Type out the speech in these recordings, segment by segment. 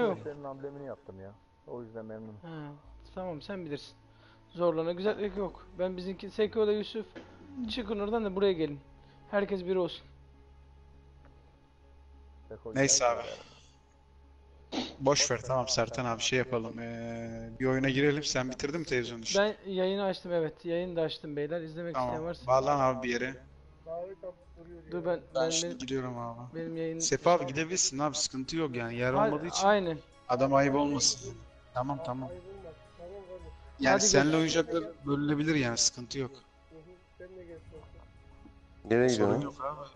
Yok. Senin amblemini yaptım ya. O yüzden memnunum. Ha, tamam sen bilirsin. Zorlana güzellik yok. Ben bizimki Seko ile Yusuf çıkın oradan da buraya gelin. Herkes biri olsun. Seko Neyse abi. Boş ver tamam Sertan abi şey yapalım. Ee, bir oyuna girelim. Sen bitirdin mi televizyonu işte? Ben yayını açtım evet. Yayını da açtım beyler. İzlemek isteyen Tamam. varsa. Bağlan abi bir yere. Dur ben Ben ben şimdi benim, gidiyorum abi. benim yayın Sefa abi gidebilirsin abi sıkıntı yok yani yer A- olmadığı için Aynen. adam ayıp olmasın. Tamam tamam. Yani Hadi seninle geç. oyuncaklar bölünebilir yani sıkıntı yok. Nereye Sorun gidiyorsun? yok abi.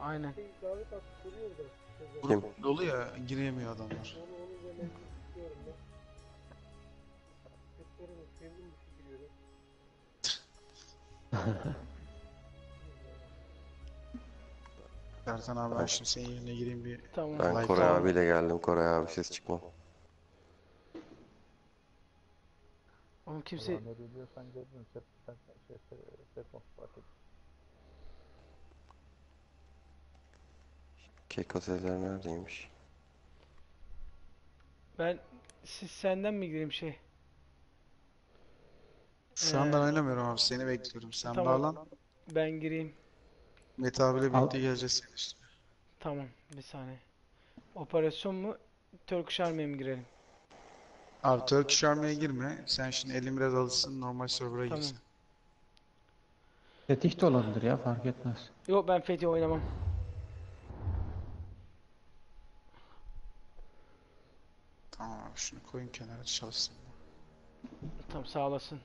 Aynen. Kim? Dolu ya giremiyor adamlar. Sertan abi ben şimdi senin yerine gireyim bir Tamam. Ben Like Koray abi. abiyle geldim. Koray abi ses çıkmam. Oğlum kimse ne diyorsan gördün. Şey, şey. Keko Sezer neredeymiş? ben siz senden mi gireyim şey? Şu an ben oynamıyorum abi seni bekliyorum. Sen Tamam. bağlan. Ben gireyim. Mete abiyle birlikte geleceğiz senin işte. Tamam. Bir saniye. Operasyon mu? Turkish Army'ye mi girelim? Abi Turkish Army'ye girme. Sen şimdi elin biraz alışsın normal server'a Tamam. girsin. Fetih de olabilir ya fark etmez. Yok ben Fethi oynamam. Tamam abi şunu koyun kenara çalışsın. Tamam sağ olasın.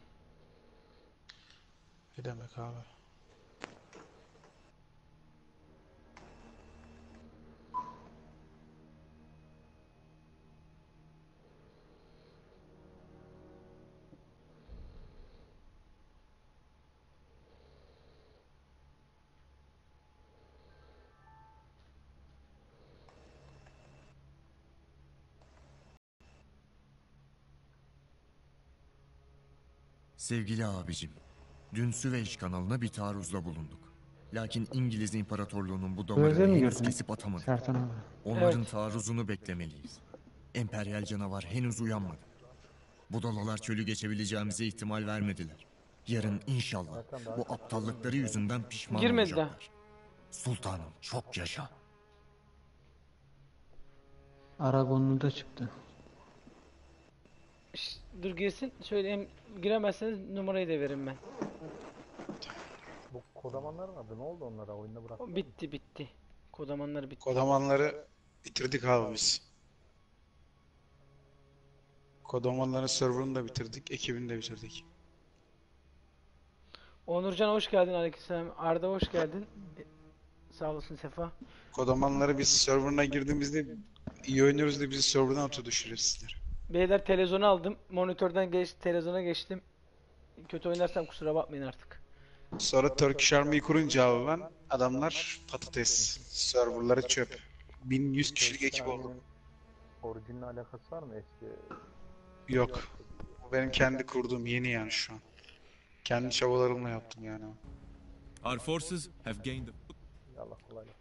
Ne demek abi? Sevgili abicim, dün Süveyş kanalına bir taarruzda bulunduk. Lakin İngiliz İmparatorluğu'nun bu damarını mi henüz gördün? kesip atamadı. Sertan abi. Onların Evet. taarruzunu beklemeliyiz. Emperyal canavar henüz uyanmadı. Budalalar çölü geçebileceğimize ihtimal vermediler. Yarın inşallah bu aptallıkları yüzünden pişman Girmedi daha. olacaklar. Sultanım çok yaşa. Aragonlu da çıktı. Şşt, dur girsin. Söyleyeyim. Giremezseniz numarayı da veririm ben. Bu kodamanların adı ne oldu onlara? Oyunda bırak. O bitti bitti. Kodamanlar bitti. Kodamanları bitirdik abi biz. Kodamanların serverını da bitirdik, ekibini de bitirdik. Onurcan hoş geldin aleykümselam. Arda hoş geldin. E, Sağ olasın Sefa. Kodamanları biz serverına girdiğimizde iyi oynuyoruz da bizi serverdan atıyordu şerefsizler. Beyler televizyonu aldım. Monitörden geç, televizyona geçtim. Kötü oynarsam kusura bakmayın artık. Sonra Turkish Army'yi kurunca abi ben adamlar patates, serverları çöp. 1100 kişilik ekip oldu. Orijinle alakası var mı eski? Yok. Bu benim kendi kurduğum yeni yani şu an. Kendi çabalarımla yaptım yani. Our forces have gained the Allah kolaylık.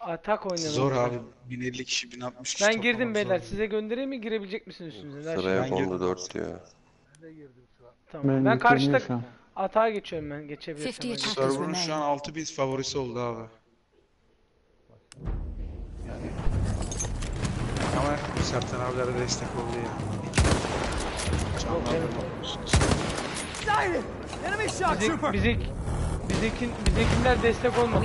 Atak oynayalım. Zor abi. 1050 kişi, 1060 kişi Ben girdim beyler. Size göndereyim mi? Girebilecek misiniz üstünüze? Sıraya şey. Ben kondu girdim. 4 diyor. Tamam. Ben, yükleniyor karşıda şu an. atağa geçiyorum ben. Geçebilirsem. 50 öyle. attackers Server'ın şu an remain. 6000 favorisi oldu abi. Yani ama Sertan abilere destek oldu ya. Canlandırma olmuş. Bizik, bizik, bizikin, bizikinler destek olmadı.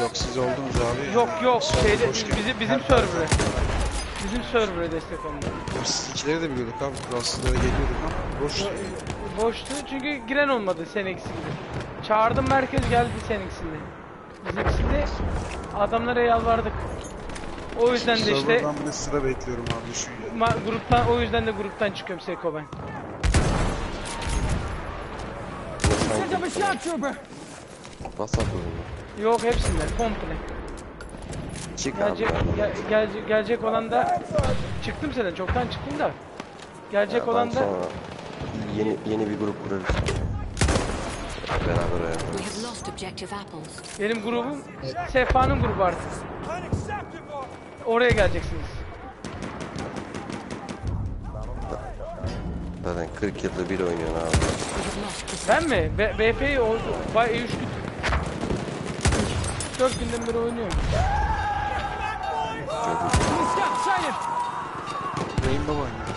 Yok siz oldunuz abi. Yok yok. Şeyde, geldin. bizim, server'e. Bizim server'e destek olmadı. Biz Sizinkileri de biliyorduk abi. Kuralsızlara geliyorduk ama boş. Boştu çünkü giren olmadı seninkisi gibi. Çağırdım merkez geldi seninkisinde. Bizimkisinde adamlara yalvardık. O yüzden de işte Server'dan bir sıra bekliyorum abi ya. ma- gruptan o yüzden de gruptan çıkıyorum Seko ben. Nasıl atılıyor? Yok hepsinden komple. Çık abi. Gelecek, gel, gelecek, gelecek olan da çıktım senden çoktan çıktım da. Gelecek olan da sonra yeni yeni bir grup kurarız. Beraber oynarız. We have lost objective apples. benim grubum Sefa'nın grubu artık. oraya geleceksiniz. Zaten 40 yılda bir oynuyorsun abi. Ben mi? B BF'yi oldu. Bay 3 gün. 4 günden beri oynuyorum. Rainbow oynuyor.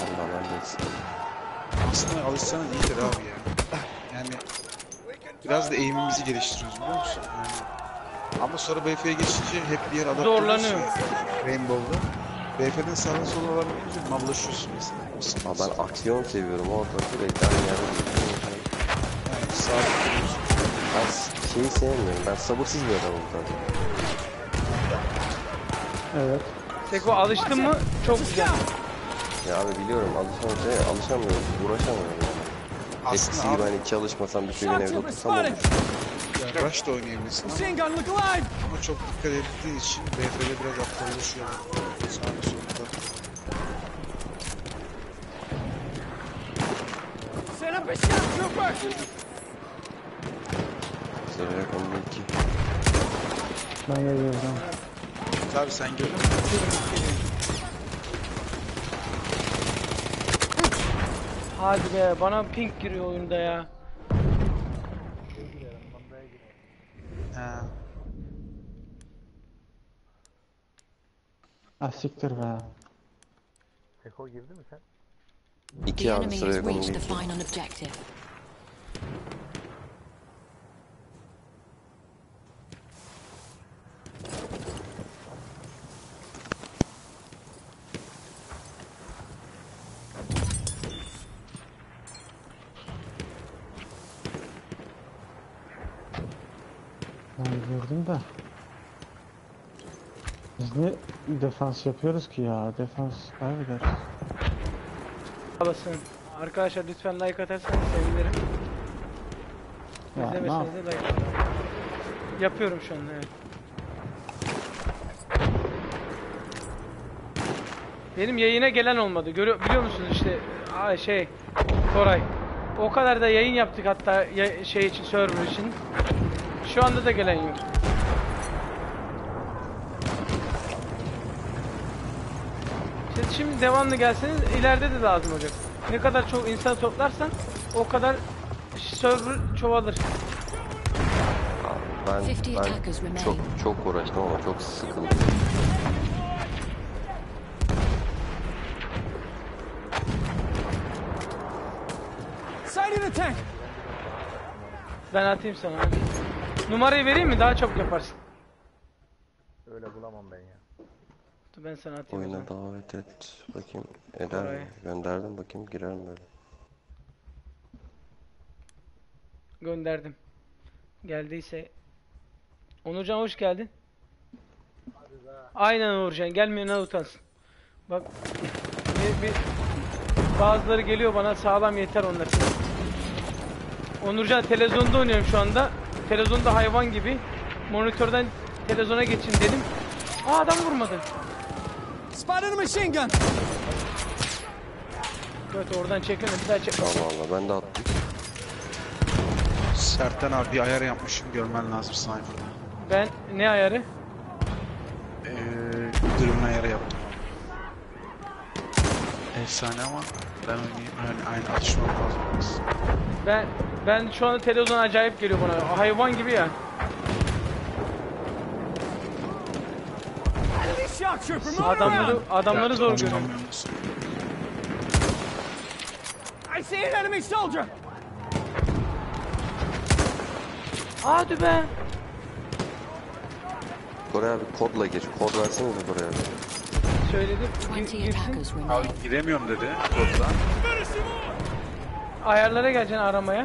Allah Allah neyse. Aslında alışsanız iyidir abi ya. Yani biraz da eğimimizi geliştiriyoruz biliyor musun? Yani. Ama sonra BF'ye geçince hep bir yer adapte Zorlanıyor. Rainbow'da. BF'den sağa sola olamayınca mallaşıyorsun mesela. O Ama sıkıntı. ben aksiyon seviyorum. Orada sürekli aynı yerde duruyorum. Yani duruyorsun. Ben s- şeyi sevmiyorum. Ben sabırsız bir adamım zaten. Evet. Seko alıştın mı? Çok güzel. Ya abi biliyorum alışam şey, alışamıyorum. Uğraşamıyorum yani. Eskisi Aslında gibi abi hani çalışmasam bir şeyden evde otursam olur. ya, Rush da oynayabilirsin ama, Machine gun, look alive! ama çok dikkat ettiği için BF'de biraz aptallaşıyor. Sağda solda. Set up a shot trooper! Seri rakamı 2. Ben geliyorum. Tabii sen gördün mü? Hadi be bana pink giriyor oyunda ya. Ha. Ah siktir be. Eko girdi mi sen? 2 The abi enemy sıra has rakamı reached the 2. final objective. Ben gördüm de. Biz ne defans yapıyoruz ki ya? Defans kaybederiz. Olasın. Arkadaşlar lütfen like atarsanız sevinirim. Ya? İzlemeseniz de like atın. Yapıyorum şu anda evet. Benim yayına gelen olmadı. Görüyor biliyor musunuz işte aa, şey Koray. O kadar da yayın yaptık hatta ya- şey için server için. Şu anda da gelen yok. Şimdi devamlı gelseniz ileride de lazım olacak. Ne kadar çok insan toplarsan o kadar server çoğalır. Ben, 50 ben çok çok uğraştım ama çok sıkıldım. Sighting the tank! Ben atayım sana. Numarayı vereyim mi? Daha çabuk yaparsın. Öyle bulamam ben ya. Ben sana atayım. Oyuna davet et. Bakayım eder mi? Gönderdim bakayım girer mi böyle? Gönderdim. Geldiyse. Onurcan hoş geldin. Aynen Onurcan. Gelmeyene utansın. Bak. Bir, bir, bazıları geliyor bana sağlam yeter onlar. Onurcan televizyonda oynuyorum şu anda. Televizyonda hayvan gibi. Monitörden televizyona geçin dedim. Aa adam vurmadı. Spotted a machine gun! Evet oradan çekene bir daha çek. Allah Allah ben de attım. Sertten abi bir ayar yapmışım görmen lazım sniper'da. Ben ne ayarı? Ee, durumuna ayarı yaptım. Efsane ama ben oynayayım yani aynı atışma lazım. Ben ben şu anda televizyon acayip geliyor bana. Hayvan gibi ya. Enemy shock trooper, moving Adamları adamları zor görüyorum. I see an enemy soldier! Hadi be. Koray abi kodla gir. Kod versene de Koray abi. Söyledim. gir- 20 girsin. attackers remain. Abi giremiyorum dedi kodla. Ayarlara geleceksin aramaya.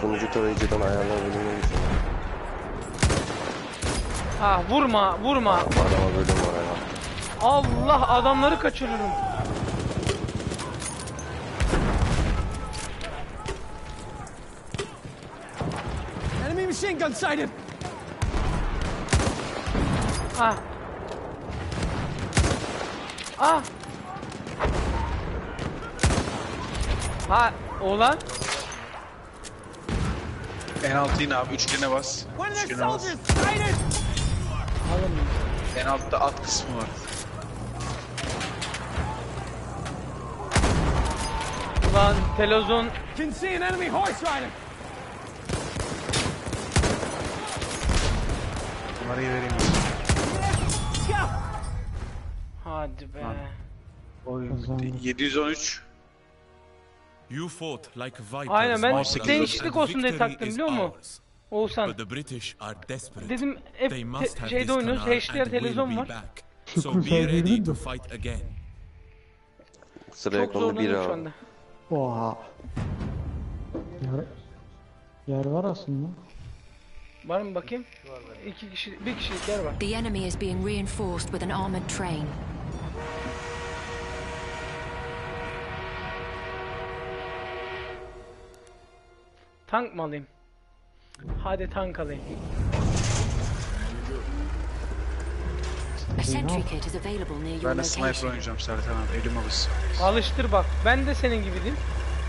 Sunucu tarayıcıdan ayarlar bölümüne gitsin. Ha vurma vurma. Arama bölüm var ya. Allah adamları kaçırırım. Enemy machine gun sighted! Ah. Ah. Ha oğlan. En altı yine abi üçgene bas. Üçgene bas. Alın. En altta at kısmı var. Ulan televizyon Can see an enemy horse rider! Numarayı vereyim. Hadi be. Oy, Kazandık. 713. You fought like vipers. Aynen ben 18 değişiklik olsun diye taktım biliyor musun? Oğuzhan. But the British are desperate. Dedim hep They te- must have şeyde this oynuyoruz. HDR televizyon be var. So be ready to mi? fight again. Sıraya Çok kondu bir şu anda. Oha. Yer, yer var aslında. Var mı bakayım? İki kişi, bir kişilik yer var. The enemy is being reinforced with an armored train. Tank mı alayım? Hadi tank alayım. A sentry kit is available near your Ben de sniper location. oynayacağım Serkan abi. Elime bas. Alıştır bak. Ben de senin gibiydim.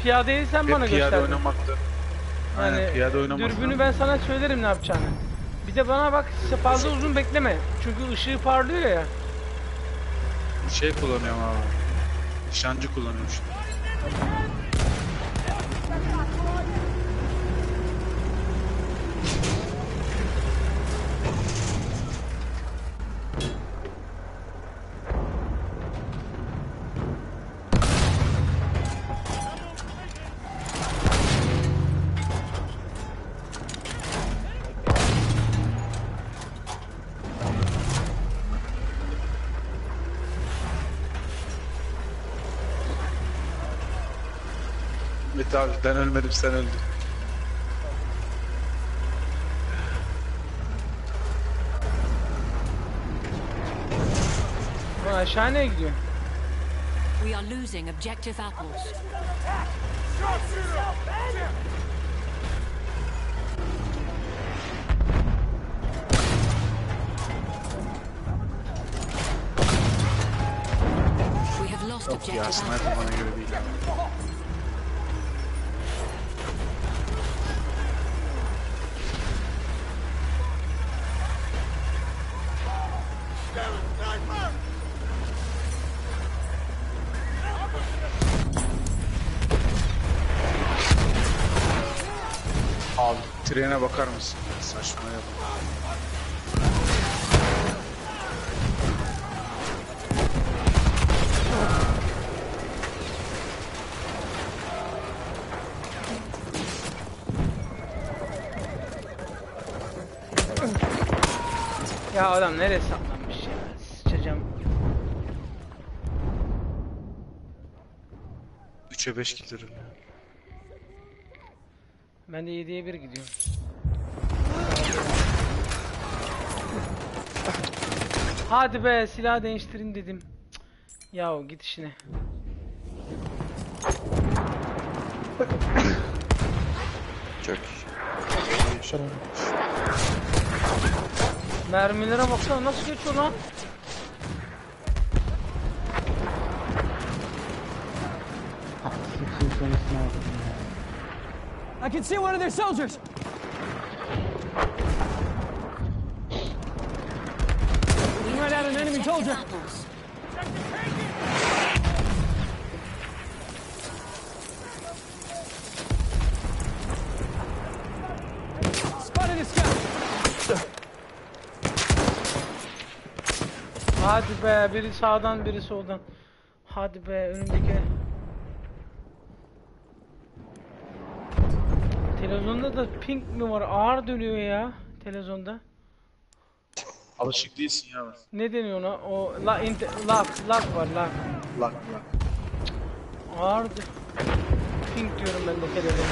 Piyadeyi sen bana Hep piyade gösterdin. oynamakta. Yani piyade oynamakta. dürbünü ben sana söylerim ne yapacağını. Bir de bana bak fazla uzun bekleme. Çünkü ışığı parlıyor ya. Şey kullanıyorum abi. Nişancı kullanıyorum şimdi. Abi ben ölmedim sen öldün. Lan aşağı nereye gidiyor? We are losing objective apples. We have lost Yok ya objective sniper apples. bana göre değil trene bakar mısın? Saçmalaya bak. Ya adam nereye saklanmış ya? Sıçacağım. 3'e 5 giderim ya. Ben de 7'ye 1 gidiyorum. Hadi be silah değiştirin dedim. Yahu git işine. Çok Mermilere baksana nasıl geçiyor lan? I can see one of their soldiers! We apples. Spotted! Hadi be biri sağdan biri soldan. Hadi be önümdeki. Televizyonda da pink mi var? Ağır dönüyor ya televizyonda. Alışık değilsin ya. Ne deniyor ona? O la inte, lag lag var. Lak lak. Ağır d- pink diyorum ben de televizyonda.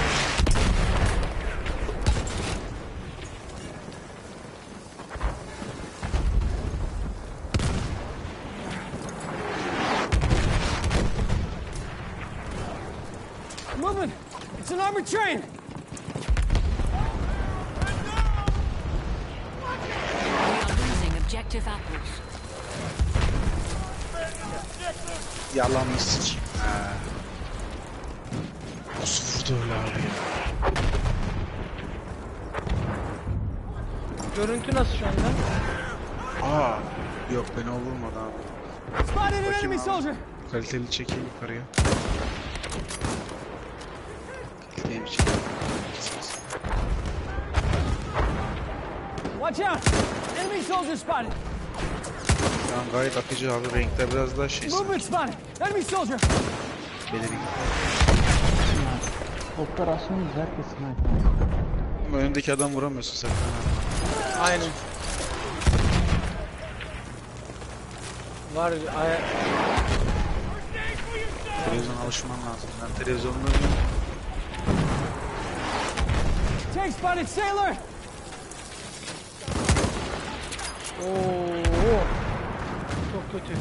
Moving! It's an armored train! Yalanını sıçayım. Ha. Nasıl vurdu öyle abi ya? Görüntü nasıl şu anda? Aa, yok beni o vurmadı abi. Spotted an enemy soldier. Kaliteli çekeyim yukarıya. Kaliteli çekeyim. Watch out! Enemy soldier spotted. Şu an gayet akıcı abi. Renkler biraz daha şey Movement spotted. Enemy soldier. belirgin. Operasyon güzel ki sniper. Ama önündeki adam vuramıyorsun ha. Aynen. Var ay- Televizyona alışman lazım. Ben televizyonda Tank spotted sailor. Oo. Kötü.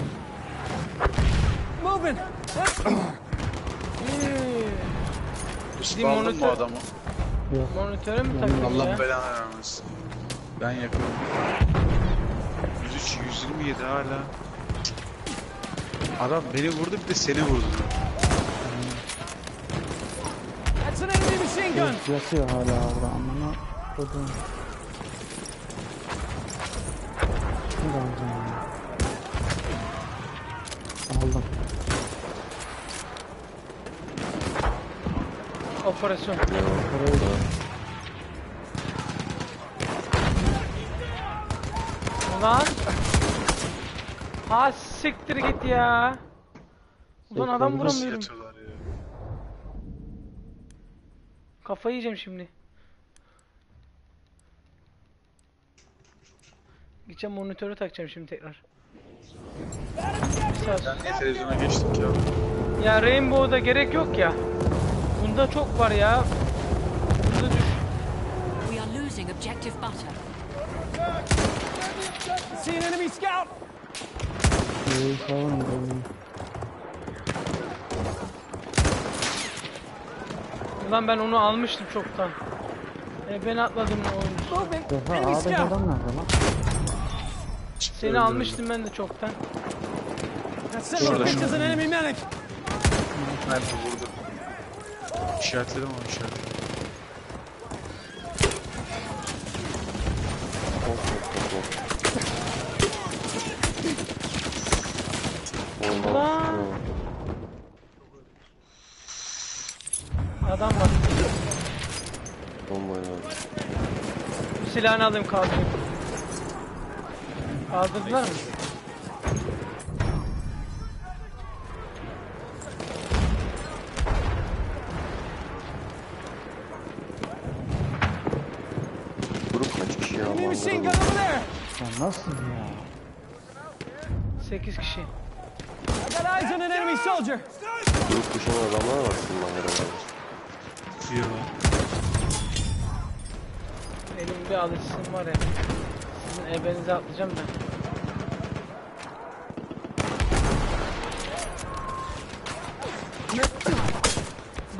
Moving. Spamlı mı bu monitör- adamı? Monitöre mi takıldı Allah ya? belanı vermesin. Ben yapıyorum. 103, 127 hala. Adam beni vurdu bir de seni vurdu. That's an enemy machine gun. Yatıyor hala orada amına kodum. Şimdi alacağım Aldım. Operasyon. Ulan. Ha siktir git ya. Ulan adam vuramıyorum. Kafayı yiyeceğim şimdi. Gideceğim monitörü takacağım şimdi tekrar. Saat- Ben niye televizyona geçtik ya? Ya Rainbow'da gerek yok ya. Bunda çok var ya. Bunda düş. We are losing objective butter. See an enemy scout. savunun beni. Ulan ben onu almıştım çoktan. E ben atladım o oyunu. Defa Enemy ağabey scout. adam nerede lan? Seni almıştım ben de çoktan. Enemy medic. Nerede vurdu? İşaretledim ama işaretledim. Ulan. Adam var. Bombayla. Silahını alayım kaldırayım. Kaldırdılar mı? Grup kaç kişi ya? Enemy machine gun over there. Ya nasıl ya? 8 kişi. I got eyes on an enemy soldier. Grup dışında adamlar var sizin manzarada. Diyor. Benim bir alışsın var ya. Sizin ebenize atlayacağım ben.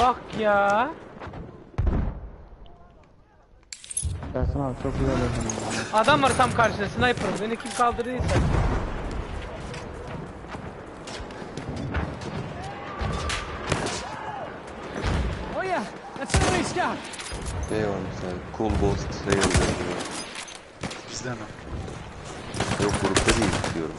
Bak ya. Ersin abi çok güzel ama. Adam var tam karşıda sniper. Beni kim kaldırdıysa. Oh yeah, that's an enemy scout. Şey var mesela. Cool Slayer yazıyor. Bizden o. Yok grupta değil diyorum.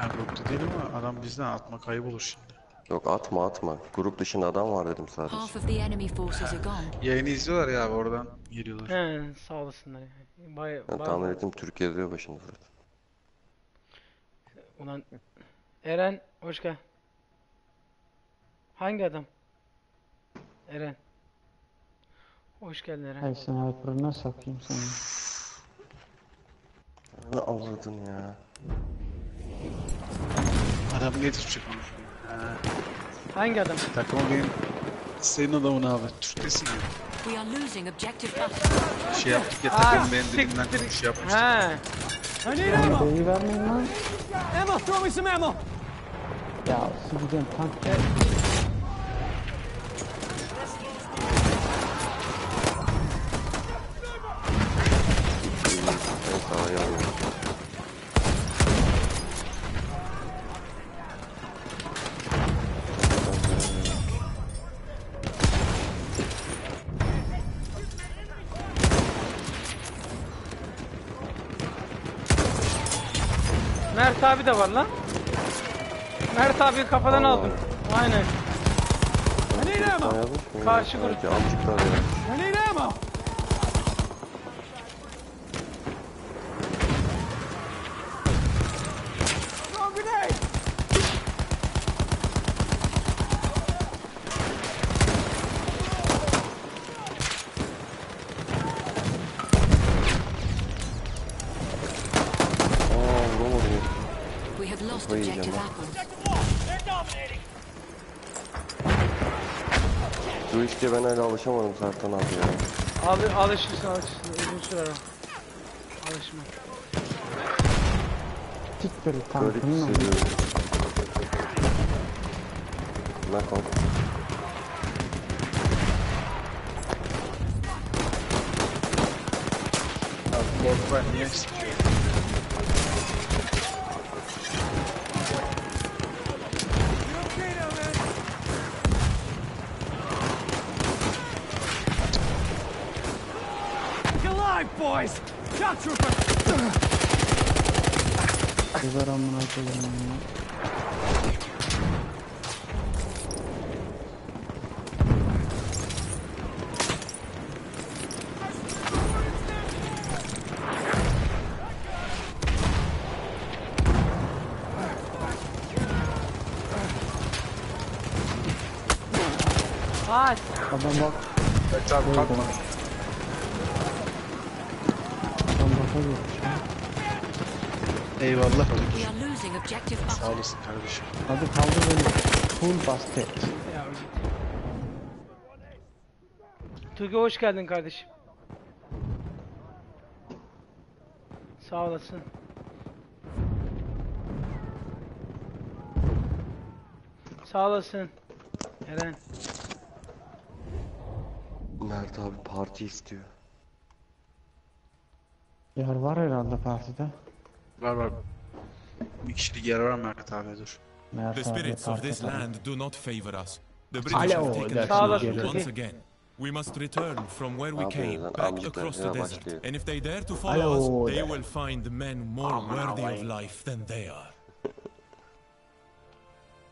Ben grupta değil ama adam bizden atma kayıp olur şimdi. Yok atma atma. Grup dışında adam var dedim sadece. Half of the enemy forces are gone. Yayını izliyorlar ya abi oradan geliyorlar. He sağ olasınlar. Bay, Ben bay- tahmin ettim Türkiye'de diyor başında zaten. Ulan Eren hoş gel. Hangi adam? Eren. Hoş geldin Eren. Hey sniper'ına sokayım seni. Ne avladın ya? Adam niye Türkçe konuşuyor? Ha, Hangi adam? takımı benim senin adamın abi. Türk'tesin ya. We are losing objective. Şey yaptık ya Ah, takım benim dilimden çok şey yapmıştık. He. I need ammo. Beyi vermeyin lan. Ammo, throw me some ammo. Ya sikeceğim tank. Ben var lan. Mert abi kafadan Allah. aldım. Aynen. Ammo. yazmış mı? Karşı grup. amcıklar ya. I need ammo. Throw a grenade. Aa vuramadım ya. We have lost Kafayı objective yiyeceğim apples. Şu alışamadım Sertan abi ya. Al, alışırsın alışırsın. Uzun sürer o. Alışma. Siktir Böyle tankının hissediyorum. Niye sıkıyor? Get alive, boys. Shot trooper. Güzel amına koyayım ya. Aç. Adam bak. Evet abi kalkma. Adam baka geçmiş ya. Eyvallah. Sağ olasın kardeşim. Hadi kaldır beni. Full basket. Tugi hoş geldin kardeşim. Sağ olasın. Sağ olasın. Eren. Mert abi parti istiyor. Yer var herhalde partide. Var var. Bir kişilik yer var Mert abi dur. Mert The abi spirits of this falan. land do not favor us. The British Hello, have taken the that's Sağ power once again. We must return from where we Ne came, back Amcıklar across the desert. başlıyor. And if they dare to follow us, Hello they will find men more worthy of life than they are.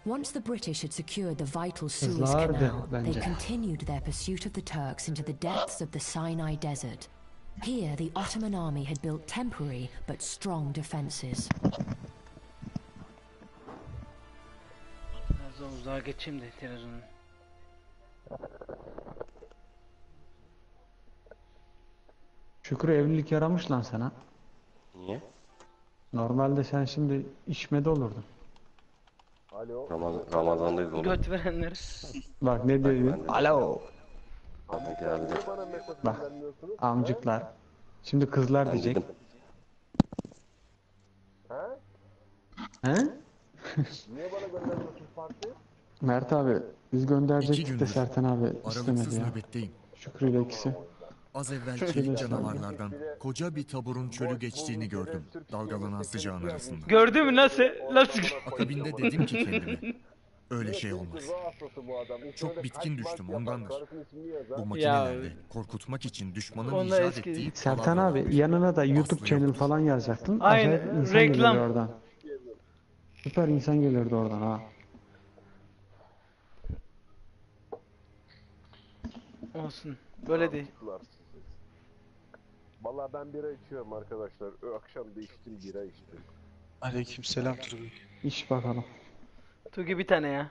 Once the British had secured the vital Suez Canal, they continued their pursuit of the Turks into the depths of the Sinai Desert. Here, the Ottoman army had built temporary but strong defenses. Biraz daha uzağa geçeyim de televizyonun. Şükrü evlilik yaramış lan sana. Niye? Normalde sen şimdi içmede olurdun. Ramazan, Ramazan'dayız oğlum. Göt verenler. Bak ne diyor? Alo. Bana geldi. Bak amcıklar. Şimdi kızlar Ben diyecek. dedim. He? Mert abi biz gönderecektik de gündür. Sertan abi istemedi Aralıksız ya. nöbetteyim. Şükrü ile ikisi. Az evvel çelik canavarlardan koca bir taburun çölü geçtiğini gördüm. Dalgalanan sıcağın arasında. Gördün mü nasıl? Nasıl? Akabinde dedim ki kendime. Öyle şey olmaz. Çok bitkin düştüm ondandır. Bu makinelerle korkutmak için düşmanın Onlar icat eski. ettiği Sertan abi yanına da YouTube Aslı channel yoktur. falan yazacaktın. Aynen, Acayip insan reklam. gelirdi oradan. Süper insan gelirdi oradan ha. Olsun. Böyle değil. Vallahi ben bira içiyorum arkadaşlar. Ö, Akşam da içtim bira içtim. Aleyküm selam Turbi. İş bakalım. Tugi bir tane ya.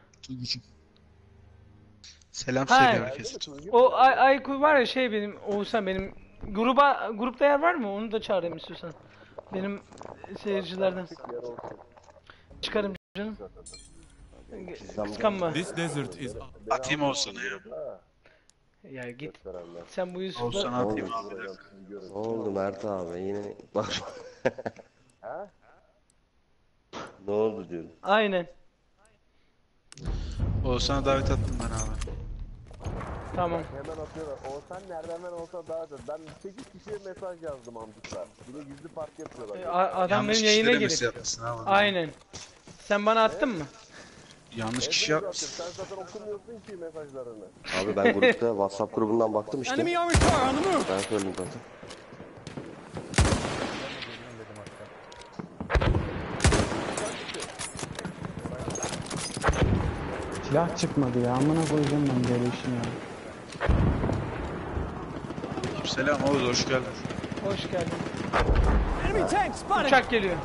Selam Ha. söyle herkese. O Ay Aykut var ya şey benim Oğuzhan benim gruba grupta yer var mı? Onu da çağırayım istiyorsan. Benim seyircilerden. Çıkarım canım. Kıskanma. This desert is Atayım olsana ya. Ya git. Sen bu Yusuf'la Olsana atayım abi. Ne oldu Mert abi yine bak. ne oldu diyorum. Aynen. Olsana davet attım ben abi. Tamam. Hemen atıyorlar. Olsan nerede hemen olsa daha da. Ben 8 kişiye mesaj yazdım amcuklar. Bir de gizli park yapıyorlar. E, a- Adam Yanlış benim yayına kişilere mesaj girip. atmışsın abi. Aynen. Sen bana attın mı? Yanlış kişi yap. Sen zaten okumuyorsun ki mesajlarını. Abi ben grupta WhatsApp grubundan baktım işte. Ben söyledim zaten. Silah çıkmadı ya. Amına koyacağım ben böyle işin ya. Selam Oğuz hoş geldin. Hoş geldin. Enemy tank spotted. Uçak geliyor.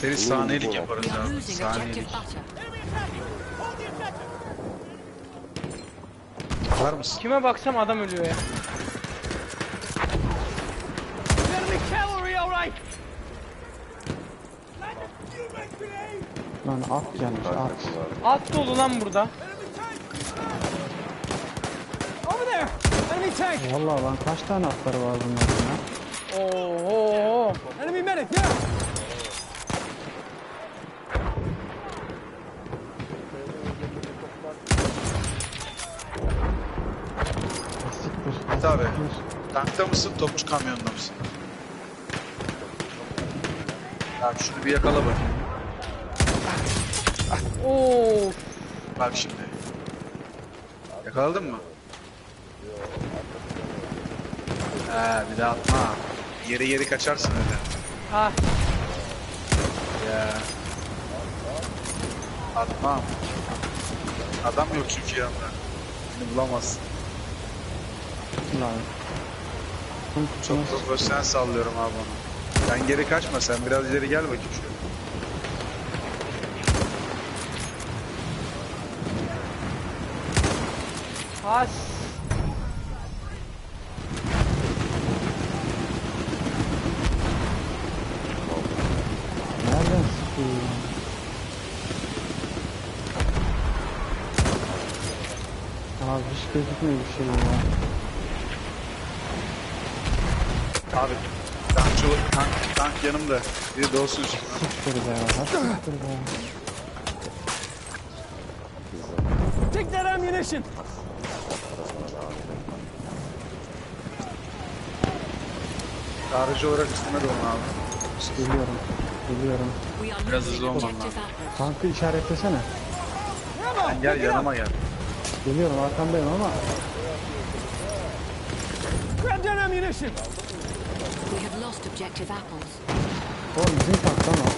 Seri saniyelik yaparız abi. Saniyelik. Var mısın? Kime baksam adam ölüyor ya. Lan at gelmiş at. At dolu lan burada. Vallahi lan kaç tane atları var bunların ya? Oo. Enemy medic, yeah! Abi. Tankta mısın topçu kamyonda mısın? Abi şunu bir yakala bakayım. Oo. Bak şimdi. Yakaladın mı? He bir daha atma. Yeri yeri kaçarsın öyle. Ah. Ya. Atmam. Adam yok çünkü yanında. Beni bulamazsın. Lan. Çok tutmaz. profesyonel sallıyorum abi onu. Sen geri kaçma sen biraz ileri gel bakayım şöyle. As. Nereden sıkıyor? Abi hiç gözükmüyor bir şey ya. Abi tankçı, tank, tank yanımda. Bir de olsun şimdi. Siktir be. Siktir be. Take that ammunition! Aracı olarak üstüme onu abi. We are Biraz hızlı olmam lazım. Tankı işaretlesene. Sen gel yanıma gel. Biliyorum arkandayım ama Grab that ammunition! Lost objective apples. oğlum bizim tank lan o.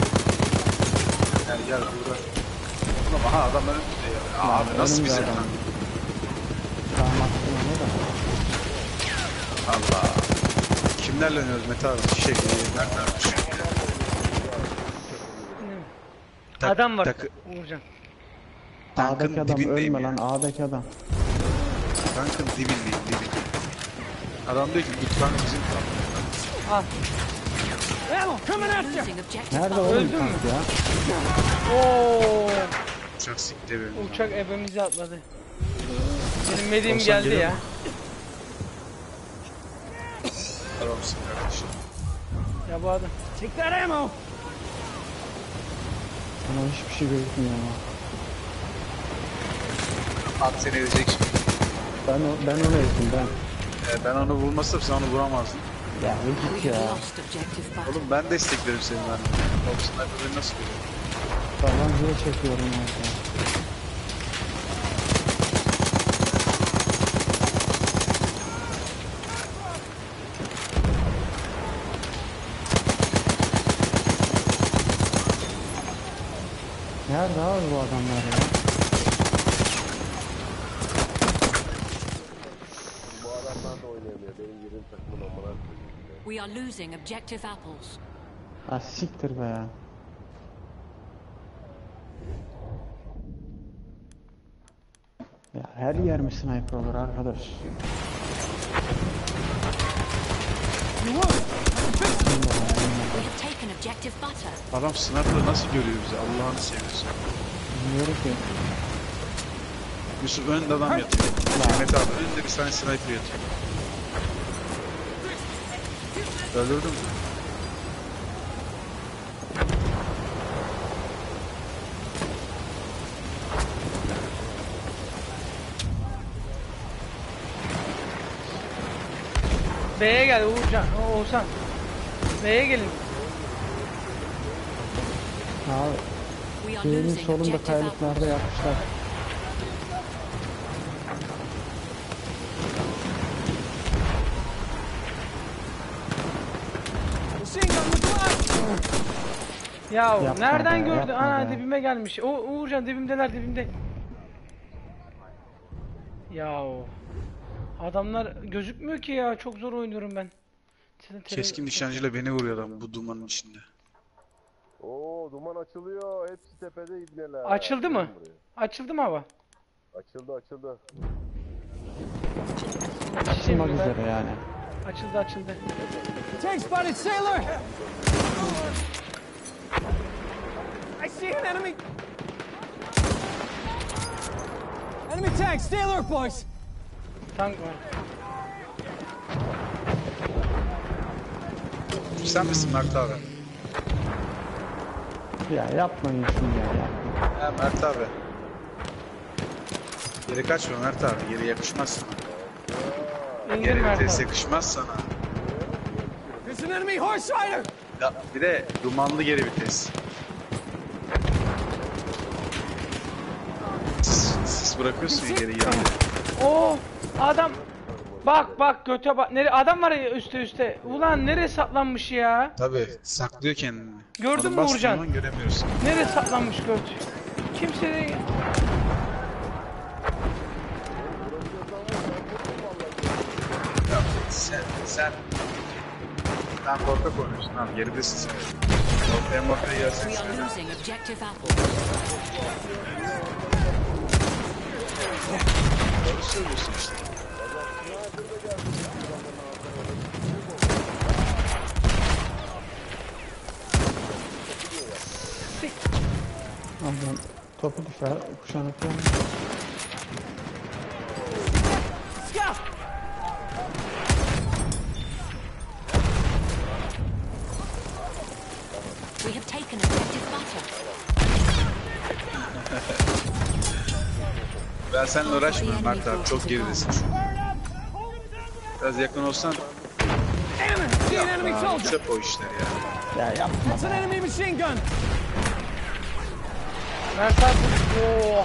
Gel gel burada. Oğlum aha adam önümüzde ya. Abi nasıl bizim adam. lan? Tamam aklına ne de. Allah. Kimlerle oynuyoruz Mete abi? Şey, nereden şey. Tak- Adam var. takı- Uğurcan. A'daki adam ölme ya. lan A'daki adam. Tankın dibindeyim dibindeyim. Adam diyor ki bu tank bizim tank. Nerede oğlum Öldün mü? ya? Oo. Uçak sikti benim. Uçak ebemizi atladı. Benim Olsan geldi gelir ya. mi? Adamsın kardeşim. Ya bu adam. Take that ammo! Bana hiçbir şey gözükmüyor ama. At seni edecek şimdi. Ben, o, ben onu ezdim ben. Ee, ben onu vurmasam sen onu vuramazdın. Ya git have ya. Oğlum ben desteklerim seni ben. Top sniper'ı nasıl görüyorsun? Tabancayı çekiyorum orada. Nerede abi bu adamlar ya? Bu adamlar da oynayamıyor. Benim yerim takımın amına koyayım. We are losing objective apples. Ha siktir be. Ya her yer mi sniper olur arkadaş? We have taken objective butter. Adam sniper'ı nasıl görüyor bizi Allah'ını seviyorsun. Bilmiyorum ki. Yusuf önünde adam yatıyor. Mehmet abi önünde bir tane sniper yatıyor. Öldürdün mü? B'ye gel Uğurcan. O- Oğuzhan. B'ye gelin. Abi We are köyün losing solunda kayalıklarda yapmışlar. Ya Yapma nereden be, gördün? yapma Ana be. dibime gelmiş. O Uğurcan dibimdeler dibimde. Ya adamlar gözükmüyor ki ya. Çok zor oynuyorum ben. Senin tele- Keskin nişancıyla beni vuruyor adam bu dumanın içinde. Oo duman açılıyor. Hepsi tepede ibneler. Açıldı mı? Gelin buraya. Açıldı mı hava? Açıldı açıldı. Açılmak Ben- üzere yani. Açıldı açıldı. Tank spotted, sailor! I see an enemy! Enemy tank, stay alert, boys! Tank var. Sen misin Mert abi? Ya yapmayın şunu ya. yapmayın. Ha Mert abi. Geri kaçma Mert abi. Geri yakışmaz sana. İndir Geri Mert vites abi. yakışmaz sana. There's an enemy horse rider! Ya, bir de dumanlı geri vites. Sis, sis bırakıyorsun ya geri yandı. Oo adam Bak bak göte bak. Nere adam var ya üstte üstte. Ulan nereye saklanmış ya? Tabi saklıyor kendini. Gördün mü Uğurcan? göremiyorsun. Nereye saklanmış göt? Kimse de... Ya, sen, sen. Sen korkak oynuyorsun abi geridesin sen. Ortaya mortaya gelsen We are losing objective apples. Doğru söylüyorsun işte. Abi topu düşer, kuşanıp yani. Ben seninle uğraşmıyorum Mert abi çok geridesin. Biraz yakın olsan soldier! çöp o işler ya. Ya yapma. That's an enemy machine gun! Mert abi.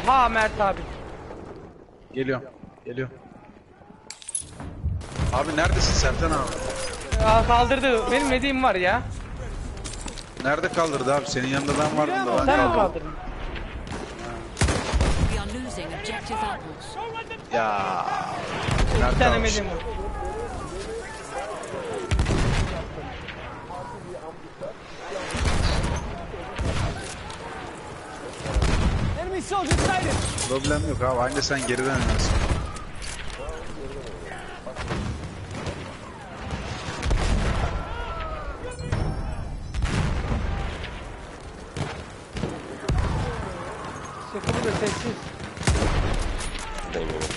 Oha Mert abi. Geliyorum. Geliyorum. Abi neredesin Sertan abi? Ya kaldırdı. Benim dediğim var ya. Nerede kaldırdı abi? Senin yanında ben vardım da ben Sen mi kaldırdın? Objective apples. Ya. Nerede tane almış? medium var. Enemy soldier sighted! Problem yok abi. Aynı sen geriden oynarsın. Sıkıntı da sessiz. Demiyorum.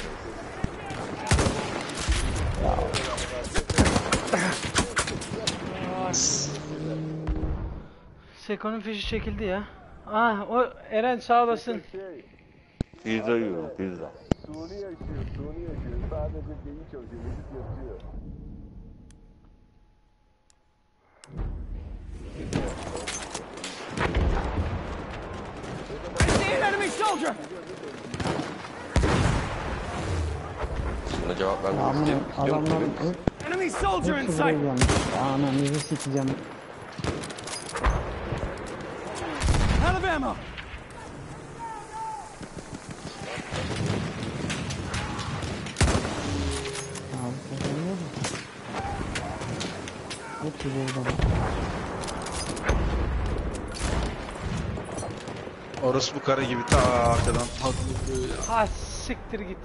Seko'nun fişi çekildi ya. Ah o Eren sağ olasın. Pizza yiyorum pizza. suni yaşıyor suni yaşıyor. Sadece beyin çalışıyor. Vücut yatıyor. Enemy soldier! Buna cevap vermek Amına istiyorum. adamların hep, Enemy soldier in hepsi buraya sight! gelmiş. Ananızı sikeceğim. Out of ammo! Abi kazanıyor mu? Hepsi burada. Orası bu kara gibi ta arkadan tatlı böyle. Ha siktir git.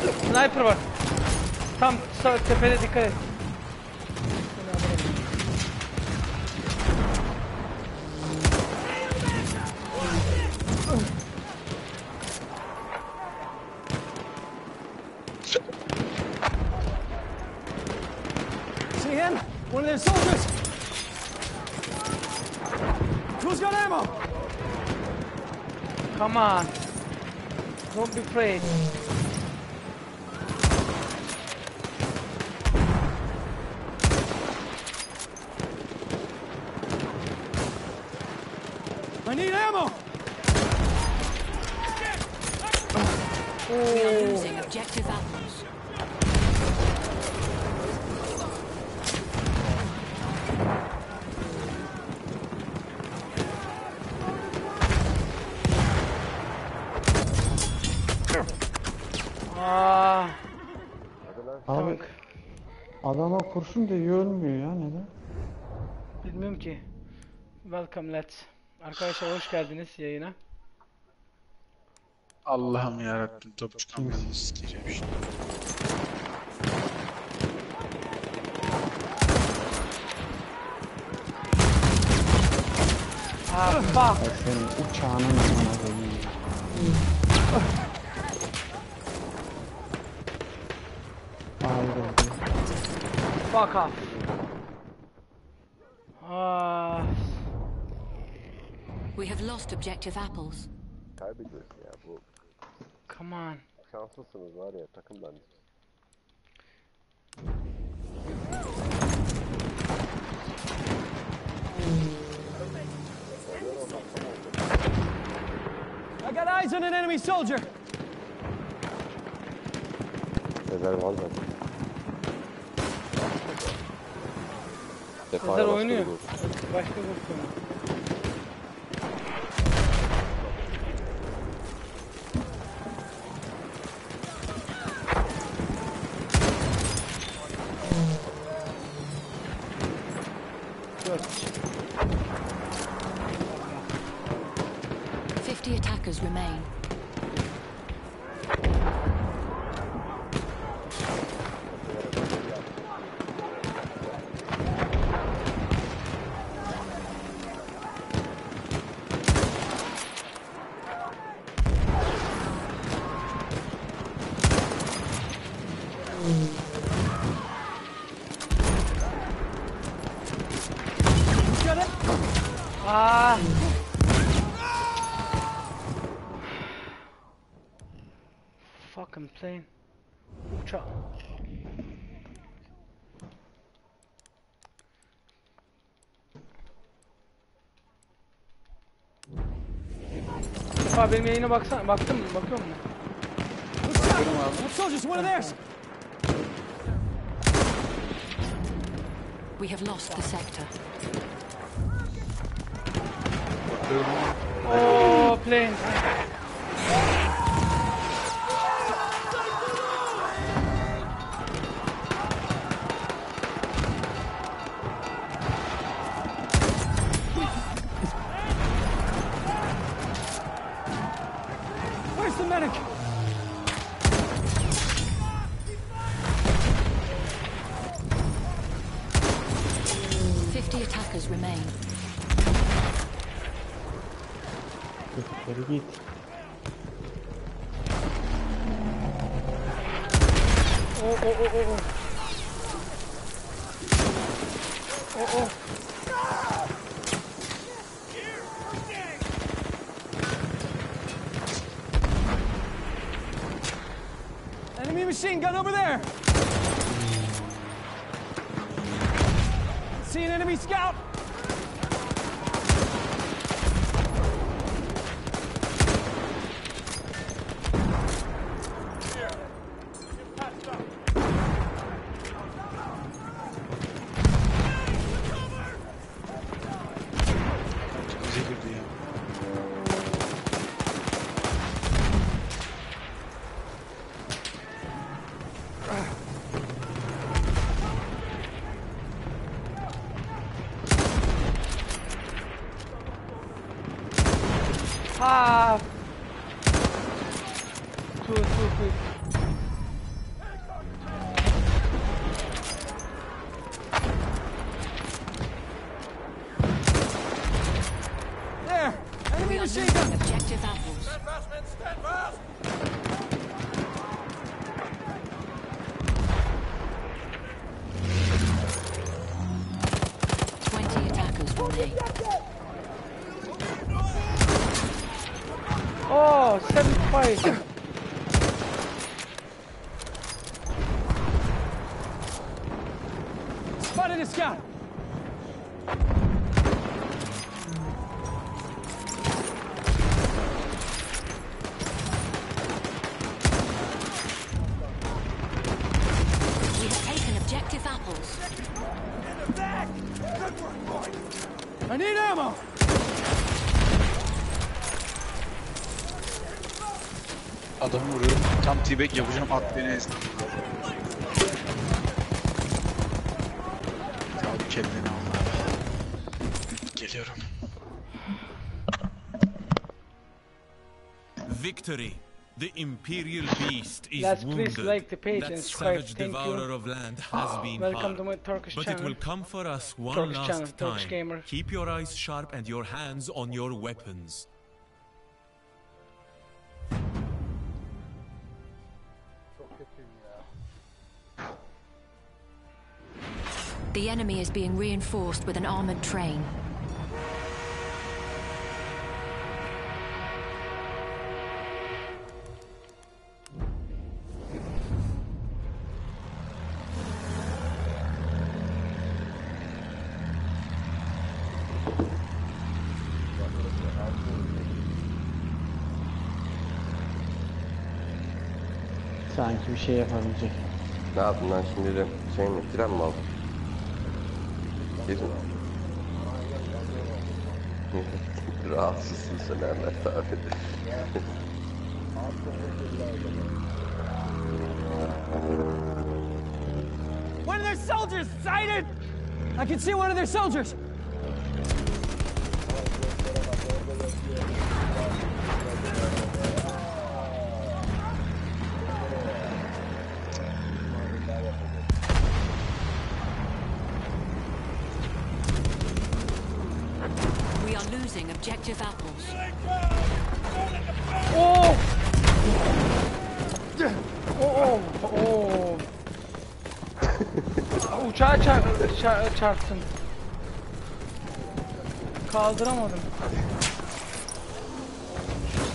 Sniper var. Tam sağ tepede dikkat et. See him? One of their soldiers! Who's got ammo? Come on. Don't be afraid. Ammo! We are losing objective apples. Aa, Abi adama kurşun da ölmüyor ya neden? bilmiyorum ki. Welcome lads. Arkadaşlar hoş geldiniz yayına. Allah'ım yarabbim top çıkamıyor. Sikeceğim şimdi. Ah fuck. Ay senin uçağının amına koyayım. Fuck off. Ah. We have lost objective apples. Kaybediyoruz ya bu. Come on. Şanslısınız var ya takımdan. I got eyes on an enemy soldier. Sezer var zaten. Defaya Sezer başka oynuyor. bir gol. Başka bir Sefa benim yayına baksana. Baktın mı? Bakıyor musun? That soldier's one of theirs. We have lost the sector. Oh plane. T-Bag yapacağım at beni ezdi. Kendini al. Geliyorum. Victory! The Imperial Beast is Let's please wounded. like the page that and subscribe. savage Thank you. devourer of land has been Welcome to my Turkish But channel. it will come for us one Turkish last channel, time. Keep your eyes sharp and your hands on your weapons. The enemy is being reinforced with an armored train. Sanki bir şey yapabilecek. Ne yaptın lan şimdi de şey mi tren mi aldın? One of their soldiers sighted! I can see one of their soldiers! Objective apples. Oo! Oo! Oo! Uçağa çar çar- çarptım. Kaldıramadım.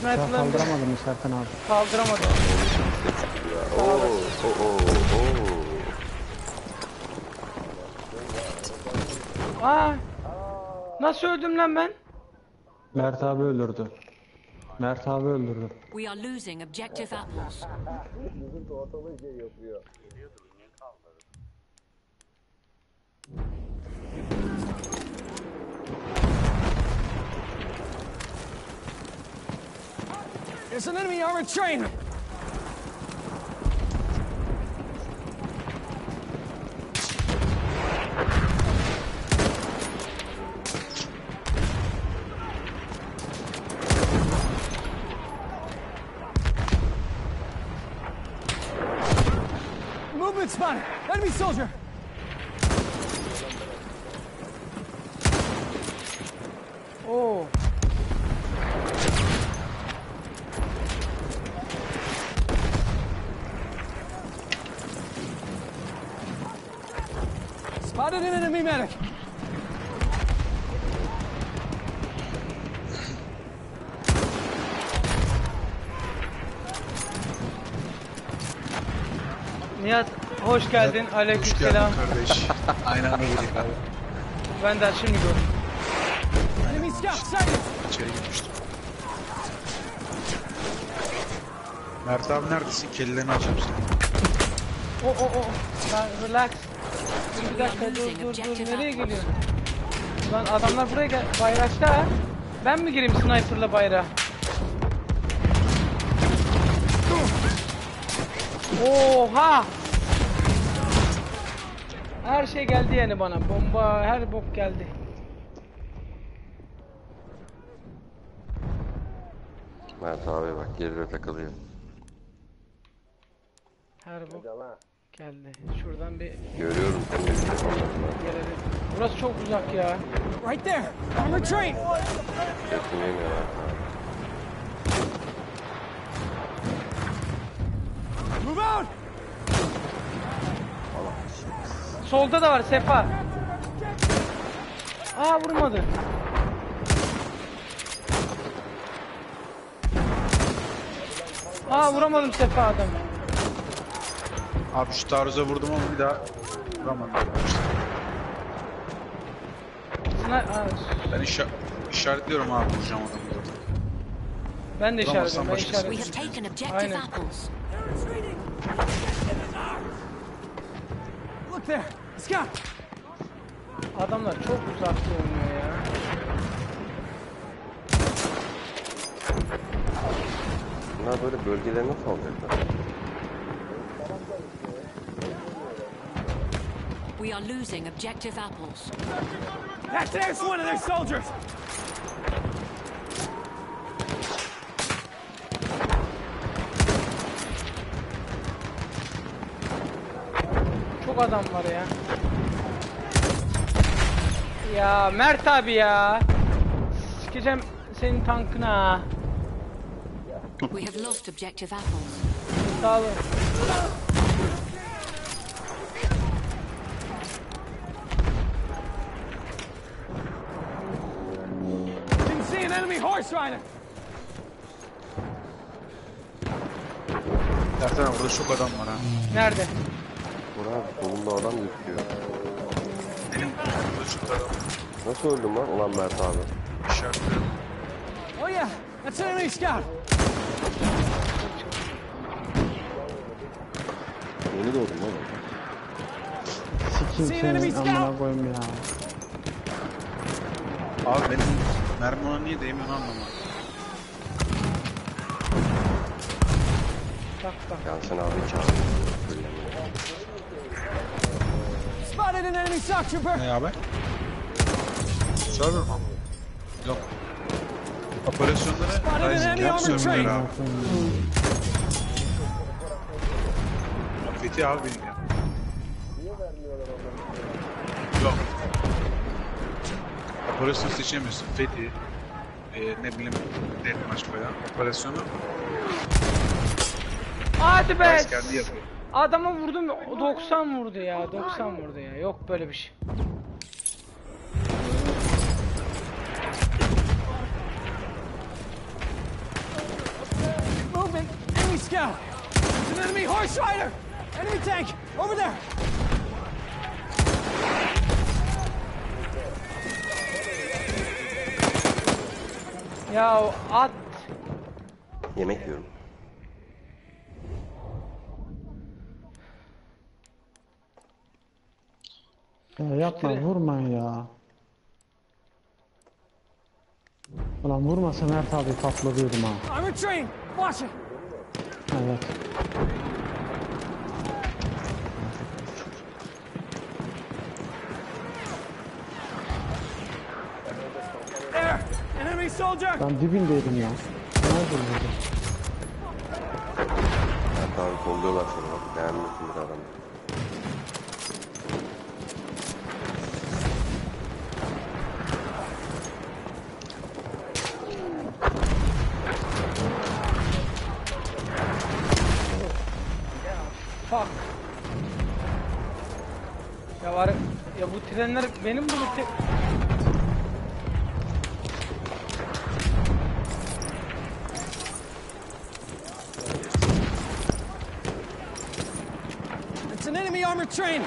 Kaldıramadın mı Serkan abi? kaldıramadım. Oo, oo, oo. Aa! Nasıl öldüm lan ben? Mert abi öldürdü. Mert abi öldürdü. We are losing objective apples. Bizim ortalığı şey yapıyor. There's an enemy armored train! Movement spotted! Enemy soldier! Oo! Spotted an enemy medic! Nihat hoş geldin. Hoş Aleykümselam. geldin kardeş. Aynı anda girdik abi. Ben de şimdi gördüm. Enemy scout! İçeri girmiştim. Mert abi neredesin? Kelleni açayım seni. O o o. Sen relax. Dur bir dakika dur dur dur. Nereye geliyorsun? Lan adamlar buraya gel. Bayrakta. Ben mi gireyim sniper'la bayrağa? Oha! Her şey geldi yani bana. Bomba, her bok geldi. Mert abi bak geride takılıyor. Her bok geldi. Şuradan bir Görüyorum gelelim. Burası çok uzak ya. Right there! Armored train! Sesini yemiyor Mert abi. Move out! Solda da var Sefa. Aa vurmadı. Aa vuramadım Sefa adamı. Abi şu taarruza vurdum ama bir daha vuramadım. Sna- Aa, Ben işa işaretliyorum abi vuracağım adamı zaten. ben de işaretledim. Ben başkası We have taken objective Aynen. apples. Look there! Scout! Adamlar çok uzakta oynuyor ya. Bunlar böyle bölgelerine salacaklar. We are losing objective apples. That there's one of their soldiers! Çok adam var ya. Ya Mert abi ya. Sikeceğim senin tankına. We have lost objective apples. Sağ olun. See an enemy horse rider! Ertan burada çok adam var ha. Nerede? Burak abi solunda adam gözüküyor. Benim var. Nasıl öldün lan ulan Mert abi? İşaretlerim. Oh yeah, that's an enemy scout! Yeni doğdum lan. Senin scout. amına koyayım ya. Abi benim mermi ona niye değmiyor anlamadım. Bak bak. Yansın abi çağırdı. Spotted an enemy shock trooper! Ne abi? Server mı? Yok. An Rising serverları train! abi. Fethi abi benim ya. Yok. Operasyon seçemiyorsun. Fethi. E, ne bileyim Deathmatch falan. Operasyonu Hadi be. Kendi yapıyor. Adama vurdum 90 vurdu ya 90 vurdu ya yok böyle bir şey. Movement! Enemy scout! It's an enemy horse rider! Enemy tank! Over there! Ya at Yemek yiyorum. Ya yapma vurma ya. Ulan vurmasa Mert abi patladıyordum ha. Armored train! Watch it! Evet. There! Enemy soldier! Ben dibindeydim ya. Nerede vurdu? Mert abi kolluyorlar seni bak. Beğenmiyorsundur adamı. Benim It's an enemy armored train!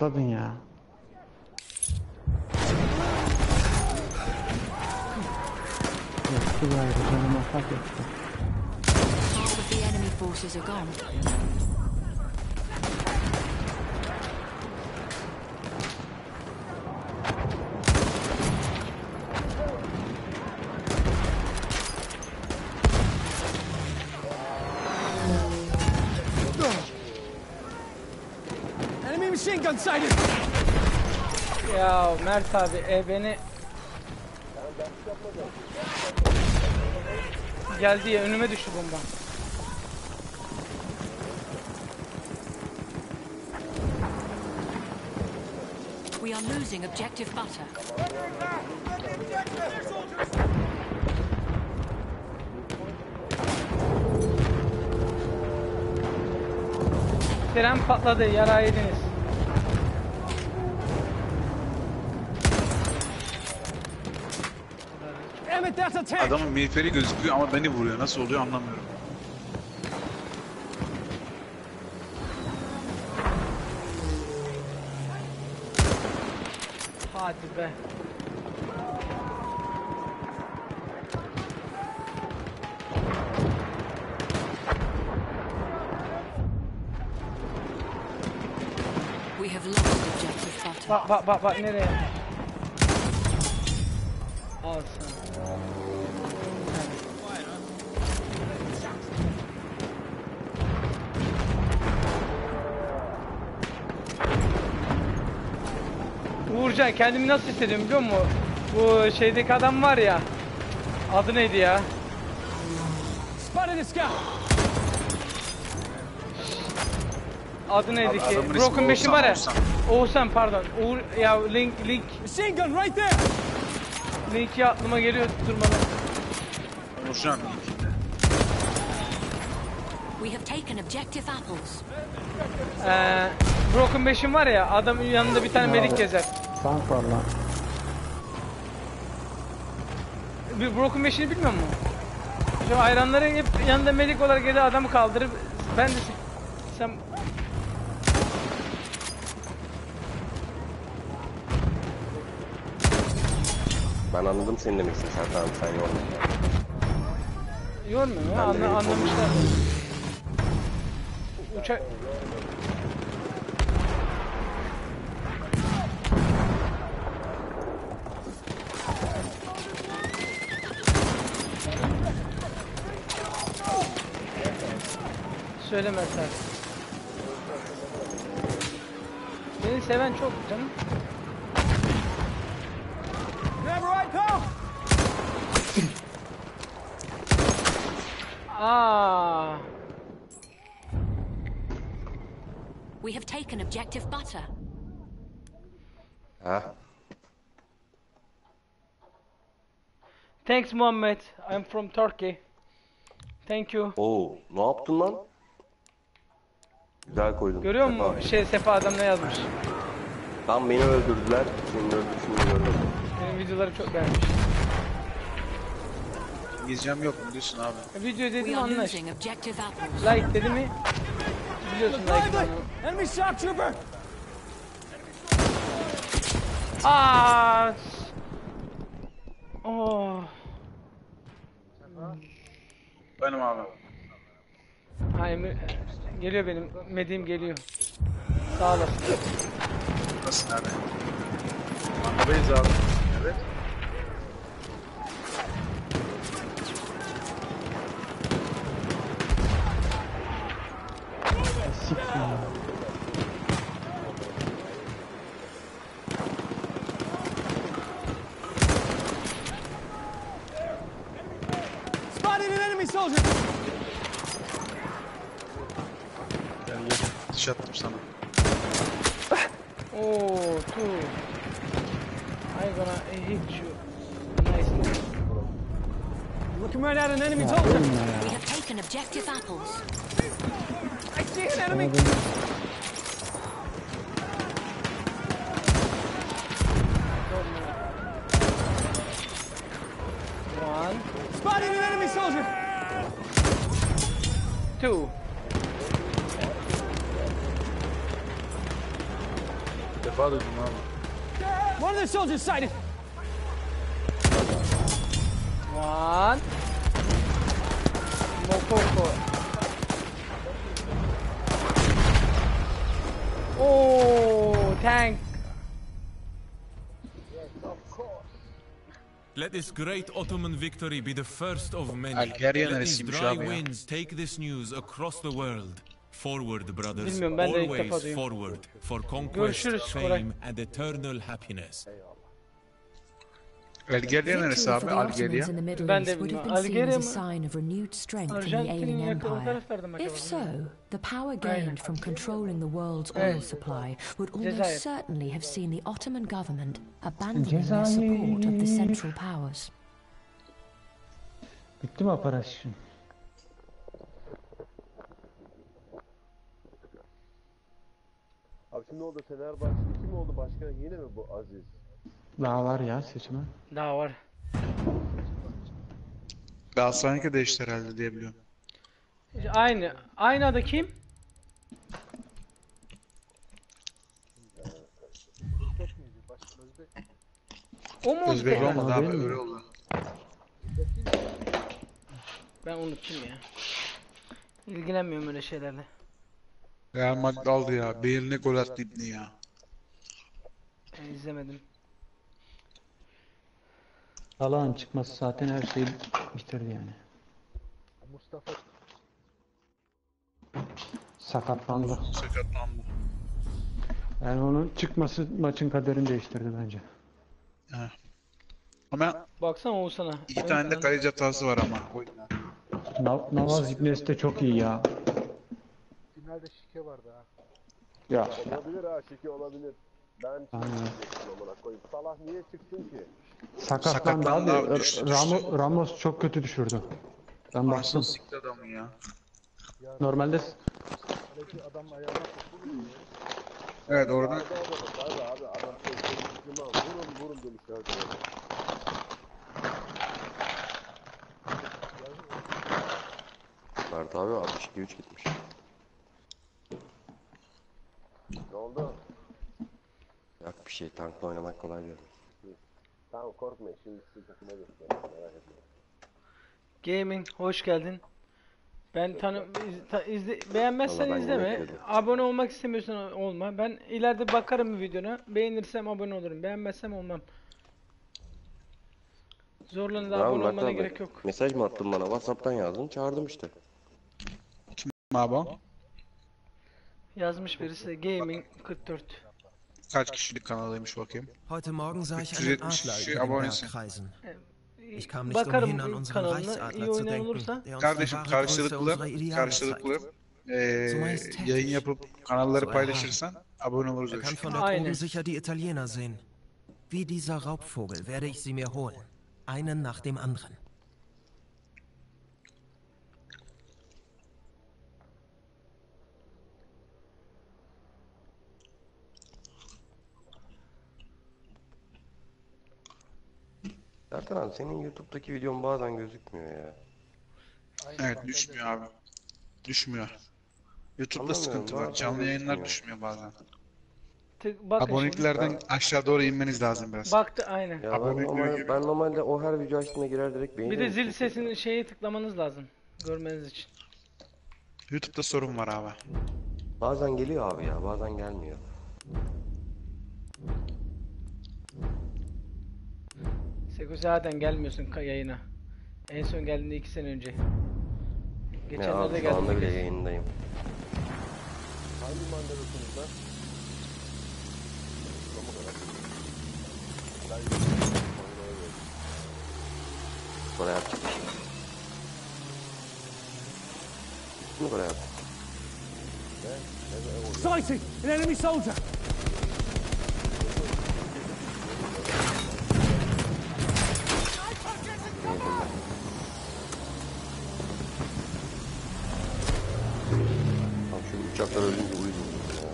Sabe, sighted! Ya Mert abi e beni geldi ya önüme düştü bomba. We are losing objective butter. Tren patladı. Yara yediniz. Adamın miğferi gözüküyor ama beni vuruyor. Nasıl oluyor anlamıyorum. Hadi be. We have lost objective butter. Bak bak bak bak nereye? Kendimi nasıl hissediyorum biliyor musun? Bu şeydeki adam var ya. Adı neydi ya? Adı neydi ki? adamın ismi Broken Machine var ya. Oğuzhan, Oğuzhan pardon. Uğur ya Link Link Machine gun right there! Link'i aklıma geliyor durmadan. Nurcan ilkinde. We have taken objective apples. Ee, Broken Machine var ya adam yanında bir tane medik gezer. Tank var lan. Bir Broken Machine'i bilmiyor musun? Şu hayranları hep yanında medik olarak geliyor adamı kaldırıp ben de sen Ben anladım senin demek istediğini. Sen tamam sen yorma. yormuyor ya anla, anlamışlar. Uçak Söyleme sen. Beni seven çok canım. Grab a right, pal! We have taken objective butter. Ha? thanks Muhammed. I'm from Turkey. Thank you. Oo, ne yaptın lan? Güzel koydun. Görüyor Sefa. musun? Şey Sefa adam ne yazmış? Tam beni öldürdüler. Senin öldürsünü gördüm. Benim videoları çok beğenmiş. İngilizcem yok mu diyorsun abi? Video We dedim are anlaş. losing objective apples. Like dedi mi? Biliyorsun like bana. Enemy shock trooper! Aa. Oh. Benim abi. Ha, Emir- geliyor benim medim geliyor. Sağ olasın. Nasıl nerede? Arabayız abi. Evet. Objective apples. I see an enemy! One, Spotted an enemy soldier! two. Bir defa duydum abi. One of the soldiers sighted! This great Ottoman victory be the first of many. Algeria Let these dry winds take this news across the world. Forward, brothers. Bilmiyorum, ben de ilk Always forward. For conquest, fame, and eternal happiness. Algeria neresi Victory for abi? the Algeria. Ottomans in the Middle Ben de East would have been bilmiyorum. seen as a Algeria mı? sign of renewed strength in the Arjantin'in ailing yakın o empire. taraflarda mı acaba? If so, the power Aynen. gained from controlling the world's oil Evet. supply would almost Cezayir. certainly have seen the Ottoman government abandoning their Cezayir. support of the Central Powers. Bitti mi operasyon? Şimdi oldu Fenerbahçe kim oldu başkan yine mi bu Aziz? Daha var ya seçime. Daha var. Galatasaray'ınki değişti herhalde diye biliyorum. Aynı. Aynı adı kim? O mu Özbek Özbek? olmadı abi değil mi? öyle oldu. Ben unuttum ya. İlgilenmiyorum öyle şeylerle. Real Madrid aldı ya. Bale'ine gol attı İbni ya. Ben izlemedim. Salah'ın çıkması zaten her şeyi bitirdi yani. Mustafa Sakatlandı. Sakatlandı. Yani onun çıkması maçın kaderini değiştirdi bence. Ama Baksana Oğuzhan'a. iki tane de kaleci hatası var ama. Nav Navaz İbnesi de çok iyi ya. finalde şike vardı ha. Ya. Olabilir ha şike olabilir. Ben Aynen. amına koyayım. Salah niye çıksın ki? Sakatlandı, Sakatlandı abi. abi, düştü, Ramo- düştü. Ramos çok kötü düşürdü. Ben baktım. Arsenal sikti adamı ya. Normalde Kaleci ayağına. Evet orada Abi abi abi abi adam sözlerini Müslüman. Vurun vurun demişler. böyle. Mert abi 62 3 gitmiş. Ne oldu? Yok bir şey tankla oynamak kolay değil. Tamam korkmayın şimdi sizi takıma göstereyim merak etmeyin. Gaming hoş geldin. Ben tanı iz- ta- izle, beğenmezsen Vallahi ben izleme. yemek yedim. Abone olmak istemiyorsan olma. Ben ileride bakarım videona. Beğenirsem abone olurum. Beğenmezsem olmam. Zorla da abone olmana abi. gerek yok. Mesaj mı attın bana? Whatsapp'tan yazdın çağırdım işte. abi o? Yazmış birisi Gaming 44. Kaç kişilik kanalıymış bakayım. Heute Morgen sah ich 370 einen Adler kişi über den Berg abonesi. kreisen. Ich kam nicht Bakarım umhin, an unseren kanalına Reichsadler zu oynayan denken, olursa. der uns die Kardeşim wahre Größe unserer karşılıklı Ideale karşılıklı zeigt. eee yayın yapıp kanalları So, paylaşırsan abone oluruz. Er kann von dort Eine. oben sicher die Italiener sehen. Wie dieser Raubvogel werde ich sie mir holen. Einen nach dem anderen. Sertan abi senin YouTube'daki videon bazen gözükmüyor ya. Evet düşmüyor abi. Düşmüyor. YouTube'da Anlamıyorum, sıkıntı var. bazen Canlı yayınlar gözükmüyor. düşmüyor bazen. Tık, bakın şimdi. Aboneliklerden aşağı doğru inmeniz lazım biraz. Baktı aynen. Ya ben, Abone normal, görüyorum. ben normalde o her video açtığında girer direkt Bir de zil sesini şeyi tıklamanız lazım. Görmeniz için. YouTube'da sorun var abi. Bazen geliyor abi ya bazen gelmiyor. Seko zaten gelmiyorsun yayına. En son geldiğinde 2 sene önce. Geçenlerde abi şu anda geldim. bile yayındayım. Hangi mandalısınız lan? Buraya yapacak. Bunu buraya yapacak. Sighting! An enemy soldier! Abi şu uçaklar ölünce uyudum. ya.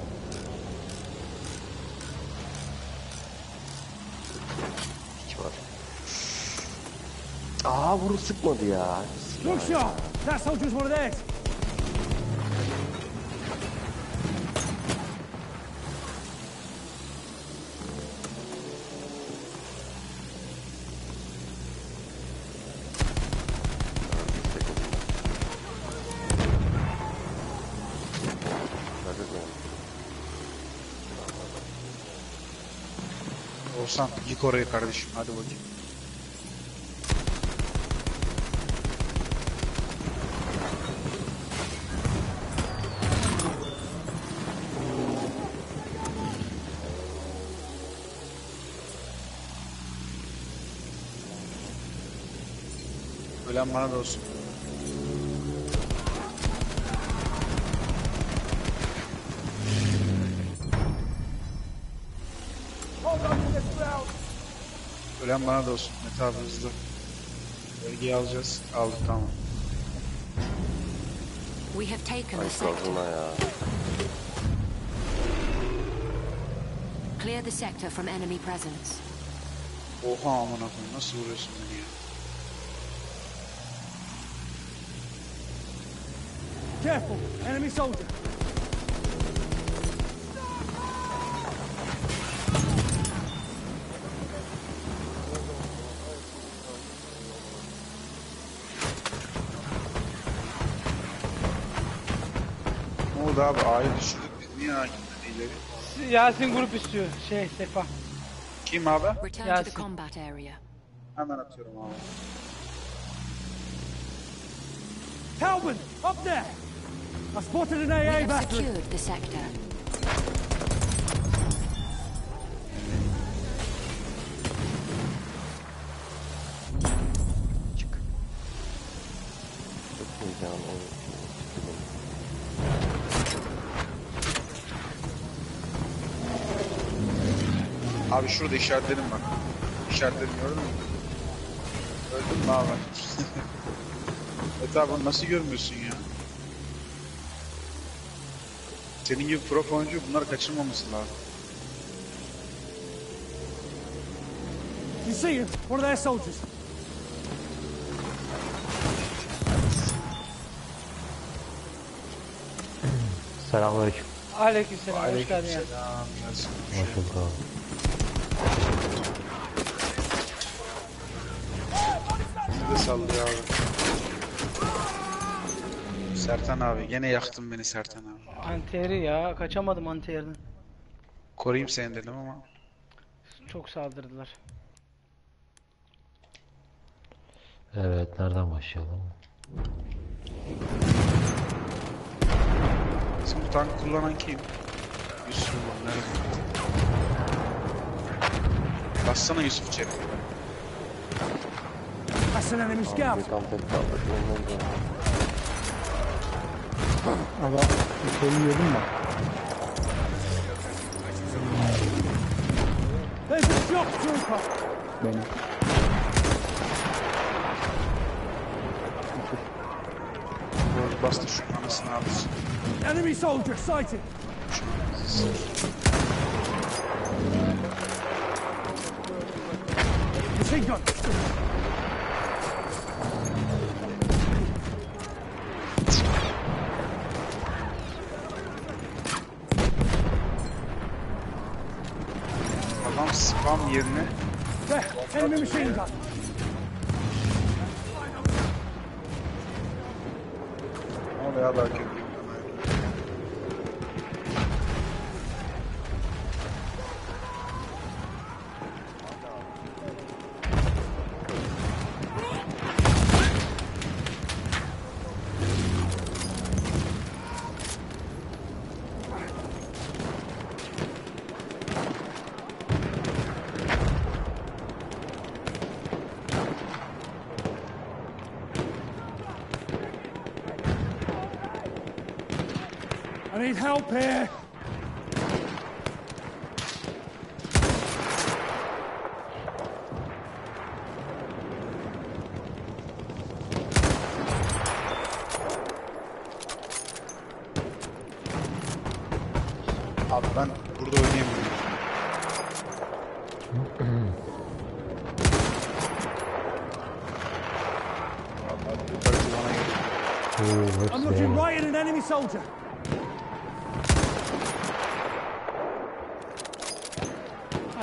Hiç var. Aa vuru sıkmadı ya. Look sharp! That soldier's one of theirs! Olsan yık orayı kardeşim. Hadi bakayım. Ölen bana da olsun. Ölen bana da olsun. Mete abi hızlı. Belgeyi alacağız. Aldık tamam. We have taken the sector. Clear the sector from enemy presence. Oha amına koyayım nasıl vuruyorsun beni ya? Careful, enemy soldier. Ne oldu abi A'yı düşürdük biz niye A gitmedi ileri? Yasin grup istiyor. Şey Sefa. Kim abi? Return to the Yasin. combat area. Hemen atıyorum abi. Halbin, up there! I spotted an We AA have battery. secured the sector. Abi şurada işaretledim bak. İşaretledim gördün mü? Öldün mü abi? Abi bunu nasıl görmüyorsun ya? Senin gibi pro oyuncu bunları kaçırmaması lazım. You see him? One of their soldiers. Selamünaleyküm. Aleykümselam. Hoş geldin ya. Selam Yasin. Hoş bulduk abi. Bizi de sallıyor abi. Sertan abi gene yaktın beni Sertan abi. Anteri ya. Kaçamadım antiyerden. Koruyayım seni dedim ama. Çok saldırdılar. Evet nereden başlayalım? Bizim bu tankı kullanan kim? Yusuf bu nerede? Bassana Yusuf içeri. That's an enemy scout. Petrolü onları da. Aga bir şey yiyordum da. Benim. Bastı şu anasını. Enemy soldier sighted. Machine gun. Enemy machine gun. Help here. Abi ben burada oynayamıyorum. Abi yukarısı bana geliyor. Oo, hepsi I'm looking right at an enemy soldier.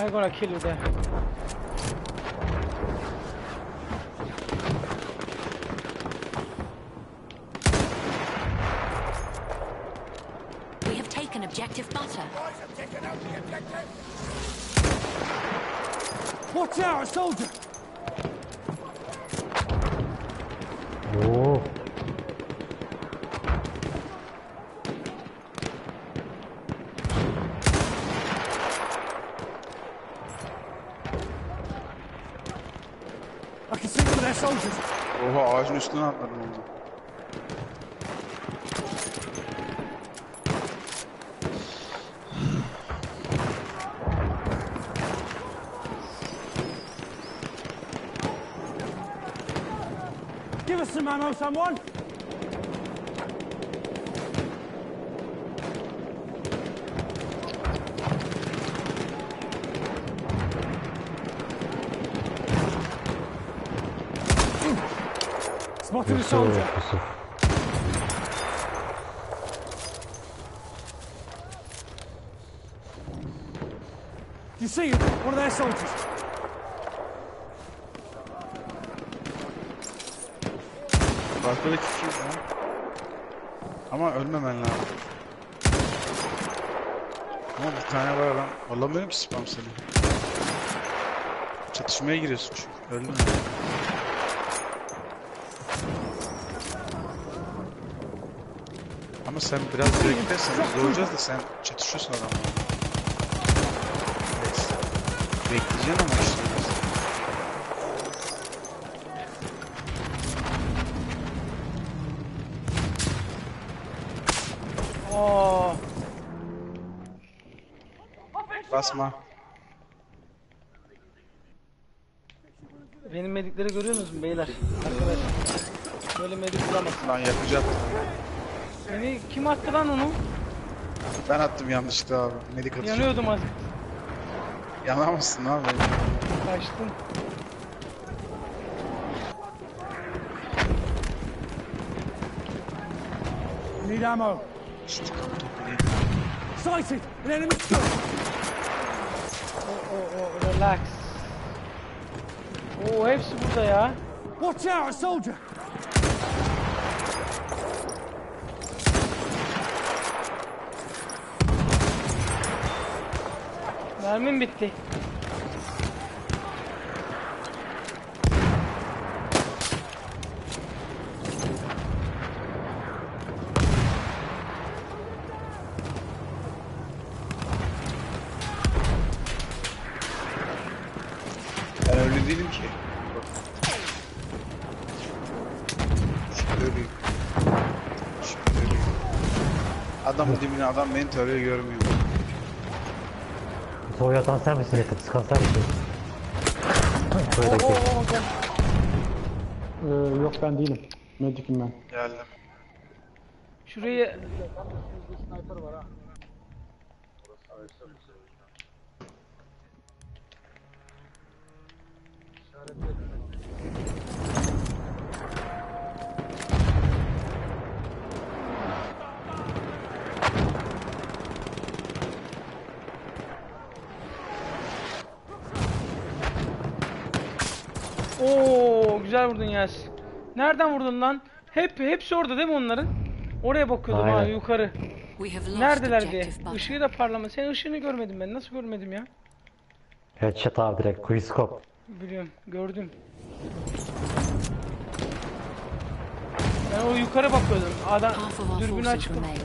I gonna kill you there. We have taken objective butter. Watch out, a soldier. Oo. I can see one of their soldiers. Oha ağacın Give us some ammo, someone. A soldier. You see him? One of their soldiers. Arkadaki kim ya? Ama ölmemen lazım. Ama bir tane var lan. Alamıyorum ki spam seni. Çatışmaya giriyorsun çünkü. Öldün mü? Ama sen biraz beklersen biz doğacağız da sen çatışıyorsun adamla. Evet. Bekleyeceksin ama işte. Aa, Basma. benim medikleri görüyorsunuz mu beyler? Arkadaşlar. Böyle medik bulamaz. Lan yapacağım. Beni kim attı lan onu? Ben attım yanlışlıkla abi. Medik atacağım. Yanıyordum az. Yanamazsın abi. Kaçtım. Need ammo. Sighted! An enemy gun! O, o, o, relax. Oo hepsi burada ya. Watch out, a soldier! Mermim bitti. Ben ki. Şimdi öleyim. Dibine adam beni görmüyor. Soğuyu atan sen misin yakıt? Sıkan sen misin? Oo, gel. Ee, yok ben değilim. Medic'im ben. Geldim. Şurayı Oo güzel vurdun Yasin. Nereden vurdun lan? Hep hepsi orada değil mi onların? Oraya bakıyordum ha Aynen. yukarı. Have lost Neredeler diye. Işığı da parlama. Senin ışığını görmedim ben. Nasıl görmedim ya? Headshot abi direkt. Quickscope. Biliyorum. Gördüm. Ben o yukarı bakıyordum. Adam dürbünü açık. remain.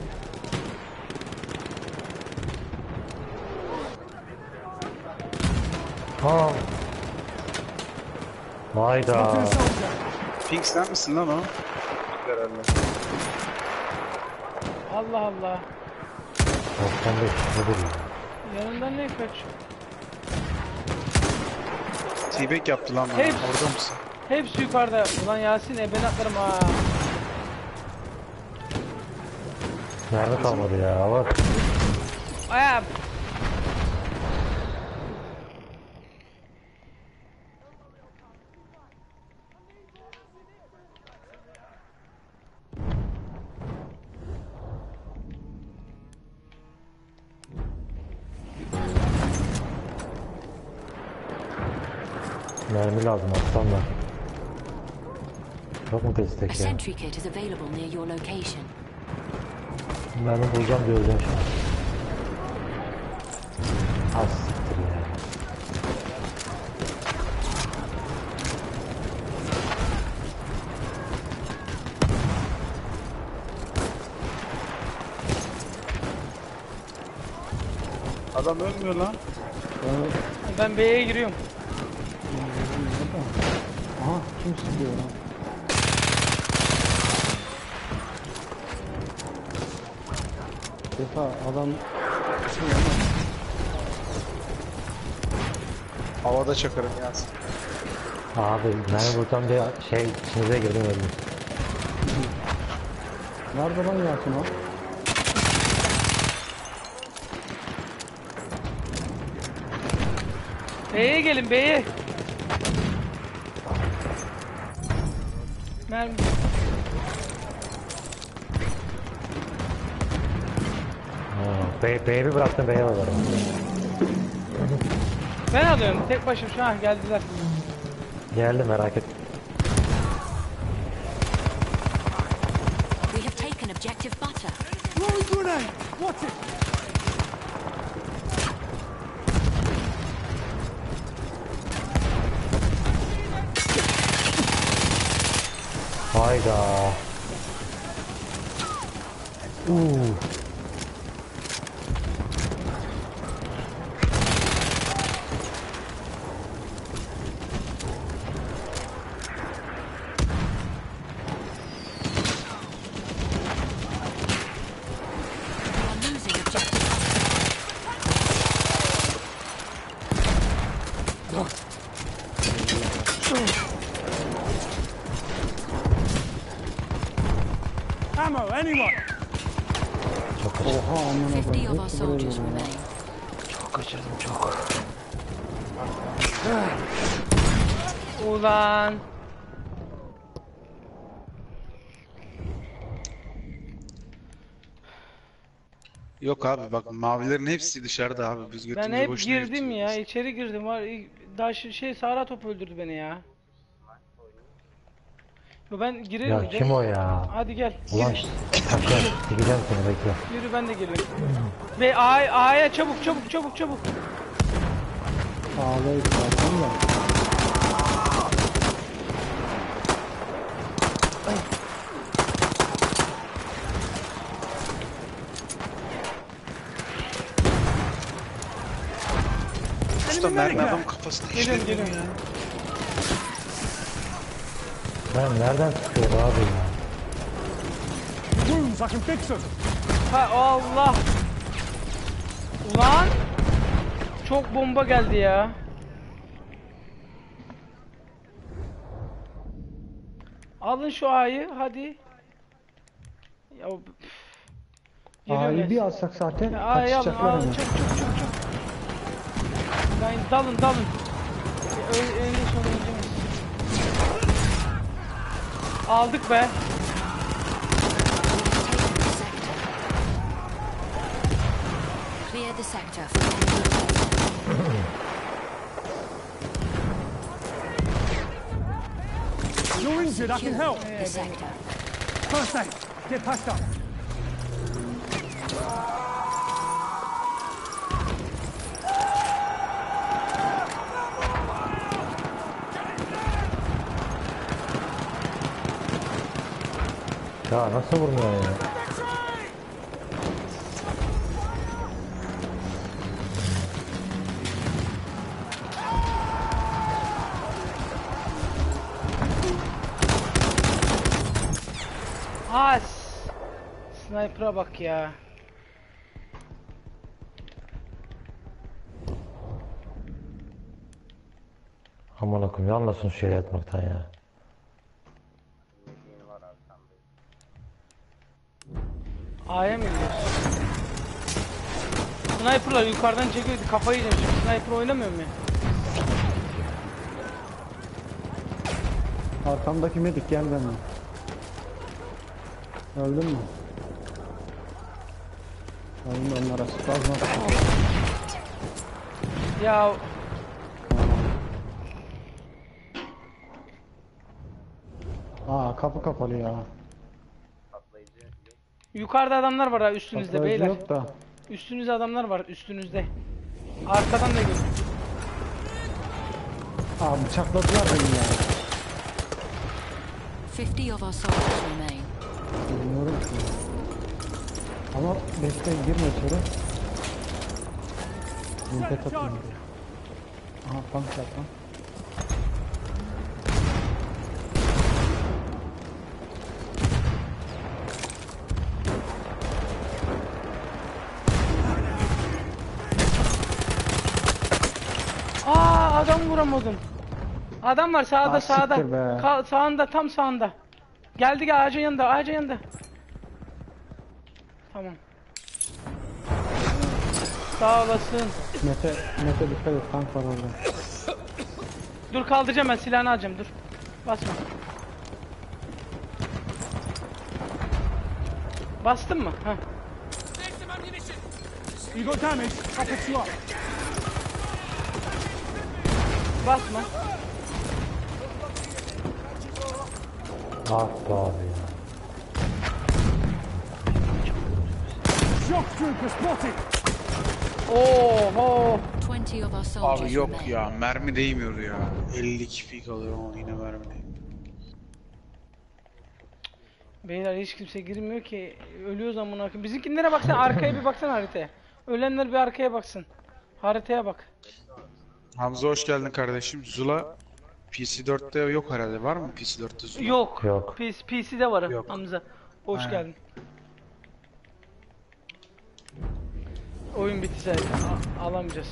Ha. Hayda. Pink sen misin lan o? Herhalde. Allah Allah. 95 nedir ya? Yanından ne kaç? T-back yaptı lan bana. Hep- Orada mısın? Hepsi yukarıda. Ulan Yasin e ben atlarım ha. Nerede kalmadı ya? Bak. Aya. Lazım aslanlar. Yok mu A destek ya? sentry kit is available near your location. Mermi bulacağım diye öleceğim şu an. Az siktir ya. Adam ölmüyor lan. Ben B'ye giriyorum. Kim sıkıyor lan? Defa adam Havada çakarım Yasin. Abi mermi bulacağım diye şey içinize girdim öldüm. nerede lan Yasin o? B'ye gelin B'ye. Mermi. Bey, B'yi bıraktım B'ye alırım. Ben alıyorum. Tek başım şu an geldiler. Geldi merak et. We have taken objective butter. Throwing grenade! Watch it! Hayda. Uuu. We are losing objective Ammo, anyone! Oha amına 50 koyayım. of our Hepsi buraya soldiers geliyor. remain. Çok kaçırdım çok. Ulan. Yok abi bak mavilerin hepsi dışarıda abi. Biz Ben götümüzü hep boşuna girdim ya. yırtıyoruz. içeri girdim. Var daha şu- şey Sara top öldürdü beni ya. Yo, Ben girerim. Ya gel. kim o ya? Hadi gel. Ulan Gir. Gideceğim seni bekle. Yürü ben de geliyorum. Ve A'ya A'ya çabuk çabuk çabuk çabuk. Ağlayıp zaten da. Usta mermi adam kafasına Geliyorum geliyorum. Ben nereden çıkıyor abi ya? Wounds, I can fix them! Ha Allah. Ulan. Çok bomba geldi ya. Alın şu A'yı hadi. Ya A'yı bir alsak zaten Ya, A'yı alın kaçacaklar alın hemen. çok çok Ben dalın dalın. Öyle öyle sorulacağız. Aldık be. Clear the sector. You're injured, I can help! The sector. First aid! Get patched up! Ya nasıl vurmuyor ya? As. Sniper'a bak ya. Aman akım yanlasın şu yere yatmaktan ya. A'ya mı gidiyorsun? Sniper'lar yukarıdan çekiyordu kafayı yedim şimdi sniper oynamıyor mu? Arkamdaki medik gel bana. Öldün mü? Öldüm onlara spazma. Ya Aa kapı kapalı ya. Yukarıda adamlar var ha üstünüzde Patlayıcı beyler. yok da. Üstünüzde adamlar var üstünüzde. Arkadan da geliyor. Aa bıçakladılar beni ya. 50 of our soldiers remain. Bilmiyorum ki. Ama bekle girme içeri. Impet atayım. Aha tank yap lan. vuramadım. Adam var sağda Ah, sağda. Ka- sağında tam sağında. Geldi gel ağacın yanında ağacın yanında. Tamam. Sağ olasın. Mete, Mete dikkat et tank var orada. Dur kaldıracağım ben silahını alacağım dur. Basma. Bastın mı? Heh. Şey- you got damage. I'll pick you up. Basma. Ah be abi ya. Shock trooper spotted. Oho. 20 of our soldiers Abi yok ya mermi değmiyor ya. 52 pik alıyorum ama yine mermi değmiyor. Beyler hiç kimse girmiyor ki. Ölüyoruz amına koyayım. Bizimkinlere baksana arkaya bir baksana haritaya. Ölenler bir arkaya baksın. Haritaya bak. Hamza hoş geldin kardeşim. Zula PC4'te yok herhalde. Var mı PC4'te Zula? Yok. Yok. PC, PC'de var Yok. Hamza. Hoş Aynen. geldin. Oyun bitti zaten. A- alamayacağız.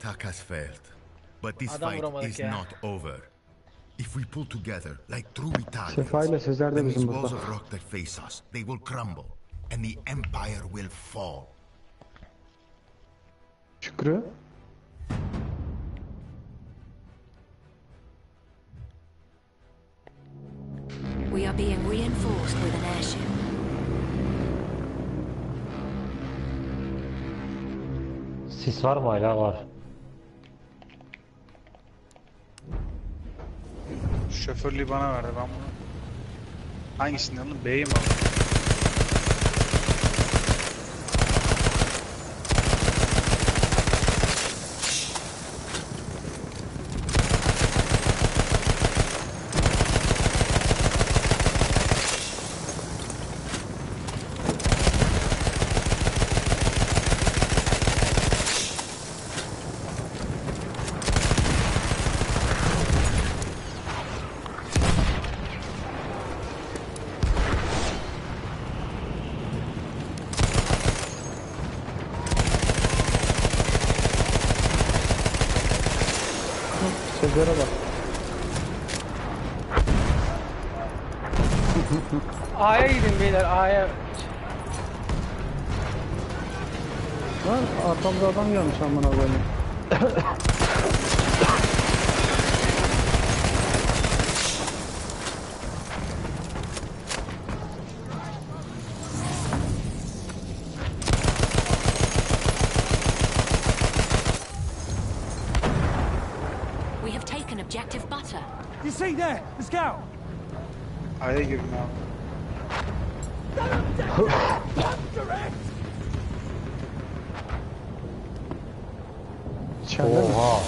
Attack has failed. But this Adam fight is ya. not over. If we pull together like true Italians, Sefa ile Sezer de then these walls of rock that face us, they will crumble, and the empire will fall. Şükrü. We are being reinforced with an airship. Sis var mı hala? Var. Şoförlüğü bana verdi ben bunu. Hangisini alın? B'yi mi alayım? Sezer'e bak. A'ya gidin beyler A'ya. Lan arkamda adam gelmiş amına koyayım. We have taken objective butter. You see there, the scout. A'ya girin abi. İçeride mi? Oha.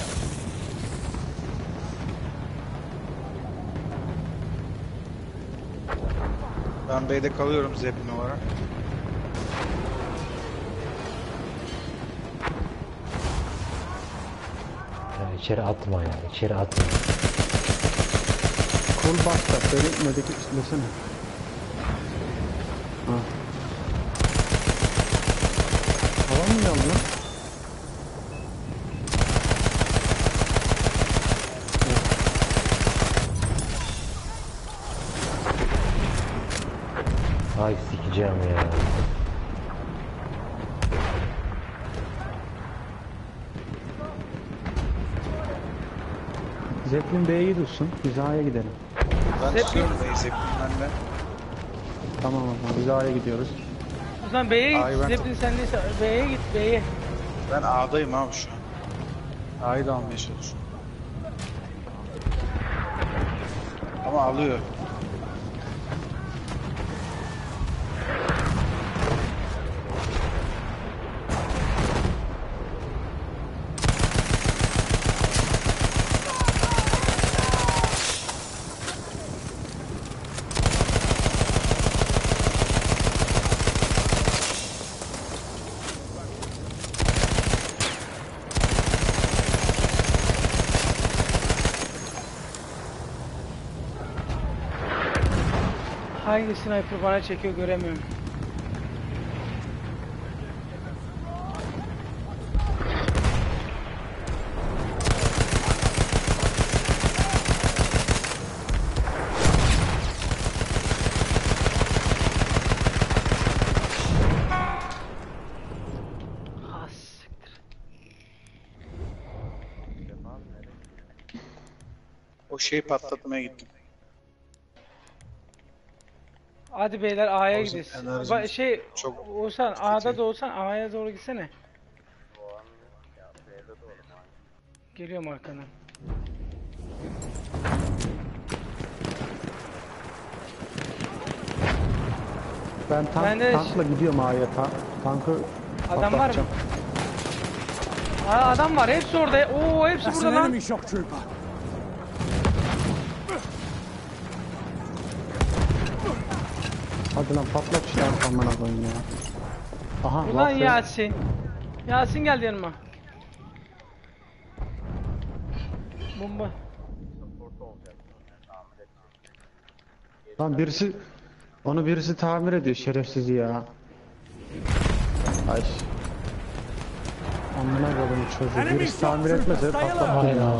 Ben B'de kalıyorum Zeppelin olarak. Ya içeri atma ya. içeri atma. Kol bastı. Beni medikit istesene. Ha. Hava mı geldi lan? Ay sikeceğim ya. Dursun. Biz A'ya gidelim. Ben tutuyorum B'yi Zeppelin'den de. Tamam o zaman biz A'ya gidiyoruz. O zaman B'ye Ay, ben git. Zeppelin sendeyse B'ye git B'ye. Ben A'dayım abi şu an. A'yı da almaya çalışıyorum. Ama alıyor. Hangi sniper bana çekiyor göremiyorum. Ah, o şeyi patlatmaya gittim. Hadi beyler A'ya Olsun, gidelim. enerjimiz Ba- şey çok Oğuzhan A'da da olsan A'ya doğru gitsene. Geliyorum arkandan. Ben tank, Ben de- tankla gidiyorum A'ya. Ta tankı Adam var mı? patlatacağım. Aa, adam var. Hepsi orada. Oo hepsi That's burada an lan. enemy shock trooper. Hadi lan patlat şu arkamdan koyayım ya. Aha Ulan laf Yasin. Yasin geldi yanıma. Bomba. Lan birisi onu birisi tamir ediyor şerefsiz ya. Ay. Amına koydum çocuğu. Birisi tamir etmese stay alert. patlattı ya.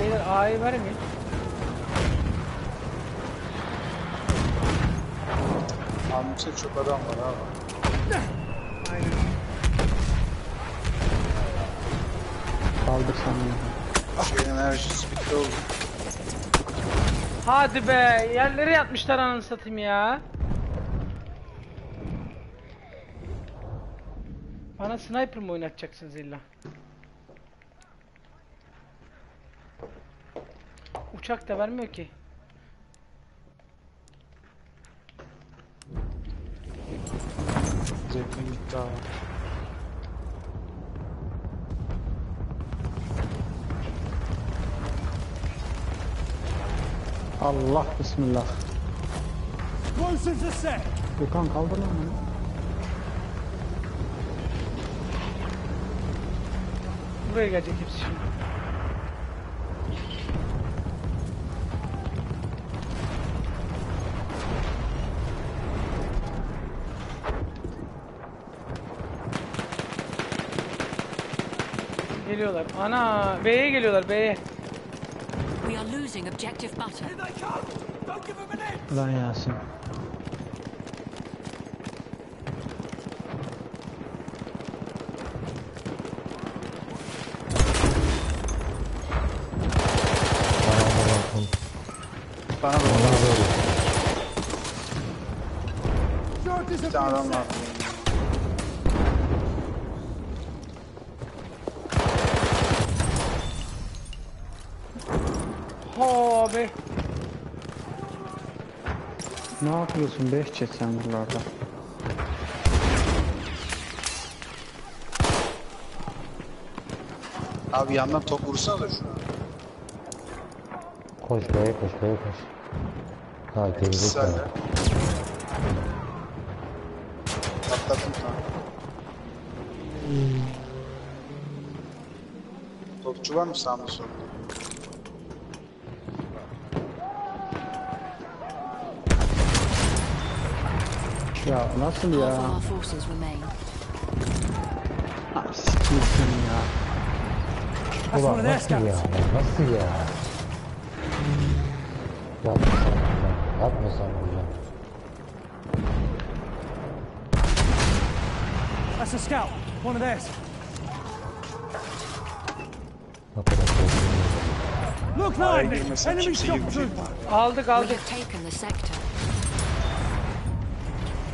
Beyler A'yı vermeyin. Almışsa çok adam var abi. Kaldır sen ya. Şeyin enerjisi bitti oldu. Hadi be. Yerlere yatmışlar anasını satayım ya. Bana sniper mı oynatacaksınız illa? Uçak da vermiyor ki. Zeppelin gitti abi. Allah bismillah. Gökhan kaldır lan bunu. Buraya gelecek hepsi şimdi. Geliyorlar. Ana B'ye geliyorlar B'ye. We are losing objective butter. Ulan Yasin. Ne yapıyorsun Behçet sen buralarda? Abi yandan top vursana da şu. Koş B'ye koş B'ye koş. Ha. Sen de. Patlattım sana. Topçu var mı sağında solunda? Nasıl Half ya? of our forces remain. Ah, siktir seni ya. That's one Ulan of their nasıl ya? scouts. lan, Nasıl ya? Yapma sen bunu. Yapma sen bunu. That's a scout. One of theirs. Ne kadar korkunç. Look, Araya Lightning! girmesen Enemy kimse shock girmeyecek. trooper. Aldık We aldık. have taken the sector.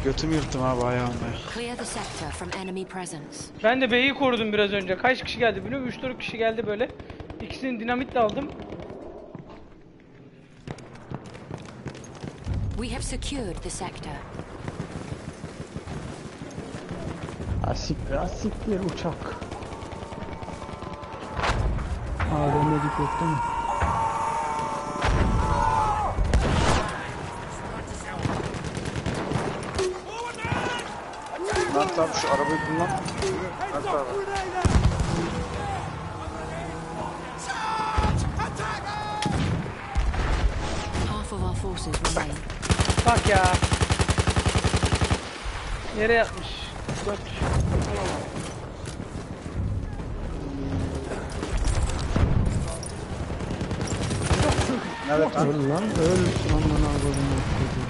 Götümü yırttım abi ayağımda. Ben de B'yi korudum biraz önce. Kaç kişi geldi biliyor musun? 3-4 kişi geldi böyle. İkisini dinamitle aldım. We have secured the sector. Ah siktir, ah siktir uçak. AVM dik yok değil mi? Mert abi şu arabayı kullan. Mert abi. Half of our forces remain. Bak ya. Yere yatmış. 4 Evet lan. Öl lan öl. Amına koydum çocuğu.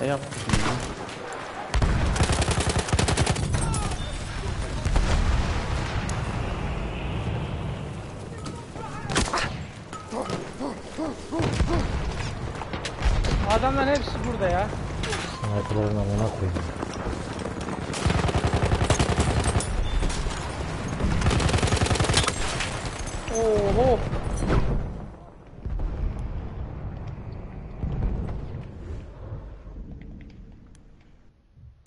Ne yaptı şimdi? Adamların hepsi burada ya. Sniper'ların amına koyayım. Oho.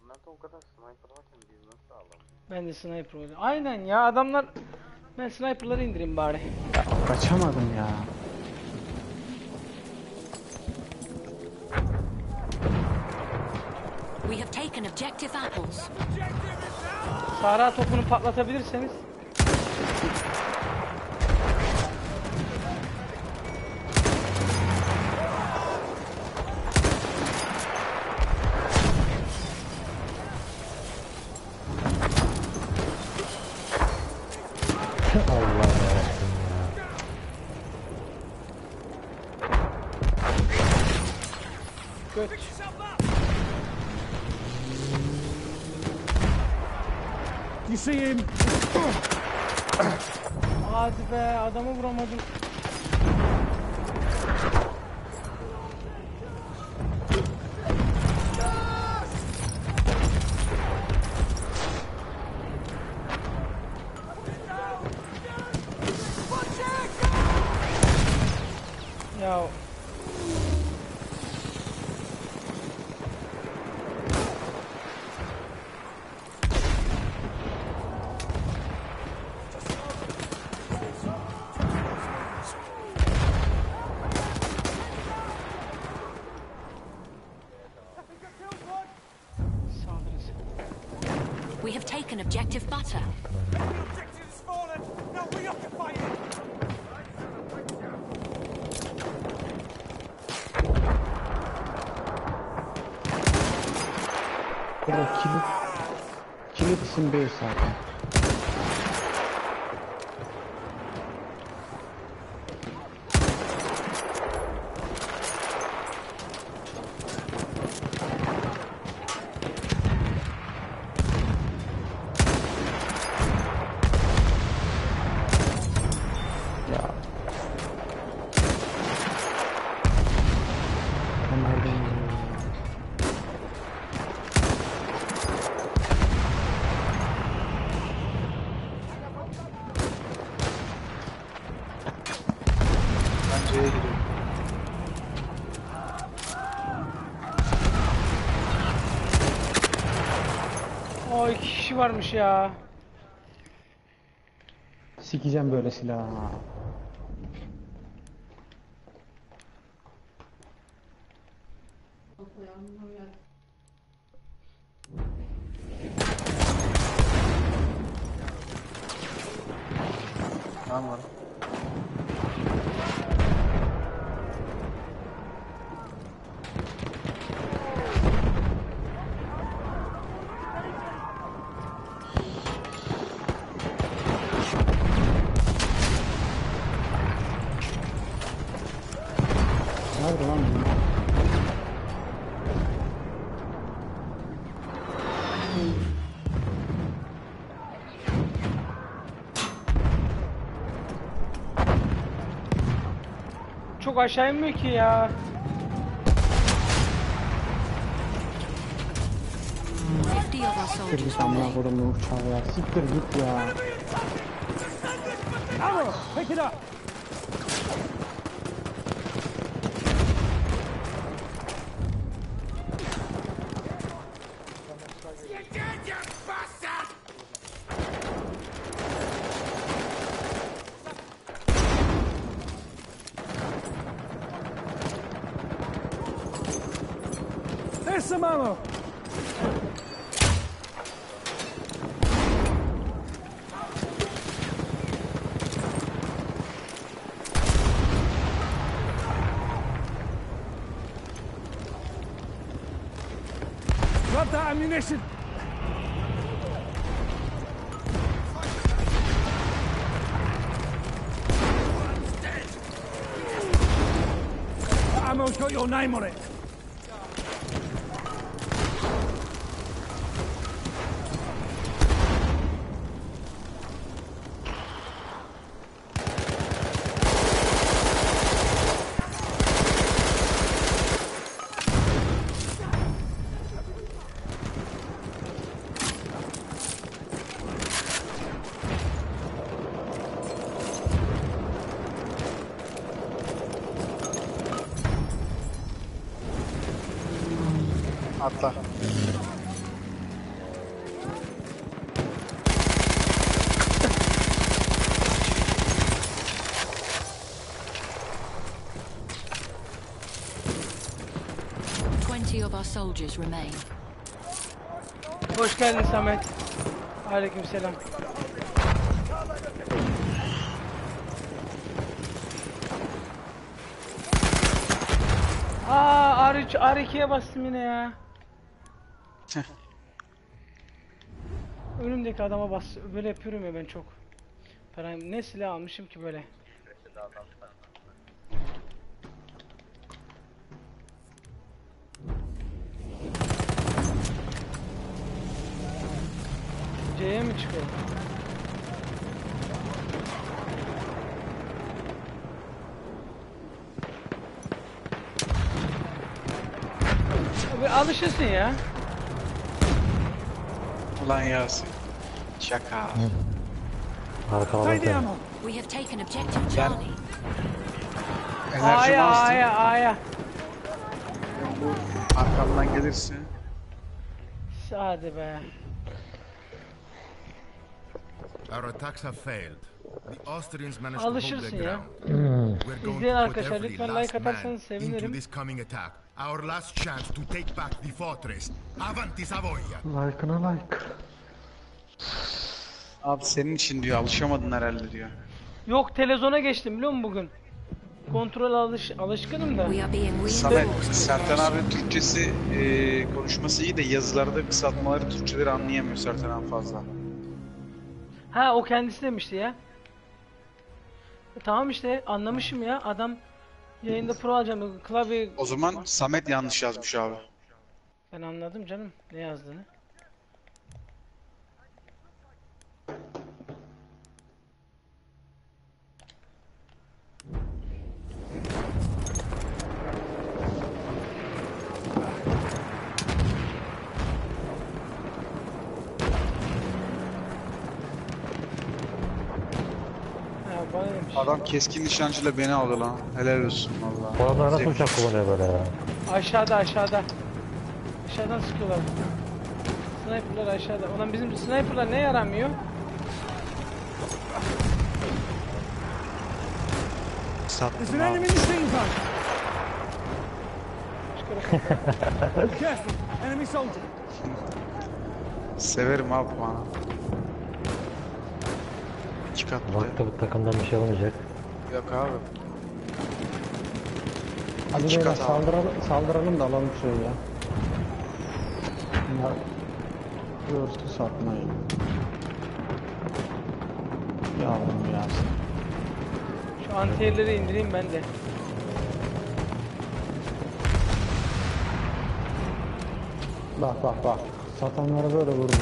Bunlarda o kadar sniper varken biz nasıl alalım? Ben de sniper oynayayım. Aynen ya adamlar... Ben sniperları indireyim bari. Kaçamadım ya. We have taken objective apples. Sahra topunu patlatabilirseniz. Ya saldırısı. We have taken objective butter. Objective's fallen. Now we occupy it. Burada kilit kilit isim değil zaten. Ya. Sikeceğim böyle silahı. Çok aşağı inmiyor ki ya. Siktir git amına kodumun uçağı ya. Siktir git ya. Ammo! Pick it up! There's some ammo! Grab that ammunition! That ammo's got your name Atla. Twenty of our soldiers remain. Hoş geldin Samet. Aleykümselam. Aa R3 R2'ye bastım yine ya. Önümdeki adama bas. Böyle yapıyorum ya ben çok. Ben ne silah almışım ki böyle. C'ye mi çıkıyor? Abi alışırsın ya. Ulan Yasin. Şaka. Take the ammo. We have taken objective Charlie. Enerjim Aya azdı. aya aya. Arkamdan gelirse. Hadi be. Our attacks have failed. The Austrians managed to hold Alışırsın their ya. ground. Hmm. We're going İzleyen to put arkadaşlar every lütfen last man atarsanız into sevinirim. this coming attack. Our last chance to take back the fortress. Avanti Savoia! Like'ına like. Abi senin için diyor alışamadın herhalde diyor. Yok televizyona geçtim biliyor musun bugün? Kontrol alış alışkınım da. Samet. Sertan abi Türkçesi e, konuşması iyi de yazılarda kısaltmaları Türkçeleri anlayamıyor Sertan abi fazla. Ha o kendisi demişti ya. E, tamam işte anlamışım ya adam yayında pro alacağım klavye O zaman Samet yanlış yazmış abi. ben anladım canım ne yazdığını. Ha, bana demiş. Adam keskin nişancıyla beni aldı lan. Helal olsun valla. Bu adamlar nasıl Zevk. uçak kullanıyor böyle ya? Aşağıda aşağıda. Aşağıdan sıkıyorlar. Sniper'lar aşağıda. Ulan bizim sniper'lar ne yaramıyor? There's Sattım an enemy abi. machine gun. Careful. Enemy soldier. Severim abi bana. Katlı. Vakti bu takımdan bir şey olmayacak. Yok abi. Hadi İki beyler kat abi. saldıralım, saldıralım da alalım şurayı ya. Ya. Görsün satmayın. Yavrum Yasin. şu antiyerleri indireyim ben de. Bak bak bak. Satanları böyle vurdu.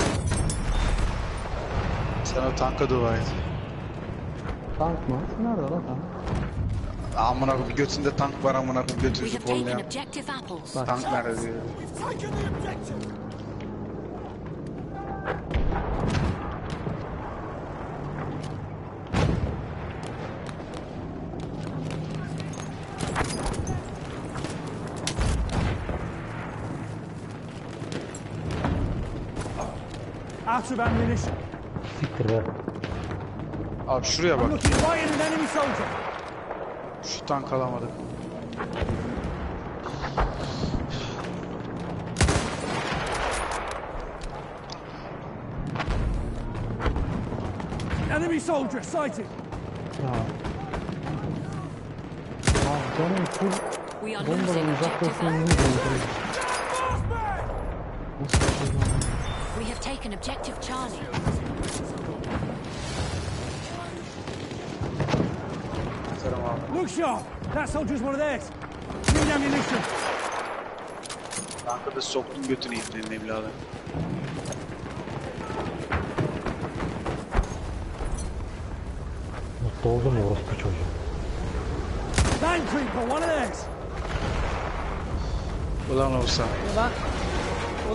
Sen o tanka dua et. Tank mı? Nerede lan tank? Amına koyayım götünde tank var amına koyayım We götünüzü have taken kollayan. objective apples. Bak. Tank nerede diyor. Out of ammunition. Siktir be. Abi şuraya bak. Şu tank alamadık. Enemy soldier sighted. Ya. Abi canım full bombadan losing uzak objective dostluğunu apples. gönderiyor. Nasıl bir şey lan? We have taken objective Charlie. Look sharp. That soldier's one of theirs. Need ammunition. Tankı da soktum götünü iplerin evladı. Mutlu oldum ya orospu çocuğu. Land creeper, one of theirs. Ulan olsa. Ulan.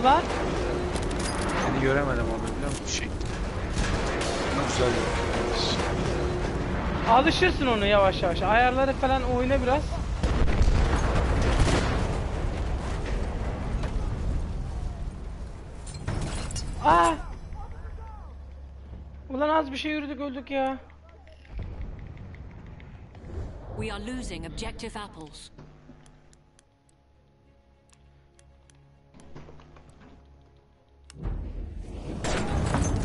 Ulan. Seni göremedim orada biliyor musun? Şey. Ne güzel yapıyorsun. Alışırsın onu yavaş yavaş. Ayarları falan oyna biraz. Aa! Ulan az bir şey yürüdük öldük ya. We are losing objective apples.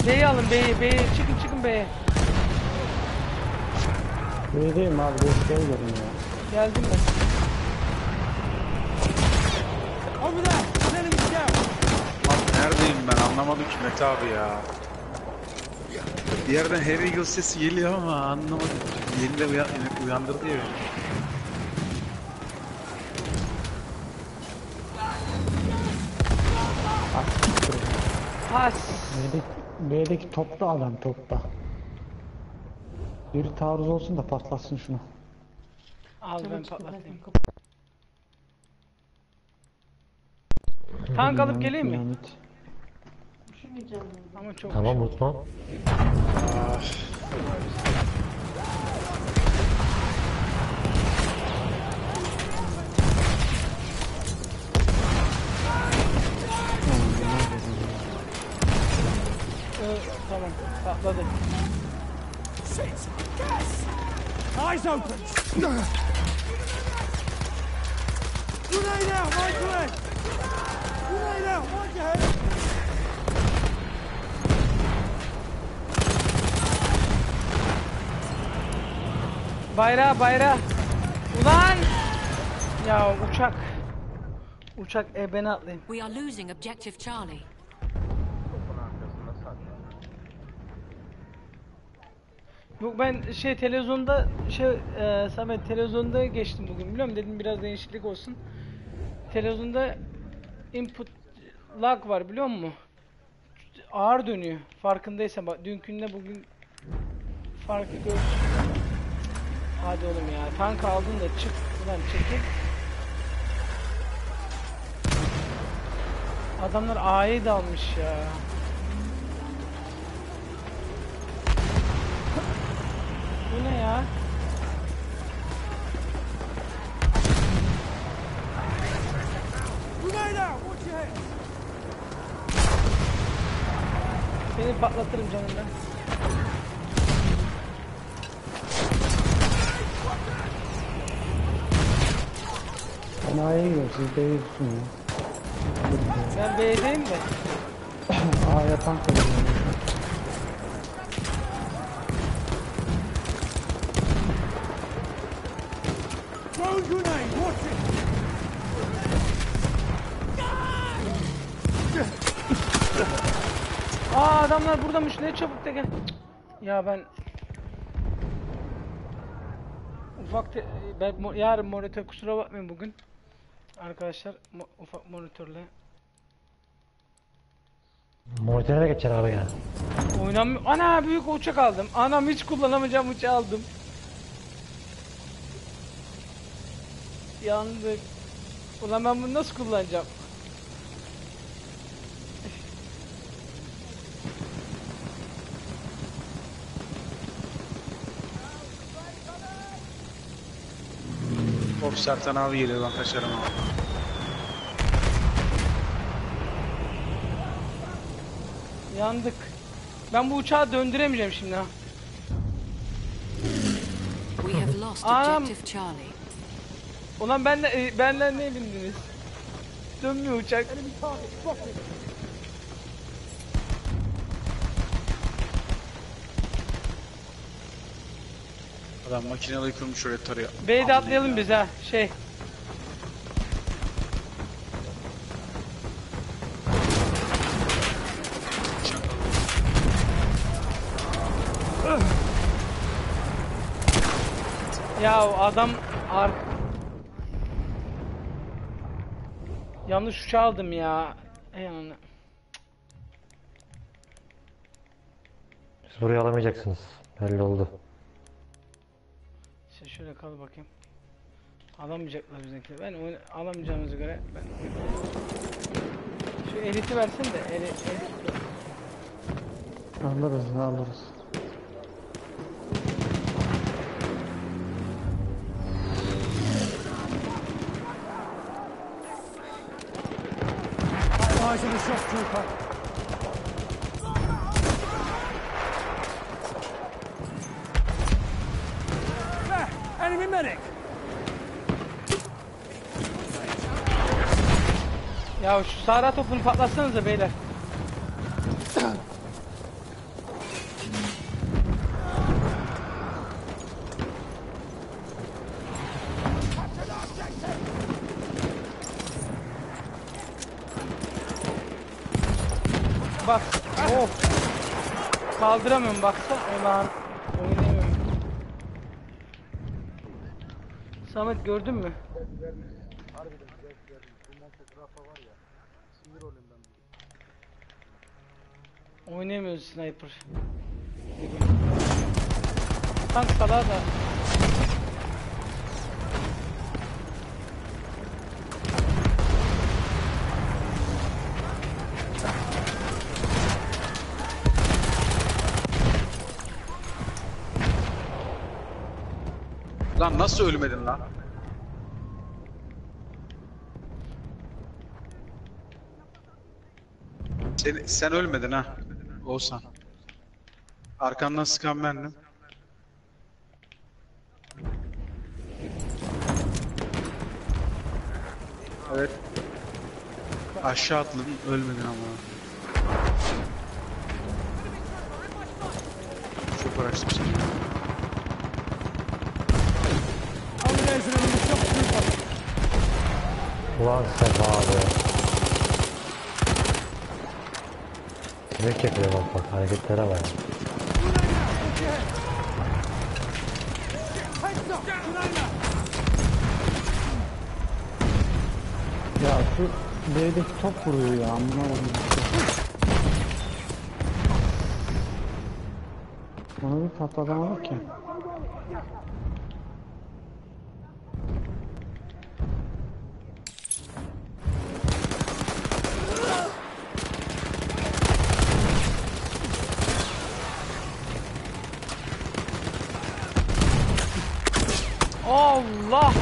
B'yi alın B'yi B'yi çıkın çıkın B'ye. B'deyim abi. B'ye gelin ya. Geldim ben. Over there! An enemy scout! Abi neredeyim ben anlamadım ki Mete abi ya. Bir yerden Harry Eagle sesi geliyor ama anlamadım. Yeni de uyan, uyandırdı ya beni. Has. B'deki, B'deki topta adam topta. Biri taarruz olsun da patlatsın şunu. Al ben patlatayım. Tank alıp geleyim mi? Dinamit. Ama çok Tamam Osman. Ee, tamam patladı. Eyes open! Grenade out, right leg! Grenade out, right ahead! Bayrağı bayrağı. Ulan! Ya uçak. Uçak e ben atlayayım. We are losing objective Charlie. Yok ben şey televizyonda şey e, Samet televizyonda geçtim bugün biliyor musun? Dedim biraz değişiklik olsun. Televizyonda input lag var biliyor musun? Ağır dönüyor. Farkındaysan bak dünkünle bugün farkı gör. Hadi oğlum ya. Tank aldın da çık. Ulan çekil. Adamlar A'yı da almış ya. Bu ne ya? Head! Seni patlatırım canım ben. A'ya gidiyorum. Siz B'ye tutun ya. Ben B'deyim de. A'ya tank koyuyorum. Throw grenade, watch it! Aa adamlar buradamış ne çabuk da gel. Cık. Ya ben ufak te- ben mo- yarın monitör kusura bakmayın bugün. Arkadaşlar mo- ufak monitörle Monitöre geçer abi ya. oynamıyor. Ana büyük uçak aldım. Anam hiç kullanamayacağım uçağı aldım. Yandık. Ulan ben bunu nasıl kullanacağım? Of Sertan abi geliyor ben kaçarım abi. Yandık. Ben bu uçağı döndüremeyeceğim şimdi ha. We have lost Anam. objective Charlie. Ulan ben e, benden ne bindiniz? Dönmüyor uçak. Adam makineleri kurmuş oraya tarıyor. B'de atlayalım biz ha. Şey. Ya adam ar Yanlış uçağı aldım ya. Ey ananı. Siz burayı alamayacaksınız. Belli oldu. Şöyle kal bakayım. Alamayacaklar bizimkiler. Ben oyun alamayacağımıza göre ben Şu eliti versin de eli, elit Alırız alırız. Eyes on the trooper! Enemy medic. Ya şu Sahra topunu patlatsanıza beyler. Bak. Of. Kaldıramıyorum baksana. Ulan. Samet gördün mü? Oynayamıyoruz sniper. Tank salağı da. Lan nasıl ölmedin lan? Sen, sen ölmedin ha. Oğuzhan. Arkandan sıkan bendim. Evet. Aşağı atladın ölmedin ama. Çok uğraştım seni. There's an enemy shock trooper. Ulan Sefa abi. Yemek yapıyor bak bak hareketlere bak. Ya şu B'deki top vuruyor ya. Koyayım. Onu bir patlatamadık ki. Allah!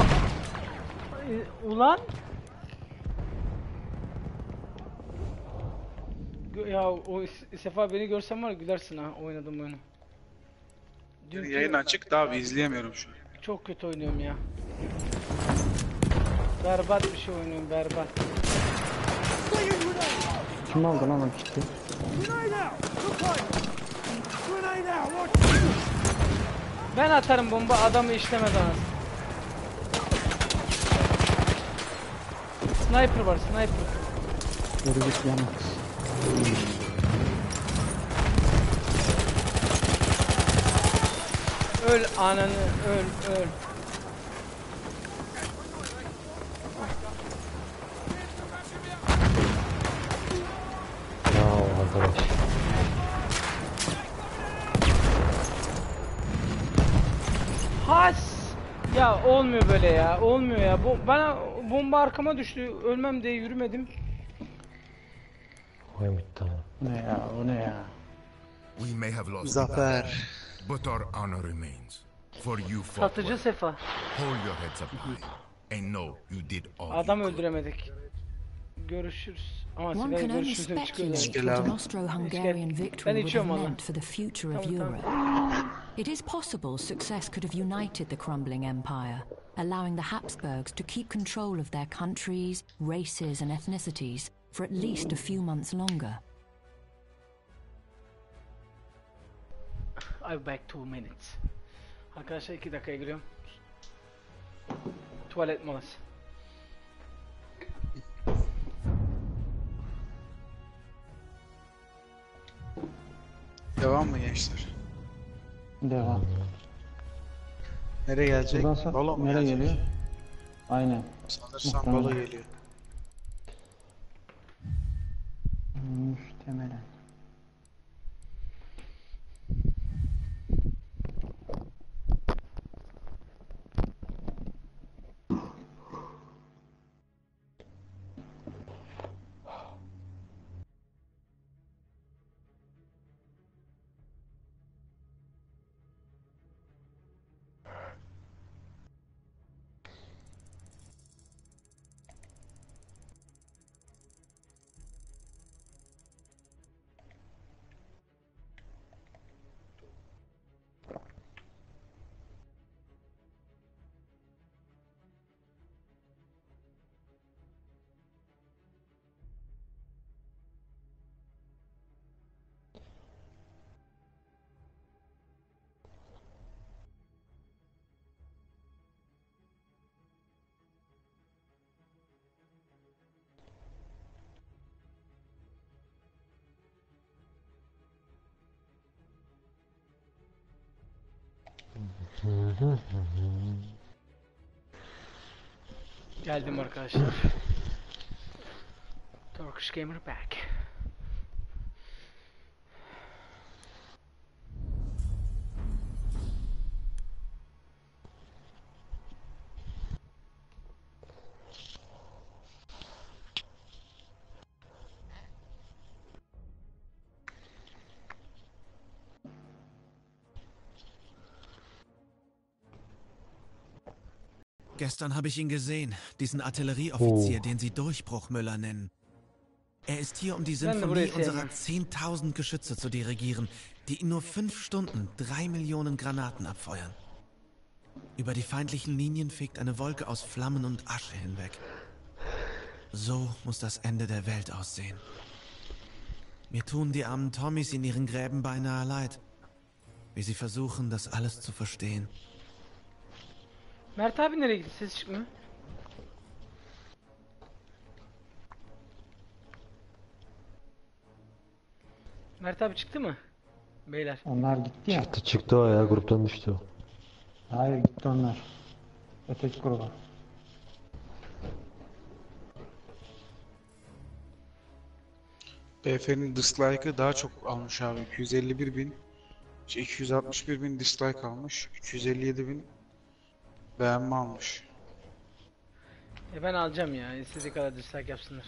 Gö- Ya o Sefa beni görsen var gülersin ha oynadığım oyunu. Dünkü- Yayın açık da abi izleyemiyorum şu an. Çok kötü oynuyorum ya. Berbat bir şey oynuyorum berbat. Kim aldı lan o kiti? Ben atarım bomba adamı işlemez anasını. Sniper var sniper. Yürü git yana. Öl ananı öl öl. Bravo arkadaş. Has! Ya olmuyor böyle ya. Olmuyor ya. Bu, bana bomba arkama düştü. Ölmem diye yürümedim. Bitti ama. Ne ya o ne ya? We may have lost, Zafer. but our honor remains. For you fought Satıcı well. Sefa. Hold your heads up high, and know you did all Adam you could. öldüremedik. Görüşürüz. Ama One sigara can only görüşürüz çıkıyorlar. speculate what an Austro-Hungarian Ben victory would have meant for the future of Tamam, tamam. Europe. It is possible success could have united the crumbling empire, allowing the Habsburgs to keep control of their countries, races, and ethnicities for at least a few months longer. I'll back two minutes. Arkadaşlar iki dakikaya giriyorum. Tuvalet molası. Devam mı gençler? Devam. Nereye gelecek? Buradan sağ- Balo mu nereye gelecek? geliyor? Aynen. Sanırsam Muhtemelen. balo geliyor. Muhtemelen. Geldim arkadaşlar. Turkish Gamer back. Gestern habe ich ihn gesehen, diesen Artillerieoffizier, Oh. den Sie Durchbruchmüller nennen. Er ist hier, um die ja unserer immer. 10.000 Geschütze zu dirigieren, die in nur fünf Stunden drei Millionen Granaten abfeuern. Über die feindlichen Linien fegt eine Wolke aus Flammen und Asche hinweg. So muss das Ende der Welt aussehen. Mir tun die armen Tommys in ihren Gräben beinahe leid, wie sie versuchen, das alles zu verstehen. Mert abi nereye gitti? Ses çıkmıyor. Mert abi çıktı mı? Beyler. Onlar gitti ya. Çıktı çıktı o ya gruptan düştü o. Hayır gitti onlar. Öteki gruba. BF'nin dislike'ı daha çok almış abi. 251 bin. Şey, 261 bin dislike almış. 257 bin beğenme almış. E ben alacağım ya. İstediği kadar dislike yapsınlar.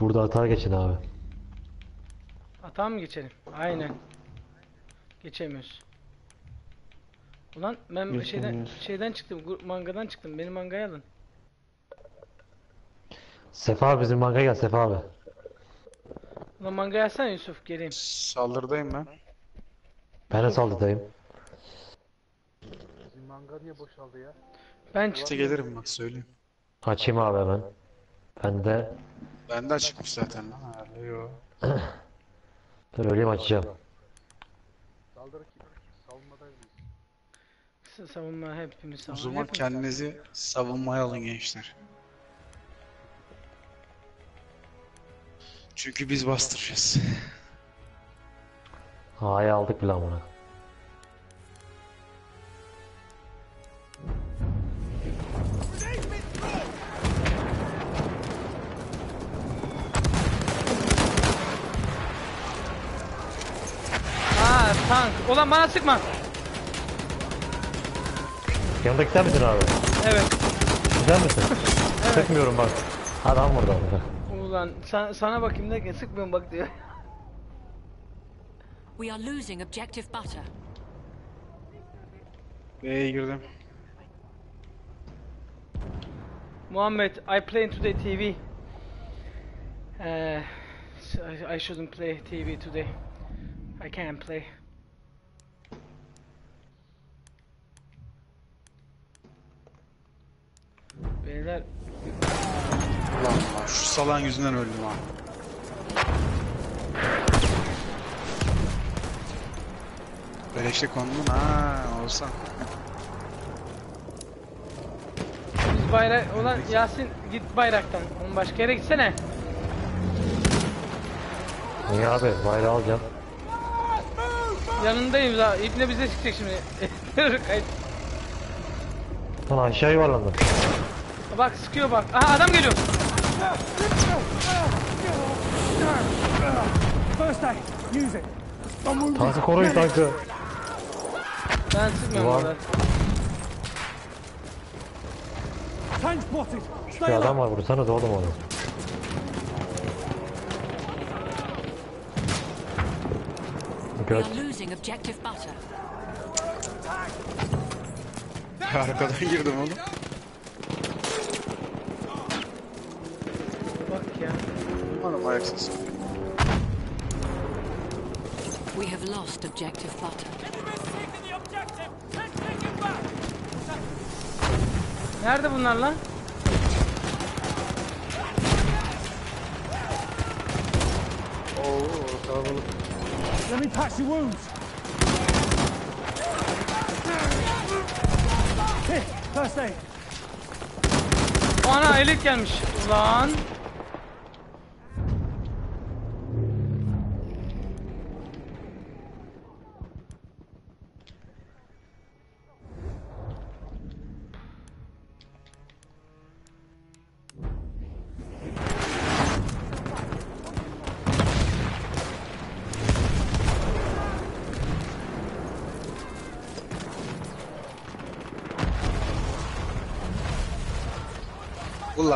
Burada hata geçin abi. Hata mı geçelim? Aynen. Geçemiyoruz. Ulan ben şeyden Geçemiyoruz. şeyden çıktım. gu- Mangadan çıktım. Beni mangaya alın. Sefa abi bizim manga gel Sefa abi. Ulan mangaya alsana Yusuf geleyim. Saldırıdayım ben. Ben de saldırıdayım. Bizim manga niye boşaldı ya? Ben çıktım. gelirim bak söyleyeyim. Açayım abi hemen. Ben de Bende açıkmış zaten lan. Ha, Yo. dur öleyim açacağım. Saldırı ki savunmadayız biz. S- Savunma hepimiz O savunma. zaman Hepimiz- kendinizi savunmaya alın gençler. Çünkü biz bastıracağız. A'yı aldık bile amına. Aa tank. Ulan bana sıkma. Yanındaki sen misin abi? Evet. Güzel misin? Sıkmıyorum bak. Adam burada burada. Ulan sa- sana bakayım derken sıkmıyorum bak diyor. We are losing objective butter. B'ye girdim. Muhammed, I play today TV. Uh, so I, I shouldn't play TV today. I can't play. Beyler Ulan ulan şu salan yüzünden öldüm ha. Beleşte kondun ha olsan. biz bayrak ulan Yasin git bayraktan. Oğlum başka yere gitsene. Niye abi? Bayrağı alacağım. Yanındayım daha. İbne bize çıkacak şimdi. Kayıt. Lan aşağı yuvarlandım. bak sıkıyor bak. Aha adam geliyor. Tankı koruyun tankı. Ben sıkmıyorum Var. orada. Tank spotted. Bir Stay adam alert. var vursanız oğlum onu. We Göt. are losing objective butter. Arkadan girdim oğlum. Bak ya. Umarım ayak sesi. We have lost objective butter. Nerede bunlar lan? Oo kalabalık. Let me patch your wounds. Here, first aid. Ana elit gelmiş. Ulan.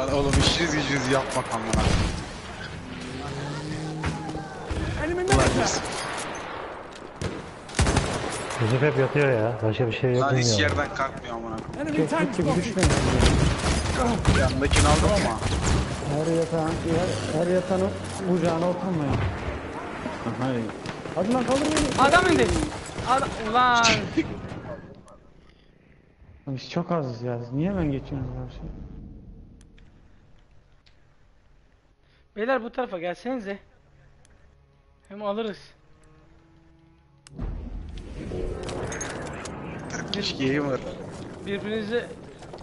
Ulan oğlum işiniz gücünüzü yapmak amına. Enemy Ulan biz. Yusuf hep yatıyor ya. Başka bir şey yok Lan hiç bilmiyorum. yerden kalkmıyor amına. Enemy tank gibi spotted. düşmeyin. Yanındakini aldım ama. Her yatağın, her, her yatağın kucağına oturmayın. Hadi lan kaldır beni. Adam indi. Adam, ulan. Biz çok azız ya. Niye ben geçiyorum her şey? Beyler bu tarafa gelsenize. Hem alırız. Turkish Gamer. Birbirinizi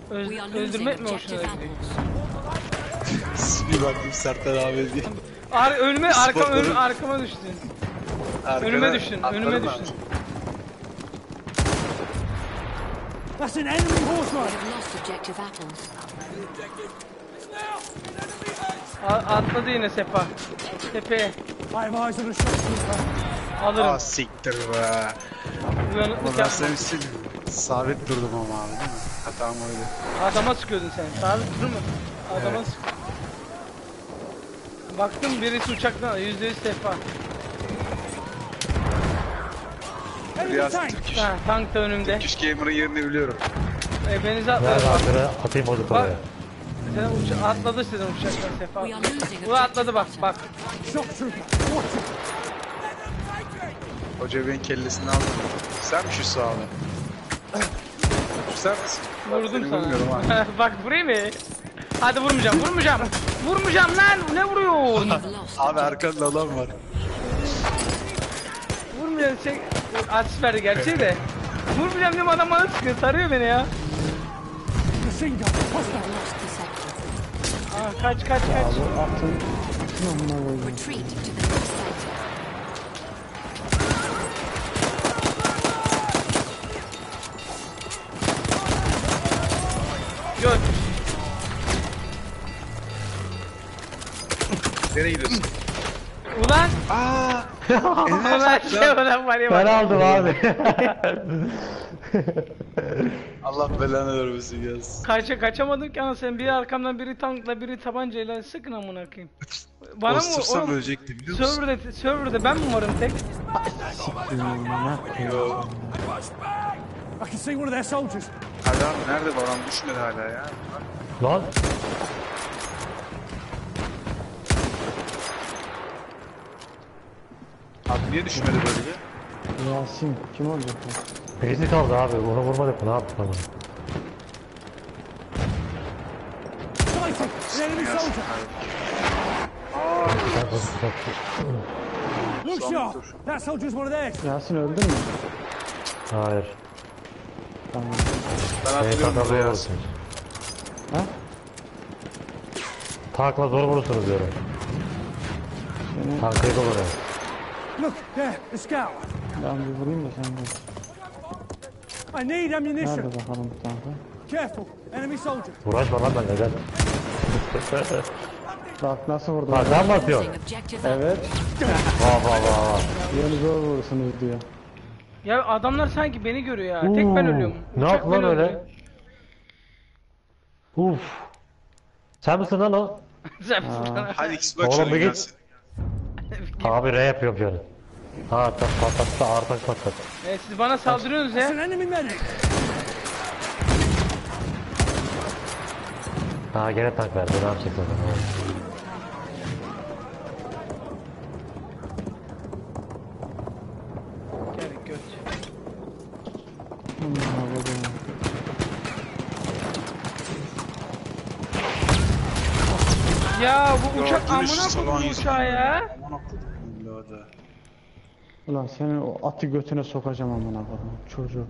öz- öldürmek mi hoşuna gidiyor? bir baktım Sertan abi diye. Ar önüme arkam önüm arkama düştün. Önüme düştün, önüme düştün. That's an enemy horse rider. We've lost objective apples. A- atladı yine Sefa. Tepeye eyes on a shopkeeper. alırım. Aa siktir be. Uyanıklık ben yapma. seni sabit durdum ama abi değil mi? Hatam oydu. Adama sıkıyordun sen. Sabit durma. Adama sık. Baktım birisi uçaktan yüzde yüz Sefa. Enemy Biraz tank. Turkish, Ha, tank da önümde. Turkish Gamer'ın yerini biliyorum. E, benize. Ver Bak, Bahadır atayım bozuk bak. oraya. Sen uça atladı sizin uçaktan Sefa. Bu atladı bak bak. Hoca benim kellesini aldı. Sen mi şu sağlı? Şu sen misin? Vurdum sana. bak vurayım mı? Hadi vurmayacağım, vurmayacağım. Vurmayacağım lan. Ne vuruyorsun? Abi arkanda adam var. Vurmayacağım. Şey, artist verdi gerçeği de. Vurmayacağım diyorum adam bana sıkıyor. Sarıyor beni ya. Machine gun. Hostile. Lost. Aa, kaç kaç kaç. Abi atın. Atın amına koyayım. Retreat to the next sector. Gör. Nereye gidiyorsun? Ulan. Aa! Ulan şey ulan var ya. Ben aldım abi. Allah belanı vermesin gelsin. Kaça kaçamadım ki ama sen biri arkamdan biri tankla biri tabancayla sıkın amına koyayım. Bana mı Ostursam oğlum? ölecekti biliyor musun? Server'da, server'da ben mi varım tek? Amına koyayım. I can see one of their soldiers. Hadi abi nerede bu adam düşmedi hala ya. Lan. Abi niye düşmedi böyle? Yasin kim olacak bu? Birisi kaldı abi. Onu vurmadık mı? Ne yaptık yaptım. Look sharp. That soldier's one of theirs. Yasin öldün mü? Hayır. Tamam. Ben tankla buraya vurursunuz. Ha? Tankla zor vurursunuz diyorum. Tankayı da oraya. Look, there, the scout. Ben bir vurayım da sen de. I need ammunition. Nerede bakalım bu tankı? Careful. Enemy soldier. Uğraşma lan ben neden? Bak nasıl vurdu. Bak? Losing objective Evet. Vah vah vah vah. Yeni zor vurursunuz diyor. Ya adamlar sanki beni görüyor ya. Tek ben Oo, ölüyorum. Ne yaptı lan öyle? Uf. Sen misin lan o? Sen Hadi ikisi Oğlum bir git. Abi R yapıyorum canım. Ha tak patlattı tak patlattı. e, siz bana saldırıyorsunuz ya. an enemy medic. Ha gene tank verdi ne yapacaksın sen? Gel göt. Amına koyayım. Ya bu uçak amına yüzü. uçağı ya. Aman okudum evladı. Ulan seni o atı götüne sokacağım amına koyayım çocuğu.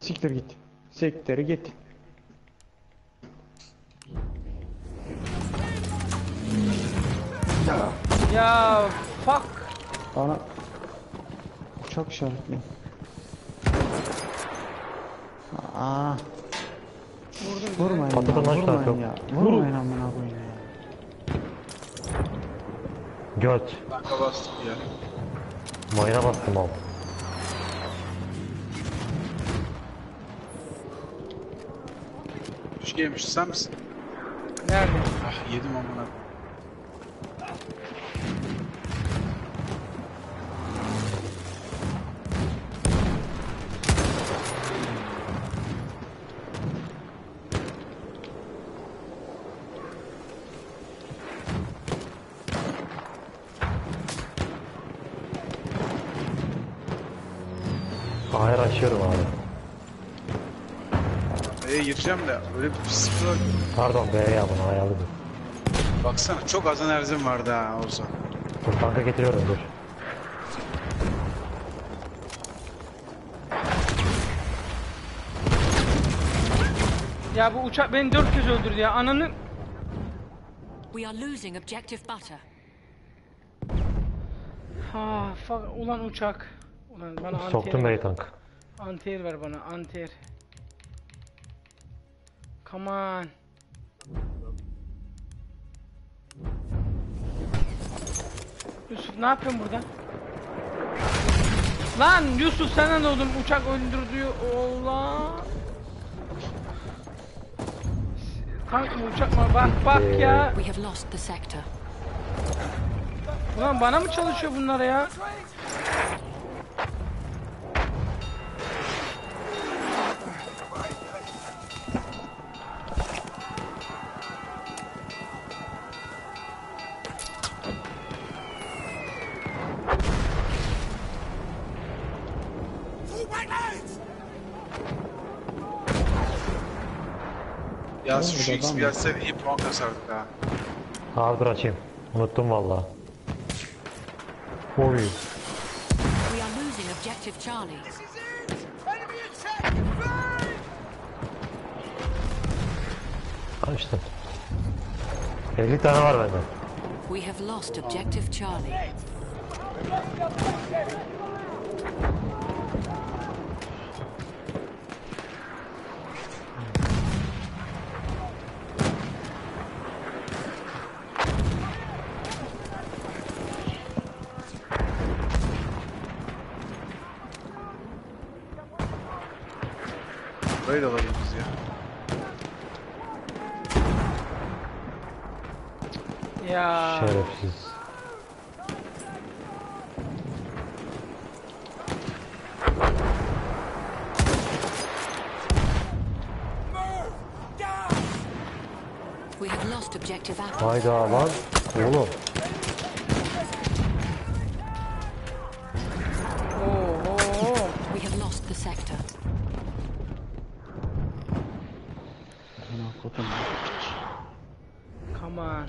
Siktir git. Siktir git. Ya fuck. Bana uçak işaretli. Aa, Vurdum. vurmayın Patlatın ya, şu vurmayın ya. Vurmayın amına koyayım ya. Göt. Banka bastım ya. Mayına bastım al. kişi yemiş. Sen misin? Nerede? Ah yedim amına. B'ye gireceğim de öyle bir ki. Pardon B'ye bunu ayarladım. Baksana çok az enerjim vardı ha Oğuzhan. Dur kanka getiriyorum dur. Ya bu uçak beni dört kez öldürdü ya. Ananı... We are losing objective butter. Ha, fuck. Ulan uçak. Ulan bana anti Soktum B'yi tank. Anti ver bana, anti Come on. Yusuf ne yapıyorsun burada? Lan Yusuf sana ne oldum uçak öldürdü Allah. Tank mı uçak mı? Bak bak ya. We have lost the sector. Ulan bana mı çalışıyor bunlar ya? Ya şu X bir açsaydı iyi puan kasardık ha. Abi dur açayım. Unuttum valla. Oy. We are losing objective Charlie. Açtım. 50 tane var bende. We have lost objective Charlie. Burayı da alabiliriz ya. Ya. Şerefsiz. We have lost objective apples. Hayda lan. Oğlum. Oo. We have lost the sector. Come on.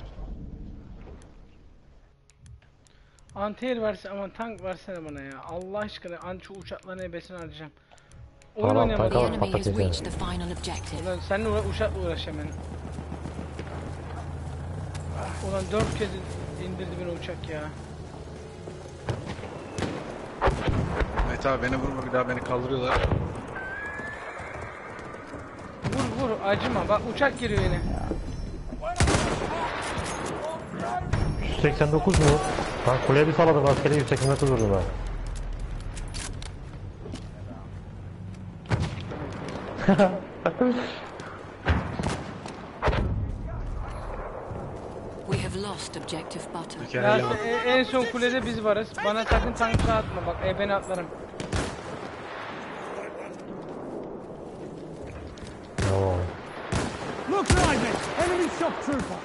Anti verse ama tank versene bana ya. Allah aşkına an şu uçakların ebesini harcayacağım. Oyun Tamam, oynamadım. The Tamam, enemy has patlatacağız. reached the final objective. Ulan seninle uğra uçakla uğraşacağım ben. Ulan dört kez indirdi beni uçak ya. Mete abi beni vurma bir daha beni kaldırıyorlar. Vur vur acıma bak uçak geliyor yine. 189 mu? Lan kuleye bir salladım askeri 189 vurdum ben. We have lost objective kere Ya sen- e- en son kulede biz varız. Bana sakın tank atma bak e ben atlarım. Look behind me! Enemy shock trooper!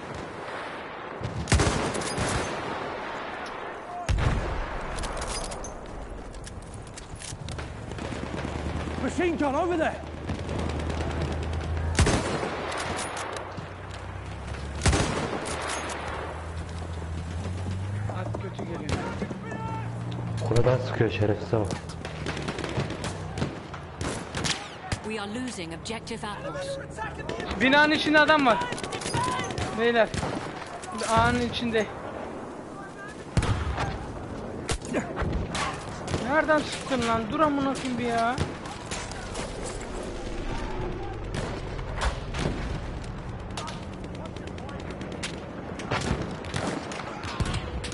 Machine gun over there! At kötü geliyor. Sıkıyor şerefsize bak. We are losing objective apples. Binanın içinde adam var. Beyler. Ağanın içinde. Nereden sıktın lan? Dur amına koyayım bir ya.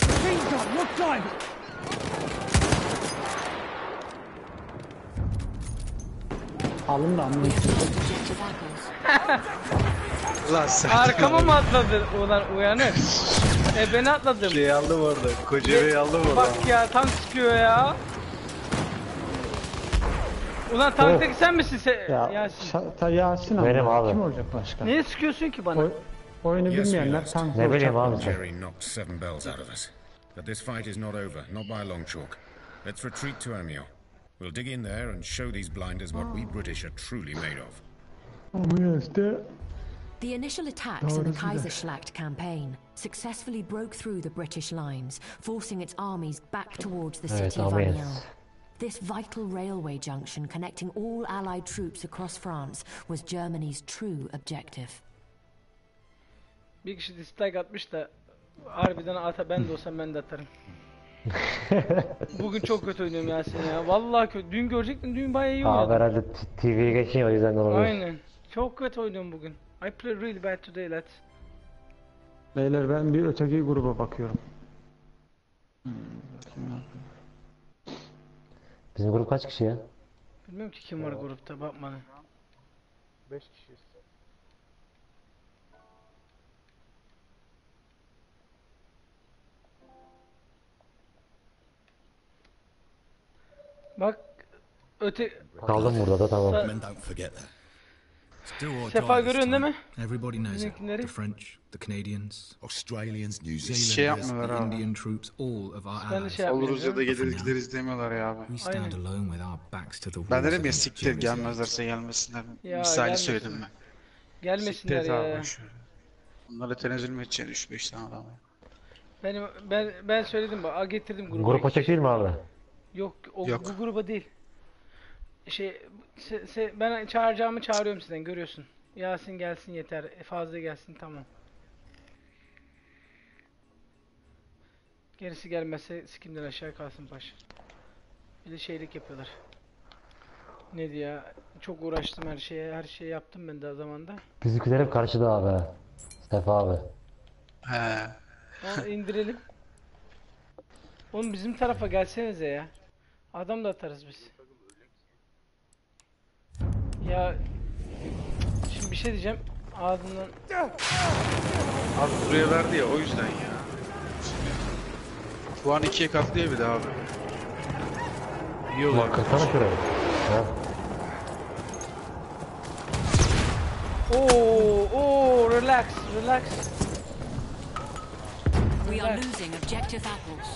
Machine gun, look behind it! Apples. Ulan sen Arkama mı atladın? Ulan uyanık. E ben atladım. Şey aldım orada. Kocaeli aldım orada. Bak ya tank sıkıyor ya. Ulan tanktaki sen misin se Ya, Yasin? Şa- ta Yasin ama. Benim abi. Kim olacak başka? Niye sıkıyorsun ki bana? Oy- oyunu Yes, bilmeyenler tank Ne bileyim olacak. abi sen. Jerry knocked seven bells out of us. But this fight is not over, not by a long chalk. Let's retreat to Amiens. We'll dig in there and show these blinders what we British are truly made of. Ama işte The initial attacks in the Kaiserschlacht campaign successfully broke through the British lines, forcing its armies back towards the Evet, city of Amiens. Amiens. This vital railway junction connecting all Allied troops across France was Germany's true objective. Bir kişi dislike atmış da harbiden ata ben de olsam ben de atarım. Bugün çok kötü oynuyorum Yasin ya. Vallahi kötü. Dün görecektin dün bayağı iyi Abi oynadım. herhalde t- TV'ye geçeyim o yüzden olabilir. Aynen. Çok kötü oynuyorum bugün. I play really bad today lads. beyler ben bir öteki gruba bakıyorum. Bizim grup kaç kişi ya? Bilmiyorum ki kim var grupta bakmadım. 5 kişiyiz. Bak öte Kaldım burada da tamam. Men don't forget that. Sefa this görüyorsun değil time. mi? Everybody knows it. Bizimkileri. The French, the Canadians, Australians, New Şey Zealanders. yapmıyorlar the abi. Indian troops, all of our Ben de allies. şey yapmıyorum. Oluruz ya da canım. geliriz gideriz demiyorlar ya abi. We stand alone with our backs to the walls. Ben dedim ya siktir gelmezlerse gelmesinler. Ya, Misali gelmesin. söyledim ben. Gelmesinler Siktir abi, ya. boş ver. Bunlara tenezzül mü edeceksin 3-5 tane adam? Benim ben ben söyledim bak. a, getirdim gruba. Grup açık değil mi abi? Yok o Yok. bu gruba değil. Şey se, se- ben çağıracağımı çağırıyorum sizden görüyorsun. Yasin gelsin yeter. e, Fazla gelsin tamam. Gerisi gelmezse sikimden aşağı kalsın paşa. Bir de şeylik yapıyorlar. Ne diye ya? Çok uğraştım her şeye, her şeyi yaptım ben daha zamanda. Bizimkiler hep karşıda abi. Sefa abi. He. Onu indirelim. Oğlum bizim tarafa gelsenize ya. Adam da atarız biz. Ya şimdi bir şey diyeceğim. Ağzından Abi buraya verdi ya o yüzden ya. Puan ikiye katlıyor bir de abi. İyi oluyor. Kırsana şurayı. Ha? Oo, oo, relax, relax. We are losing objective apples.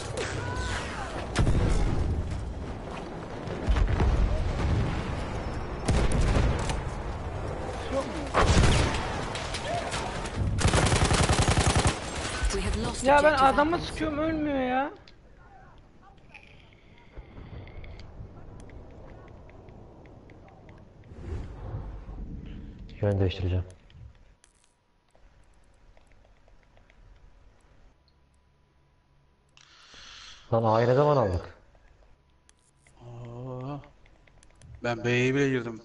Ya ben apples. sıkıyorum ölmüyor ya. Yön değiştireceğim. Lan A'yı ne zaman aldık? Aa, Ben B'ye bile girdim.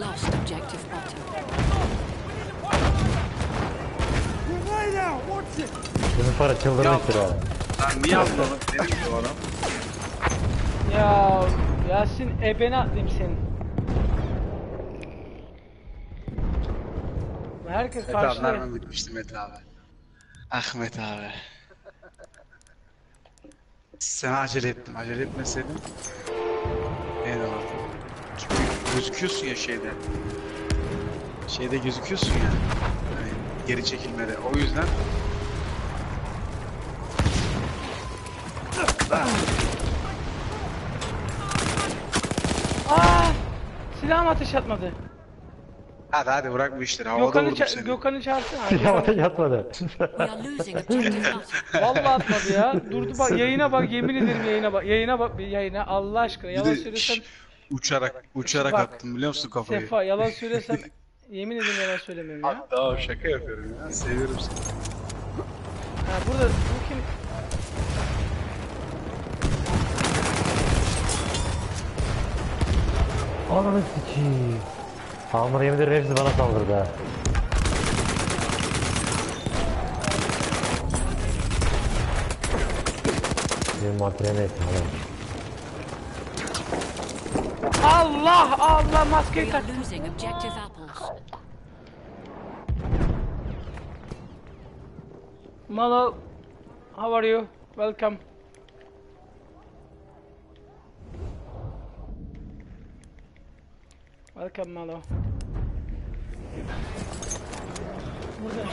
Lost objective it! Bizim para çıldırmıştır abi. Lan niye onu? Benim o adam. Ya Yasin ebene atlayayım senin. Herkes Mete abi karşılıyor. nereden bitmişti Mete abi? Ahmet abi. Sen acele ettim. Acele etmeseydin. Eyvallah. Çünkü gözüküyorsun ya şeyde. Şeyde gözüküyorsun ya. Yani geri çekilmede. O yüzden Aa! Silahım ateş atmadı. hadi hadi bırak bu işleri. Havada Gökhan'ı vurdum ça- seni. Gökhan'ı çağırsana. Yatmadı yatmadı. We are losing objective bottom. Vallahi atmadı ya. Durdu bak yayına bak yemin ederim yayına bak. Yayına bak bir yayına Allah aşkına Bir yalan de şş, Uçarak, uçarak Bak, attım biliyor musun kafayı? Sefa yalan söylesem yemin ederim yalan söylemiyorum ya. Hatta şaka yapıyorum ya. Seviyorum seni. Ha burada bu kim? Ananı sikiyim. Hamur yemin ederim hepsi bana saldırdı ha. Benim makinemi ettim. Allah Allah maskeyi We tak. are losing objective apples. Malo, how are you? Welcome. Welcome Malo. Burada.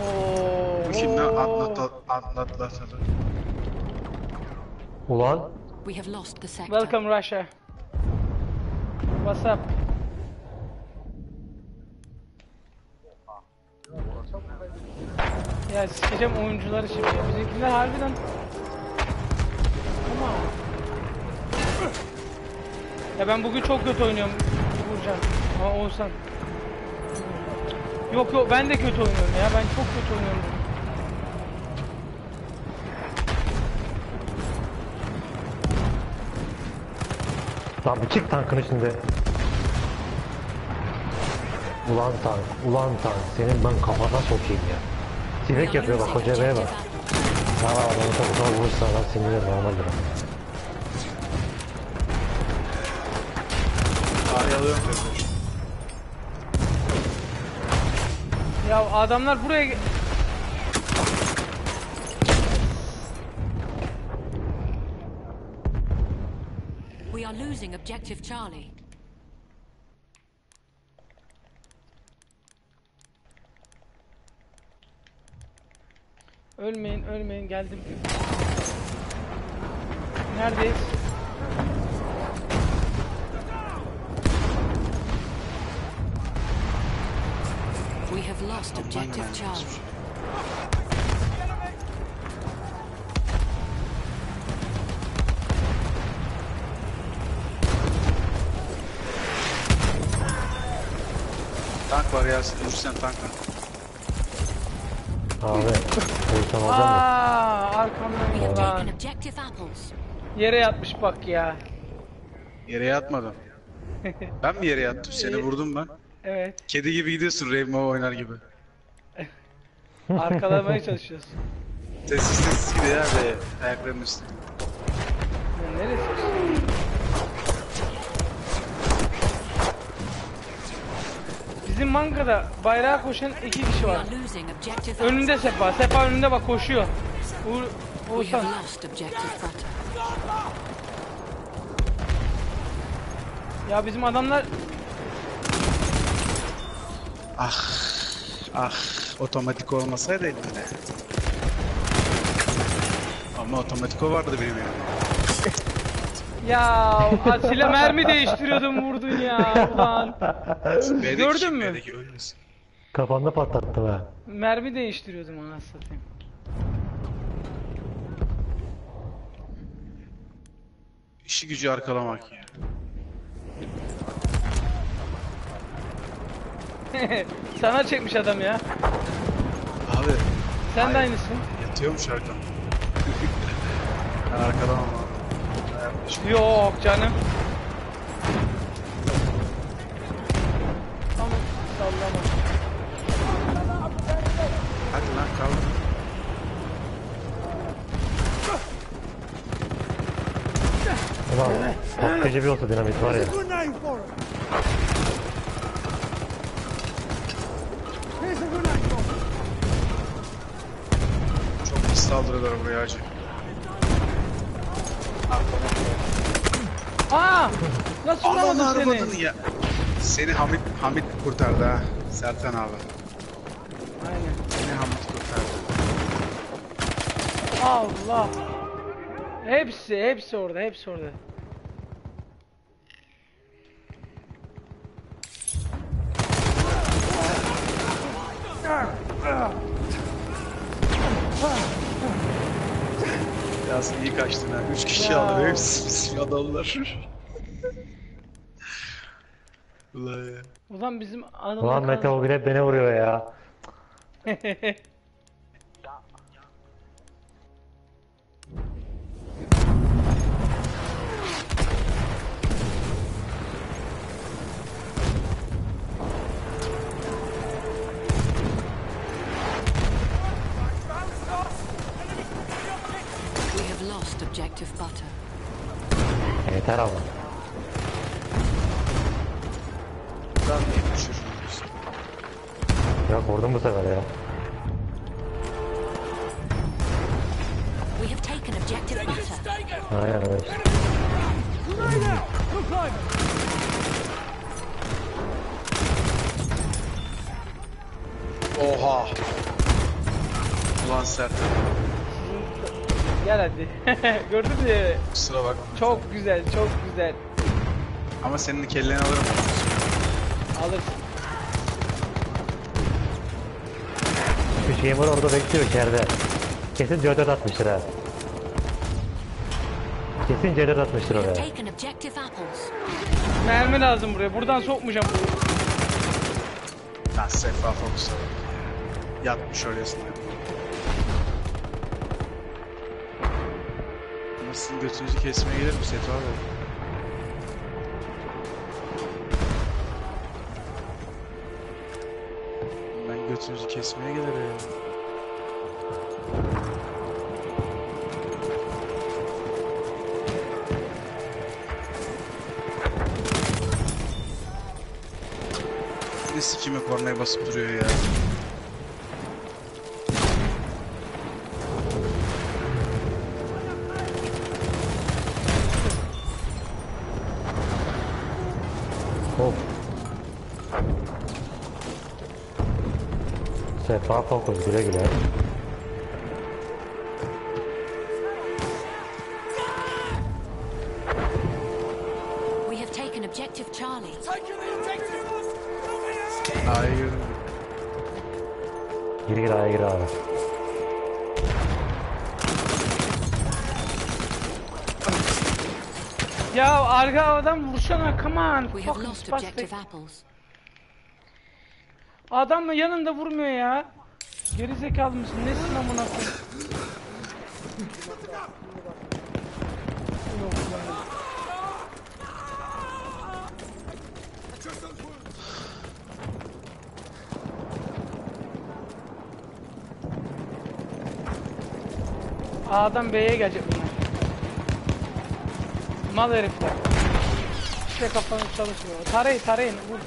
Oh. Bu kimden Oo. anlat anlatlar sana. Ulan We have lost the sector. Welcome Russia. What's up? Ya sikeceğim oyuncuları şimdi. Bizimkiler harbiden... Ama... Ya ben bugün çok kötü oynuyorum Burcan. Ama Oğuzhan. Yok yok ben de kötü oynuyorum ya. Ben çok kötü oynuyorum. Lan bir çık tankın içinde. Ulan tank, ulan tank. Senin ben kafana sokayım ya. Sinek yapıyor bak hoca beye bak. Ya adamı topuna vurursa lan sinirler normaldir alıyorum dedi. Ya adamlar buraya... We are losing objective Charlie. Ölmeyin, ölmeyin. Geldim. Neredeyiz? We have lost objective Charlie. Tank var Yasin. Ölürsen tank var. Abi We have arkamdan taken lan. objective apples. Yere yatmış bak ya. Yere yatmadım. Ben mi yere yattım? Seni vurdum ben. Evet. Kedi gibi gidiyorsun Rainbow oynar gibi. Arkalamaya çalışıyorsun. Sessiz sessiz gidiyor ve ayaklarının üstüne. Ya neresi? Bizim mangada bayrağa koşan iki kişi var. Önünde Sefa. Sefa önünde bak koşuyor. Uğur, Oğuzhan. Ya bizim adamlar Ah. Ah. Otomatik olmasaydı elimde. Ama otomatik vardı benim yanımda. Ya Atilla mermi değiştiriyordum vurdun ya ulan. B'deki Gördün mü? B'deki ölmesin. Kafanda patlattım ha. Mermi değiştiriyordum anasını satayım. İşi gücü arkalamak ya. Sana çekmiş adam ya. Abi Sen de aynısın. yatıyormuş arkam. ben arkadan ama. Yok canım. Tamam sallama. Hadi lan kalk. Ulan patlayıcı bir olsa dinamit var ya. Çok pis saldırıyorlar buraya acı. Aa! Nasıl Aman vuramadım arabanın seni? ya. Seni Hamit Hamit kurtardı ha. Sertan abi. Aynen. Seni Hamit kurtardı. Allah. Hepsi, hepsi orada, hepsi orada. Yasin iyi kaçtın ha. Üç kişi aldı. Hepsi bizim adamlar. Ulan ya. Ulan bizim adamlar... Ulan Mete o bile beni vuruyor ya. objective butter. Yeter ama. Daha bir düşür. Ya vurdum bu sefer ya. We have taken objective butter. Aynen öyle. Oha. Ulan sert. Gel hadi. Gördün mü? Kusura bakma. Çok güzel, çok güzel. Ama senin kelleni alırım. Alırsın. Hüseyin var orada bekliyor içeride. Kesin C4 atmıştır ha. Kesin C4 atmıştır oraya. taken objective apples. Mermi lazım buraya. Buradan sokmayacağım. Lan Sefa ya. Yatmış öylesine. Nasıl götünüzü kesmeye gelir mi Sefa abi? Ben götünüzü kesmeye gelirim. Ne sikime kornaya basıp duruyor ya. Taking the objective! A'ya girdim. Gir gir A'ya gir abi. Ya arka adam vursana come on. We have lost objective apples. Adam da yanında vurmuyor ya. Geri zekalı mısın? Nesin amına koyayım? A'dan B'ye gelecek bunlar. Mal herifler. İşte kafanız çalışmıyor. Tarayın tarayın. Vur.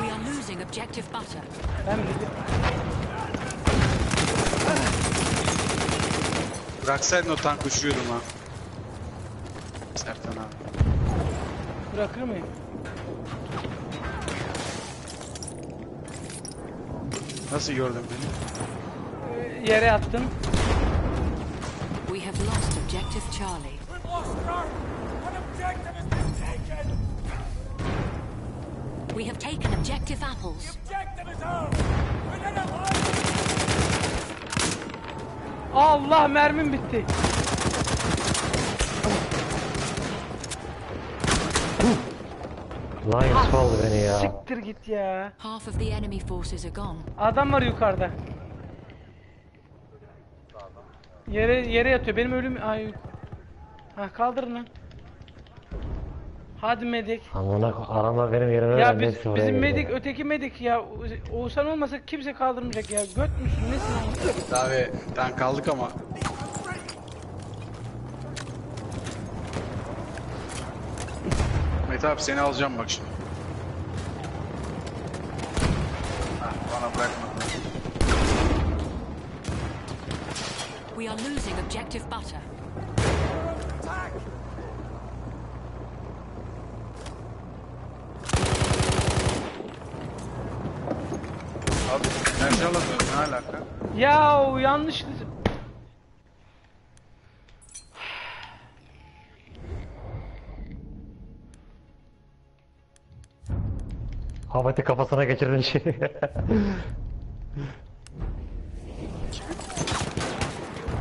We are losing objective butter. Ben. Bıraksaydın o tank uçuyordum ha. Sertan abi. Bırakır mıyım? Nasıl gördün beni? Ee, Yere attım. We have lost objective Charlie. Taken objective apples. Objective is ours! Allah mermim bitti. Lions kaldı beni ya. Siktir git ya. Half of the enemy forces are gone. Adam var yukarıda. Yere yere yatıyor. Benim ölüm ay. Ha kaldırın lan. Hadi medik. Amına aramda benim yerime Ya biz, bizim medik öteki medik ya. Oğuzhan olmasa kimse kaldırmayacak ya. Göt müsün nesin? Abi tank kaldık ama. Mete abi seni alacağım bak şimdi. Hah, bana bırakmadın. We are losing objective butter. Abi enerji alamıyorum ne alaka? Ya yanlış. Ahmet'in kafasına geçirdin şey.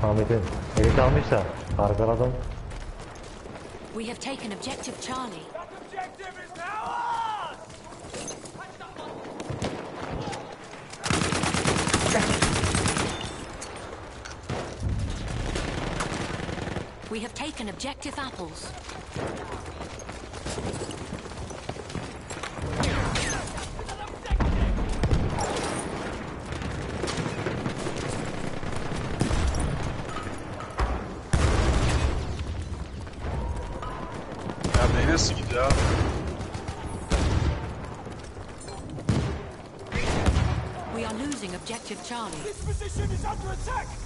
Ahmet'in eli kalmış da arkaladım. We have taken objective Charlie. We have taken objective apples. Ya neresi gidi ya? We are losing objective Charlie. This position is under attack!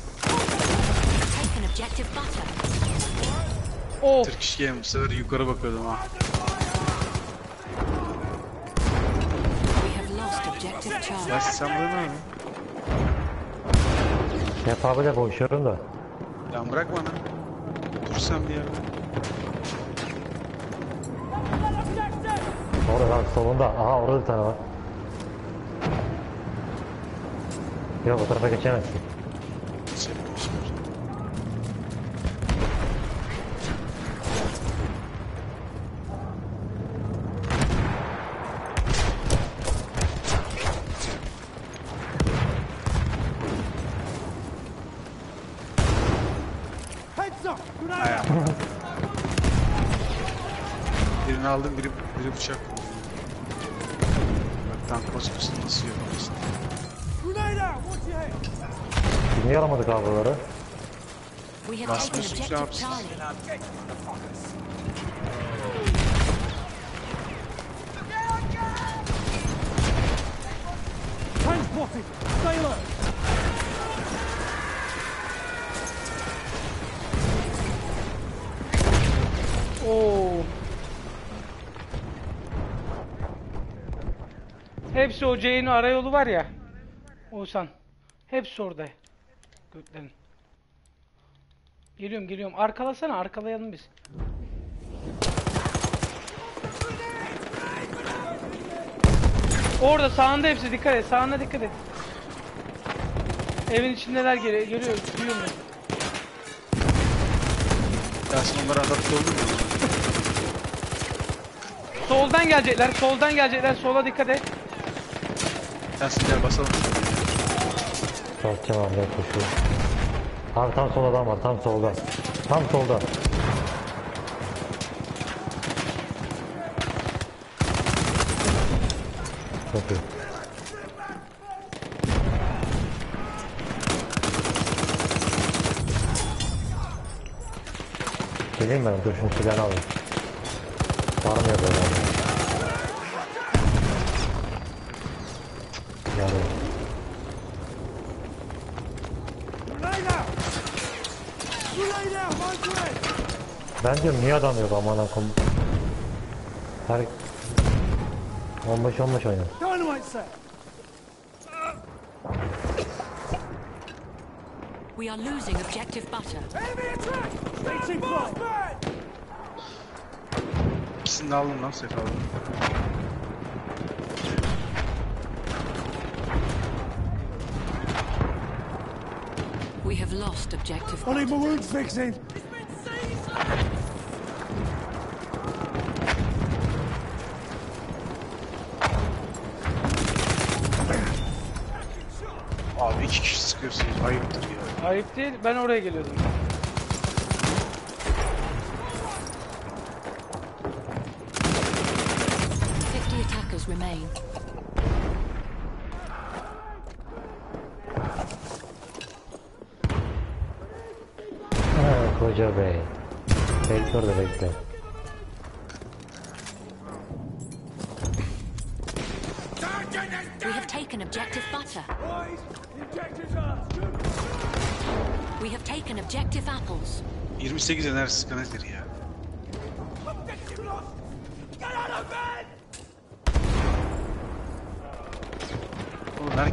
Türk iş game bu sefer yukarı bakıyordum ha. We have lost objective Charlie. Ya sen burada ne yapıyorsun? Şef abiyle boğuşuyorum da. Lan bırak bana. Dur sen bir yerde. Orada lan solunda. Aha orada bir tane var. Yok o tarafa geçemezsin. Şey yapsın. Spotted! Stay! Oo. Hepsi o C'nin arayolu var ya. Oğuzhan. Hepsi orada. Göklerin. Geliyorum geliyorum. Arkalasana arkalayalım biz. Orada sağında hepsi dikkat et. Sağına dikkat et. Evin içindeler geliyor. Görüyor. Duyuyor musun? Yasin onlara adapte oldun mu? Soldan gelecekler. Soldan gelecekler. Sola dikkat et. Yasin gel basalım. Basacağım abi koşuyor. Abi tam sol adam var tam solda. Tam solda. Çok iyi. Geleyim ben dur şunu silahını alayım. Var mı ya böyle abi? Yani Grenade out! Grenade out! My grenade! Ben diyorum niye adam yok aman akom. Her 15 15 oynar. We are losing objective butter. Enemy attack! Flight! İkisini de aldım lan Sefa abi. Lost objective I need butter. my wounds fixing! Abi iki kişi sıkıyorsunuz. Ayıptır ya. Ayıp değil. Ben oraya geliyordum.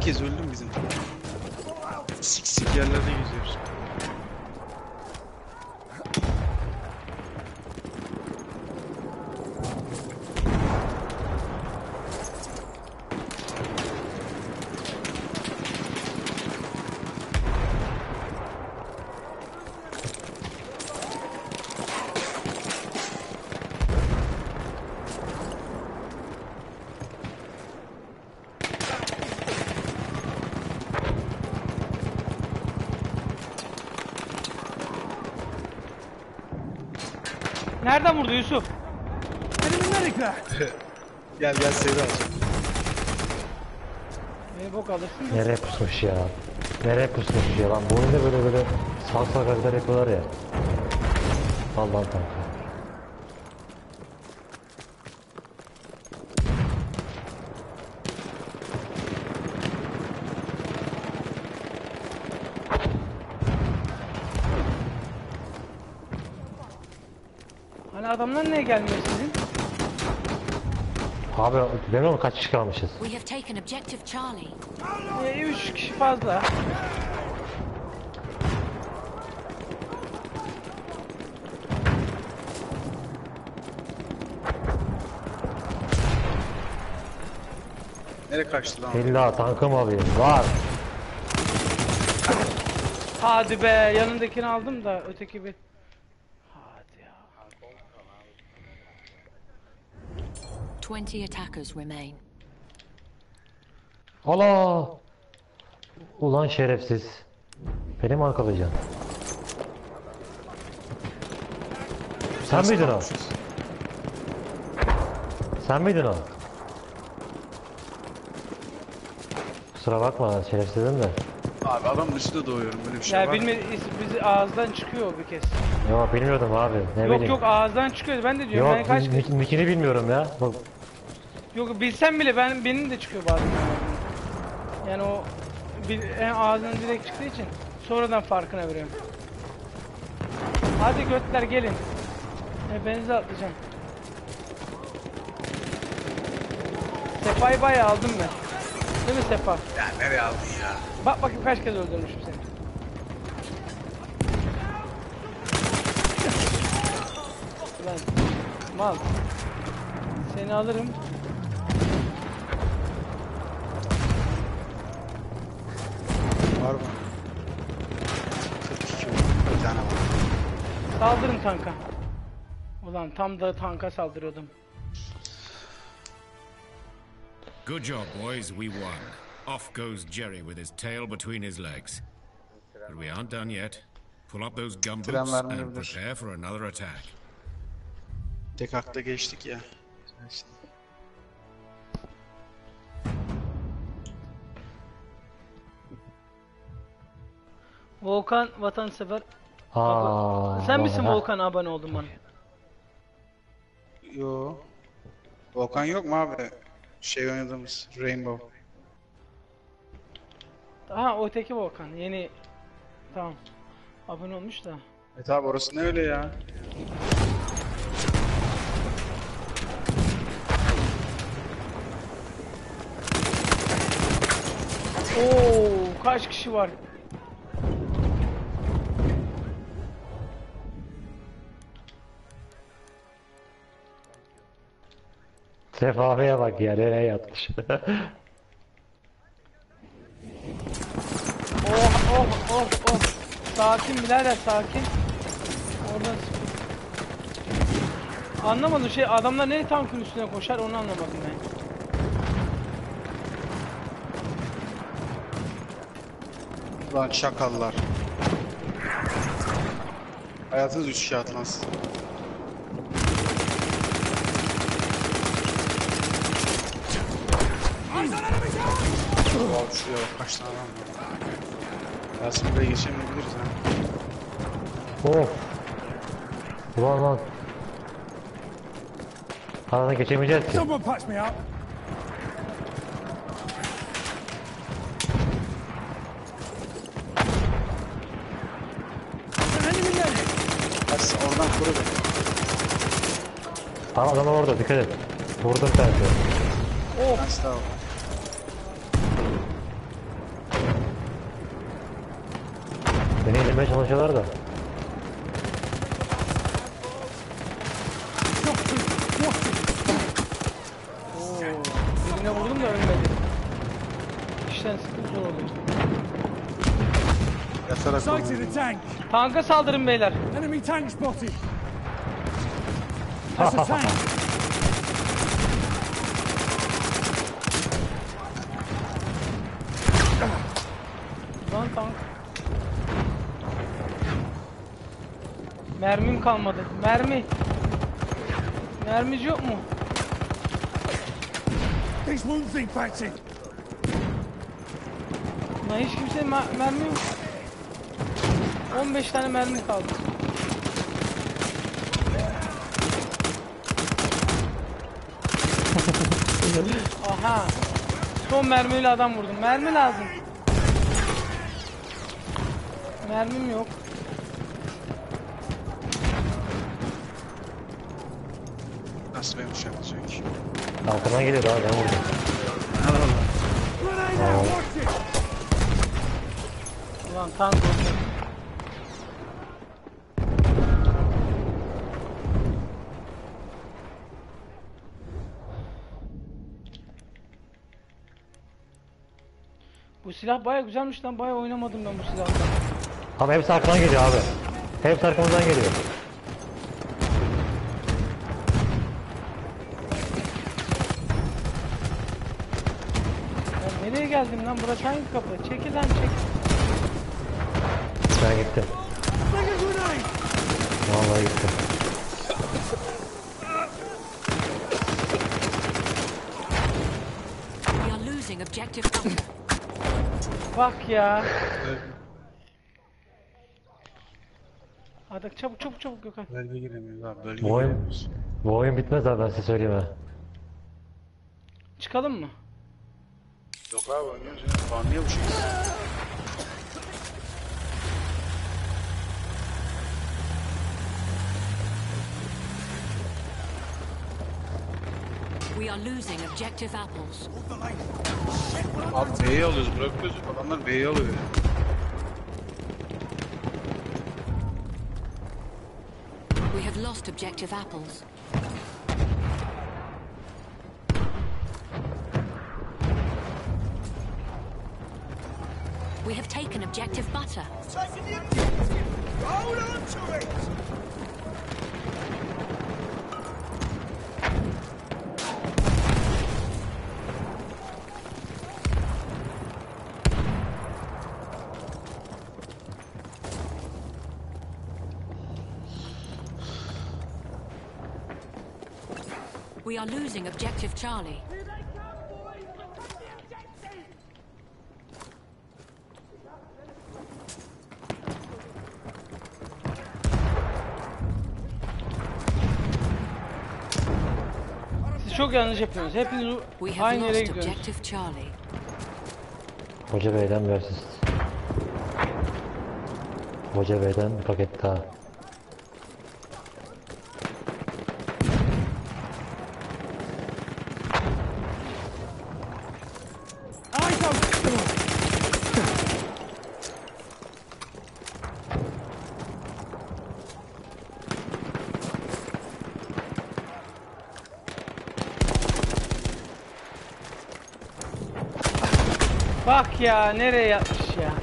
Oğlum herkes öldü mü bizim? Sik sik yerlerde geziyoruz. Vurdu Yusuf? Gel gel seni alacağım. Beni bok alırsın. Nereye pusmuş ya? Nereye pusmuş ya lan? Bu oyunda böyle böyle sağ sağ hareketler yapıyorlar ya. Allah'ın tanrı. Hani adamlar niye gelmiyor sizin? Abi demiyor mu kaç kişi kalmışız? We have taken objective Charlie. Ee, üç kişi fazla. Nereye kaçtı lan? İlla tankım alayım. Var. Hadi be yanındakini aldım da öteki bir. Hadi ya. 20 attackers remain. Allah! Ulan şerefsiz. Beni mi arkalayacaksın? Sen miydin o? Sen miydin o? Kusura bakma şerefsizim de. Abi adamın üstünde doğuyorum böyle bir şey Ya var. bilme bizi ağızdan çıkıyor bir kez. Yok bilmiyordum abi. Ne yok bileyim. yok ağızdan çıkıyor. Ben de diyorum Yok ben kaç nik- nikini bilmiyorum ya. Bak, Yok bilsem bile ben benim de çıkıyor bazen. Yani o bir, en ağzından direkt çıktığı için sonradan farkına veriyorum. Hadi götler gelin. Hepinizi atlayacağım. Sefa'yı bayağı aldım ben. Değil mi Sefa? Ya nereye aldın ya? Bak bakayım kaç kez öldürmüşüm seni. Ulan mal. Seni alırım. Var mı? 42 bir tane var. Saldırın tanka. Ulan tam da tanka saldırıyordum. Good job, boys. We won. Off goes Jerry with his tail between his legs. But we aren't done yet. Pull up those gumboots and prepare for another attack. Tek hakta geçtik ya. İşte. Volkan vatansever. Aa, Sen misin. Volkan abone oldun bana? Yo. Volkan yok mu abi? Şey oynadığımız Rainbow. Ha o öteki Volkan yeni. Tamam. Abone olmuş da. E tabi orası ne öyle ya? Oo kaç kişi var? Sefafeye bak ya nereye yatmış. Oh oh oh oh. Sakin birader sakin. Oradan sıkı. Anlamadım şey adamlar ne tankın üstüne koşar onu anlamadım ben. Lan çakallar. Hayatınız üç kişi atmaz. Wow, şuraya bak kaç tane adam var. Yasin buraya geçemeyebiliriz ha. of. Ulan lan. Arada geçemeyeceğiz ki. Someone patch me up. Yasin oradan koru beni. Tamam adam orada dikkat et. Vurdum tersi. Yasin tamam. İndirmeye çalışıyorlar da. Oo, birine vurdum da ölmedi. İşten sıkıntı zor oluyor. Yatarak Sighted a tank. Tanka saldırın beyler. Enemy tank spotted. That's a tank. Lan tank. Mermim kalmadı. Mermi. Mermici yok mu? These wounds need patching. Lan hiç kimse mermi yok. 15 tane mermi kaldı. Aha. Son mermiyle adam vurdum. Mermi lazım. Mermim yok. Nasıl beni uçaklayacak? Arkadan geliyor abi ben vurdum. Ulan tank oldu. Bu silah baya güzelmiş lan baya oynamadım ben bu silahla. Abi hepsi arkadan geliyor abi. Hepsi arkamızdan geliyor. Ben nereye geldim lan burası hangi kapı? Çekil lan çek. Ben gittim. Vallahi gittim. We are losing objective Butter. Bak ya. Hadi çabuk çabuk çabuk Gökhan. Bölge giremiyoruz abi. Bölge Bu oyun, giremiyoruz. bu oyun bitmez abi ben size söyleyeyim ha. Çıkalım mı? Yok abi oynuyoruz ya. Puanlıyor bu şey. We are losing objective apples. Abi B'yi alıyoruz bırakıyoruz. Adamlar B'yi alıyor. ya. We have lost objective apples. Objective butter. Hold on to it! We are losing objective Charlie. Yanlış yapıyorsunuz. Hepiniz We have aynı yere lost gidiyorsunuz. objective Charlie. Hoca Bey'den versiz. Hoca Bey'den paket daha. Eyes open! Bak ya nereye yatmış ya.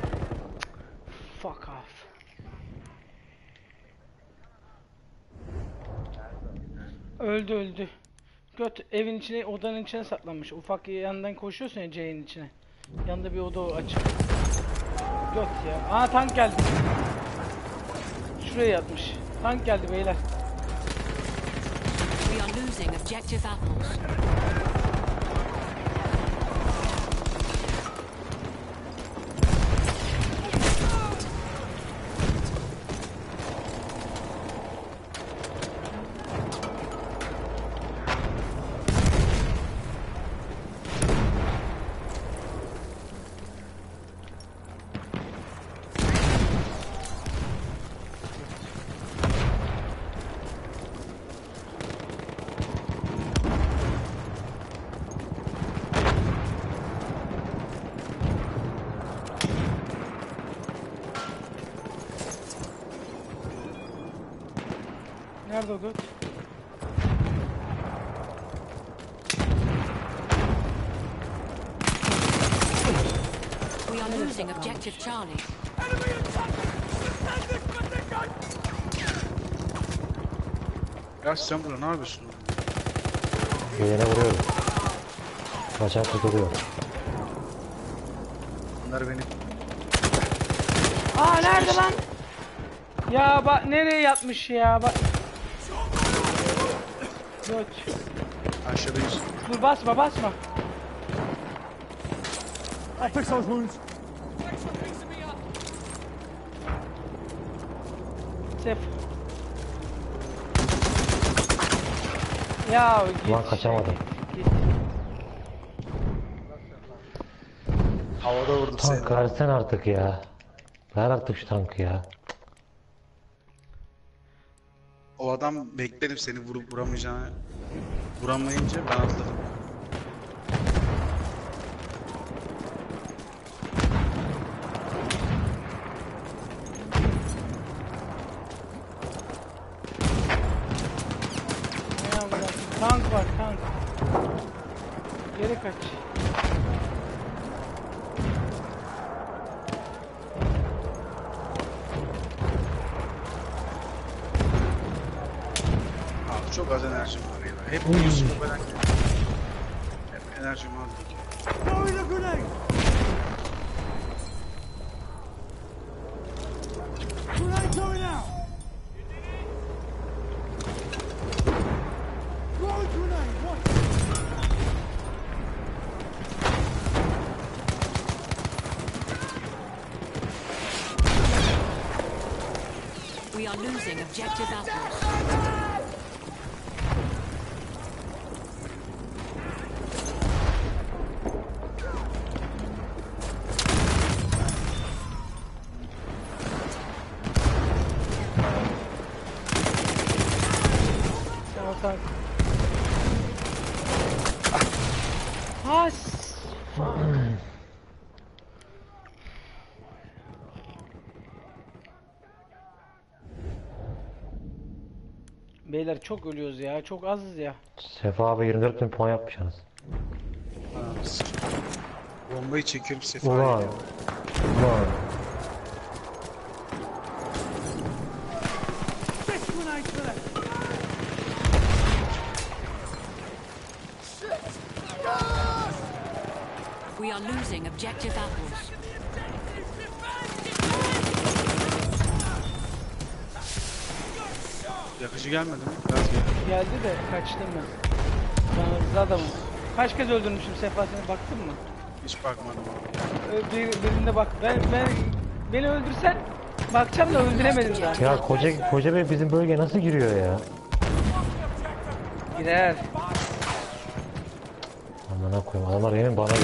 Fuck off. Öldü öldü. Göt evin içine odanın içine saklanmış. Ufak yandan koşuyorsun ya C'nin içine. Yanında bir oda açık. Göt ya. Aa tank geldi. Şuraya yatmış. Tank geldi beyler. We are losing objective apples. Nerede o göt? We are losing objective Charlie. Ya sen burada ne yapıyorsun? Gelene vuruyorum. Kaçan kurtuluyor. Bunlar beni Aa nerede lan? Ya bak nereye yatmış ya bak. Göt. aşağıdayız. Dur basma basma. I'll fix those wounds. Sef. Ya git. Ulan kaçamadım. Git. Havada vurdum seni. Tank versen artık ya. Ver artık şu tankı ya. Bekledim seni vurup vuramayacağını vuramayınca ben atladım. Ne yapacağız? Tank var tank. Geri kaç. Abi çok az enerjim var ya. Hep uyuyorsun o kadar. Hep enerjim az gidiyor. Throwing a grenade! Grenade going out! Throwing grenade! What? We are losing objective apples. Sen o tank. Ha s- fuck. Beyler çok ölüyoruz ya. Çok azız ya. Sefa abi 24 bin puan yapmışsınız. Bombayı çekiyorum sefaya. Ulan. Ulan. Six grenades for that! We are losing objective apples. Yakıcı gelmedi mi? Gaz geldi. De kaçtım ben. Ben hızlı adamım. Kaç kez öldürmüşüm Sefa seni baktın mı? Hiç bakmadım. Ö- Bir, birinde bak. Ben ben beni öldürsen bakacağım da öldüremedim daha. Ya koca koca bey bizim bölgeye nasıl giriyor ya? Girer. Amına koyayım adamlar yemin bana ya.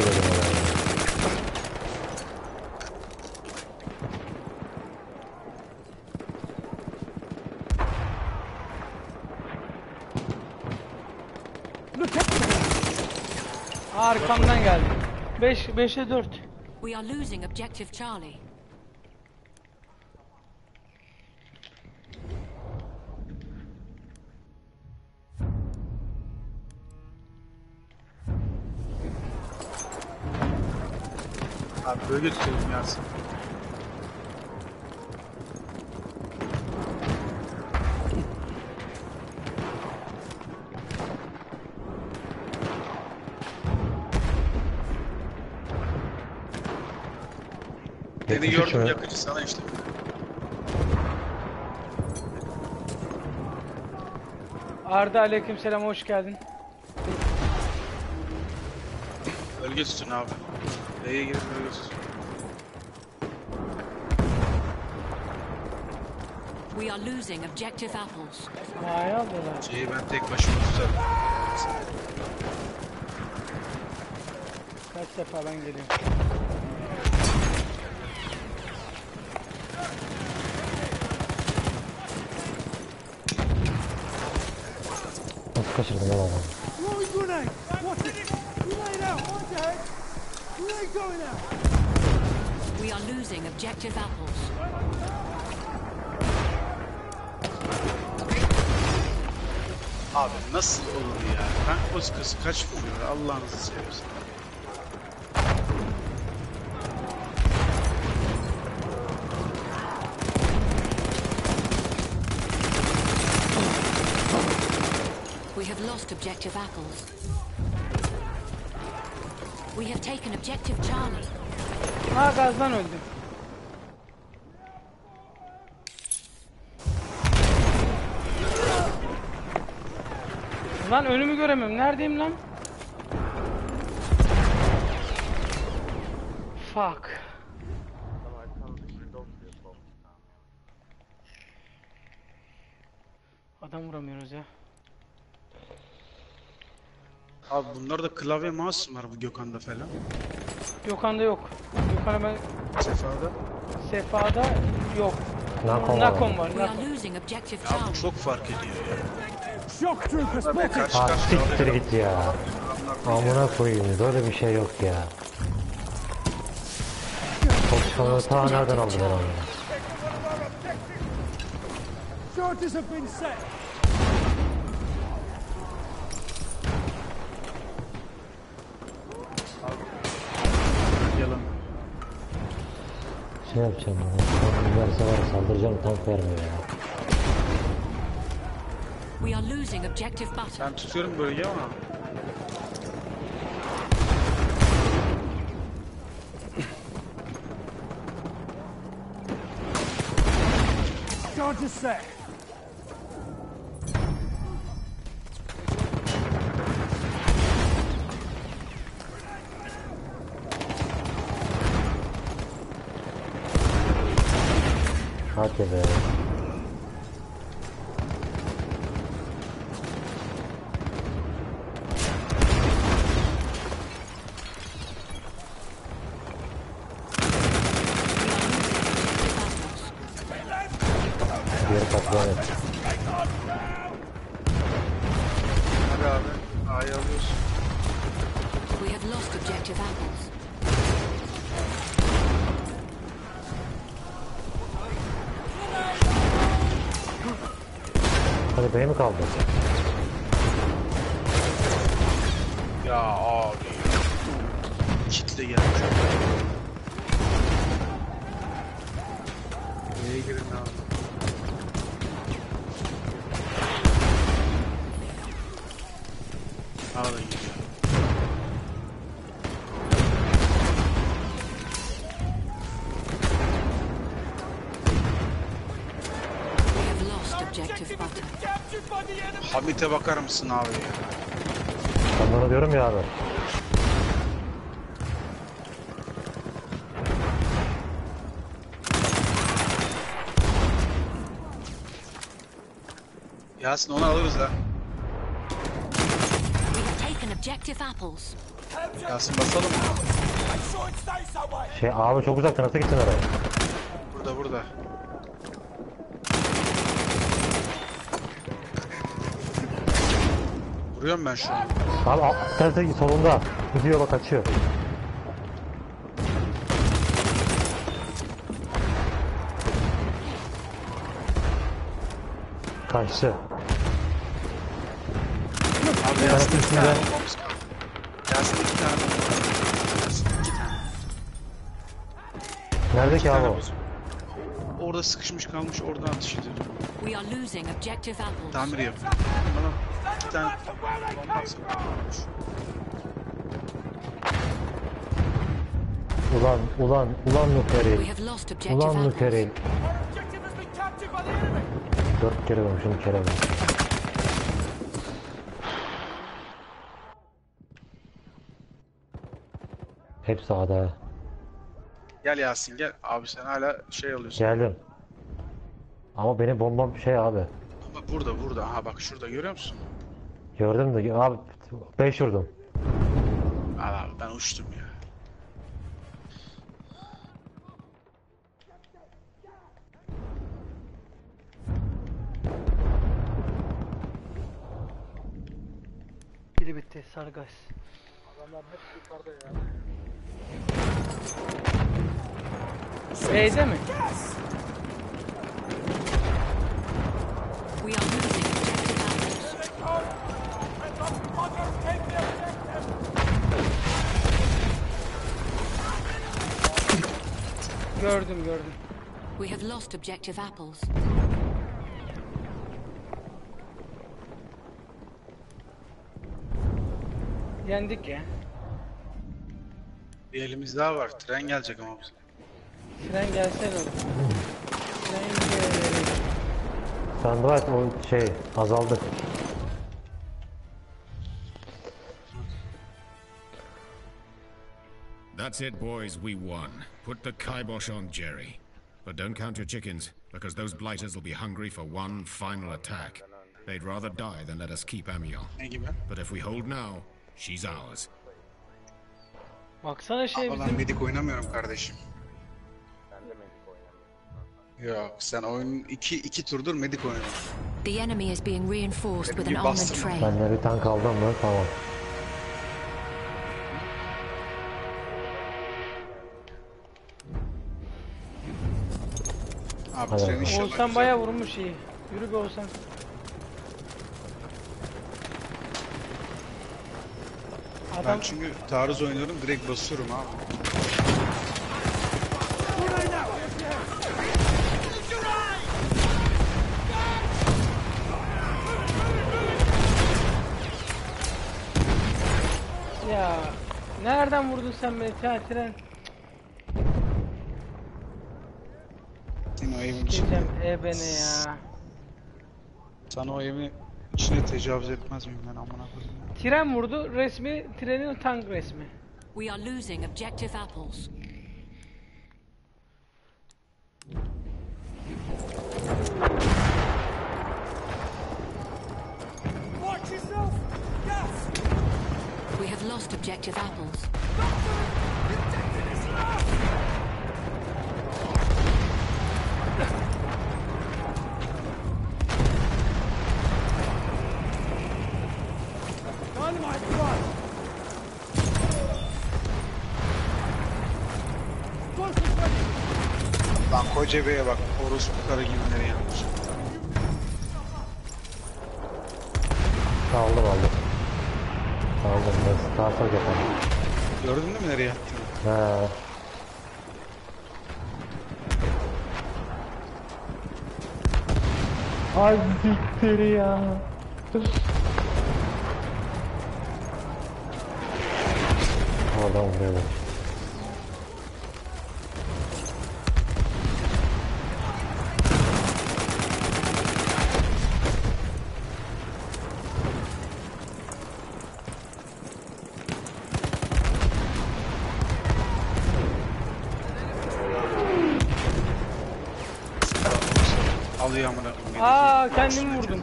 Arkamdan geldi. 5 5'e 4. We are losing objective Charlie. Abi bölge tutalım Yasin. Seni gördüm yakıcı sana işte. Arda aleykümselam hoş geldin. Bölge tutun abi. B'ye girip bölge tutun. We are losing objective apples. Vay aldılar. C'yi ben tek başıma tutarım. Kaç defa ben geliyorum. Nasıl kaçırdım lan adamı? Throwing grenade! Watch it! Grenade out! Watch ahead! Grenade going out! We are losing objective apples. Abi nasıl olur ya? Ben koskası kaç vuruyor Allah'ınızı seversen. We have lost apples. We have taken objective Charlie. Ha gazdan öldüm. Lan önümü göremiyorum. Neredeyim lan? Fuck. Adam vuramıyoruz ya. Abi bunlarda klavye mouse mı var bu Gökhan'da falan? Gökhan'da yok. Gökhan'a ben Sefa'da? Sefa'da yok. Nakon var. Nakon var. We are Nakon. losing objective Ya bu Charlie. çok fark ediyor ya. Shock trooper Tabii spotted. karşı Ha karşıya siktir oluyor. git ya. Amına koyayım böyle bir şey yok ya. Çok ta nereden aldı ben onu? Charges have been set. Şey yapacağım bana. Tank verse var ya, saldıracağım tank vermiyor ya. We are losing objective butter. Ben tutuyorum bölgeyi ama. Charges set. Hadi be. Diğer katlı evet. Hadi abi. A'yı alıyorsun. We have lost objective apples. Hadi Hamit'e bakar mısın abi ya? Ben bunu diyorum ya abi. Yasin onu alırız ha. We have taken objective apples. Yasin basalım mı? Şey abi çok uzakta nasıl gittin oraya? Burada burada. Vuruyorum ben şu an. Abi al- tersi solunda. Gidiyor bak kaçıyor. Kaçtı. Abi Yasin iki tane bombamız kaldı. Yasin iki tane bombamız kaldı. Yasin iki tane. Nerede İki ki abi tane o? Orada sıkışmış kalmış oradan atış ediyor. We are losing objective apples. Tamir yapıyor. Bana kalmış. Ulan ulan ulan We Nukeri. have lost objective Ulan apples. Nukeri. Dört kere vurmuşum kere vurmuşum. Hep sağda. Gel Yasin gel. Abi sen hala şey alıyorsun. Geldim. Ama benim bombam şey abi. Ama burada burada. Aha bak şurada görüyor musun? Gördüm de abi 5 vurdum. Al abi ben uçtum ya. Biri bitti. Sargaz. Adamlar hep yukarıda ya. B'de mi? We are losing objective. Gördüm gördüm. We have lost objective apples. Yendik ya. Bir elimiz daha var. Tren gelecek ama bize. Tren gelsene oğlum. Tren gel. Sen dua et o şey azaldı. That's it, boys. We won. Put the kibosh on Jerry. But don't count your chickens, because those blighters will be hungry for one final attack. They'd rather die than let us keep Amiel. Ne gibi? But if we hold now, she's ours. Baksana şey Ama ben bizim medik oynamıyorum kardeşim. Yok sen oyunun iki, iki turdur medik oynuyorsun. The enemy is being reinforced with an armored train. Ben de bir tank aldım mı? Tamam. Abi Hadi. tren inşallah Oğuzhan bayağı vurmuş iyi. Yürü be Oğuzhan. Ben Adam çünkü taarruz oynuyorum direkt basıyorum abi. ya nereden vurdun sen beni tren? Seni o evin içine, Gideceğim e beni ya. sana o evin içine tecavüz etmez miyim ben amına koyayım. Tren vurdu resmi trenin tank resmi. We are losing objective apples. Watch yourself! Gas! We have lost objective apples. Dynamite ready! Lan koca beye bak orospu karı gibileri yanmış. Aldım aldım. Aldım. Ben starter yapalım. Gördün mi nereye attığını? He. Ay siktir ya. Oradan vuruyor. Alıyor amına koyayım. Aa kendimi vurdum.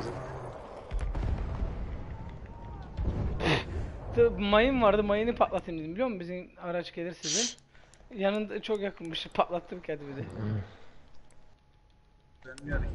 Tı- Mayın vardı mayını patlatayım dedim. Biliyor musun? Bizim araç gelirse de. Yanında çok yakınmış patlattım kendimi de. Grenade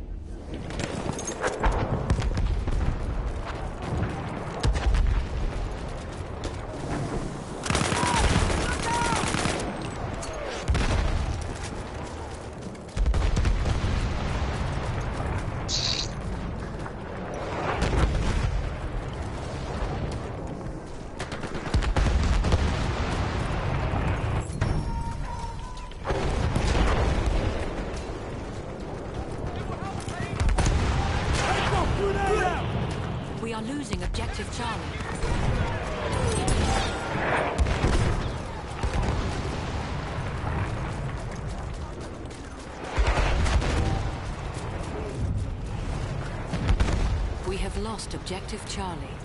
objective Charlie.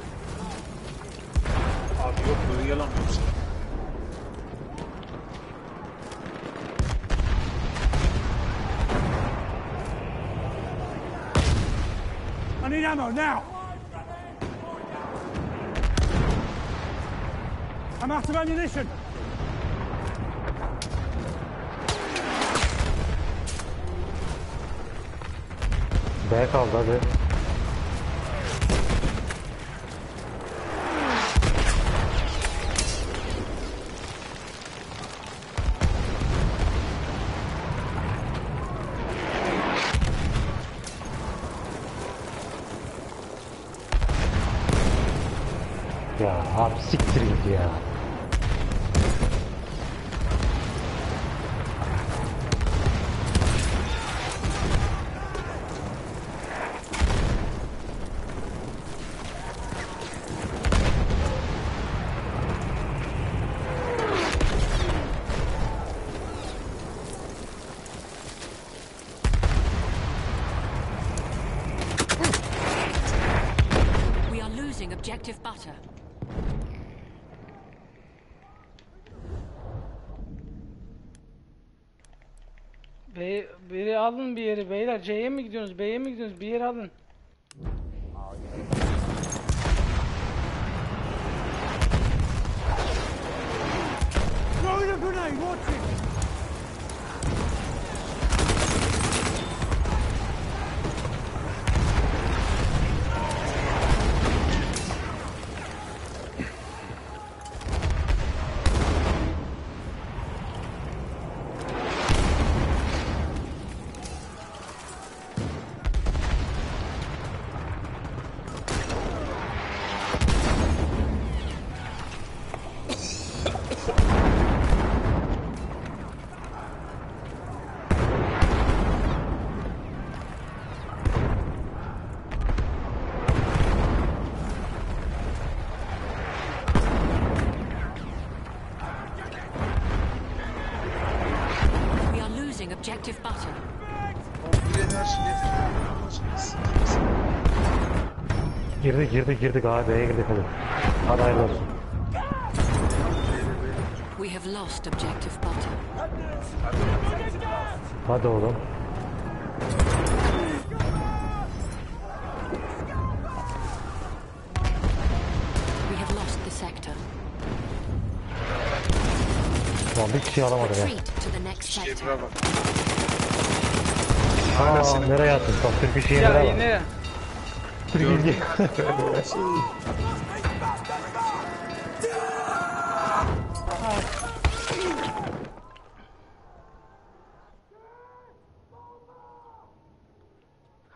Abi yok böyle yalan yoksa. I need ammo now! I'm out of ammunition! Back kaldı hadi. Ya Bey, biri alın bir yeri beyler. C'ye mi gidiyorsunuz? B'ye mi gidiyorsunuz? Bir yere alın. Throwing a grenade, watch it! Girdik girdik abi B'ye girdik hadi. Hadi hayırlı olsun. We have lost objective butter. Hadi oğlum. We have lost the sector. Lan bir kişi alamadım ya. Retreat to the next sector. Aa nereye attın? Bak Türk işi Ya yerine bak. yine Türk ilgi.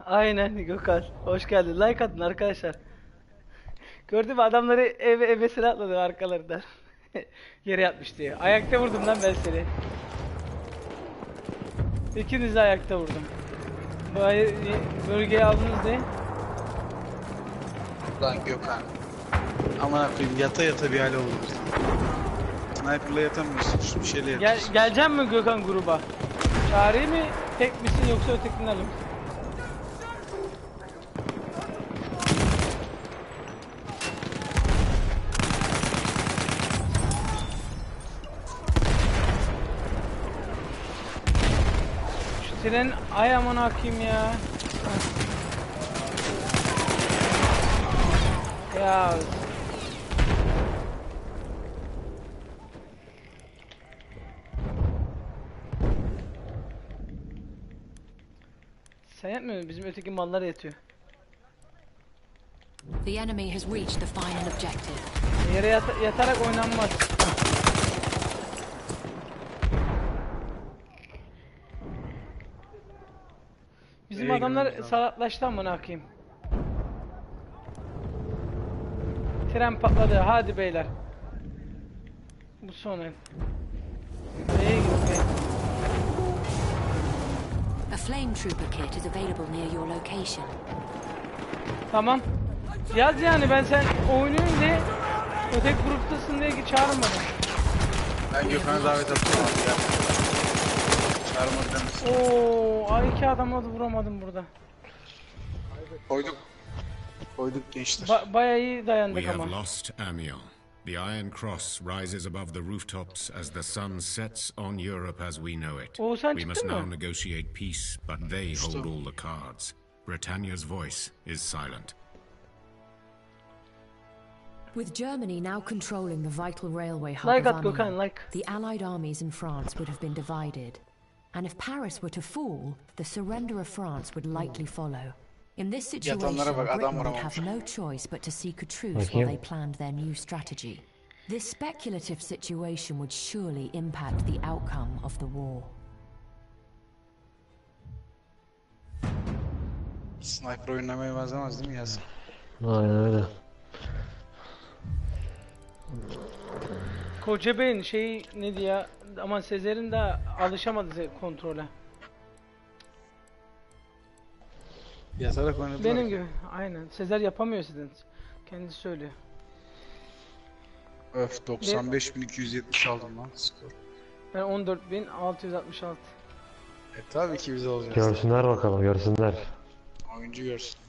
Aynen Gökhan. Hoş geldin. Like atın arkadaşlar. Gördün mü adamları eve evesine atladı arkalarından. Yere yatmış diye. Ayakta vurdum lan ben seni. İkinizi de ayakta vurdum. Bölgeyi aldınız diye. Lan Gökhan. Aman koyayım yata yata bir hal oldu. Sniper'la yatamıyorsun. Şu bir şeyle Gel, yatıyorsun. geleceğim mi Gökhan gruba? Çağırayım mı? Tek misin yoksa ötekini alayım? Senin ay aman hakim ya. Ya sen yapmıyor musun? Bizim öteki mallar yatıyor. The enemy has reached the final objective. Yere yata- yatarak oynanmaz. Bizim adamlar salatlaştı amına koyayım. Tren patladı. Hadi beyler. Bu son el. Neye gidiyor? A flame trooper kit is available near your location. Tamam. Yaz yani ben sen oynuyorsun diye öteki gruptasın diye ki çağırmadım. Ben Gökhan'a davet attım abi ya. Çağırmadı demesin. Oo, ay iki adamı da vuramadım burada. Koyduk. Koyduk gençler. Ba bayağı iyi dayandık We ama. have lost Amiens. The Iron Cross rises above the rooftops as the sun sets on Europe as we know it. Oğuzhan We çıktı must mı? now negotiate peace, but they hold all the cards. Britannia's voice is silent. With Germany now controlling the vital railway hub Like of at Gökhan, Amiens, like. the Allied armies in France would have been divided. And if Paris were to fall, the surrender of France would likely follow. In this situation, Britain would have no choice but to seek a truce while they planned their new strategy. This speculative situation would surely impact the outcome of the war. Sniper oynamaya benzemez değil mi Yasin? Aynen öyle. Kocabeyin şeyi ne diye ama Sezer'in de alışamadı kontrole. Yatarak oynadılar. Benim gibi aynen. Sezer yapamıyor sizin. Kendisi söylüyor. Öf 95.270 aldım lan skor. Ben 14.666. E tabii ki biz olacağız. Görsünler bakalım görsünler. Oyuncu görsün.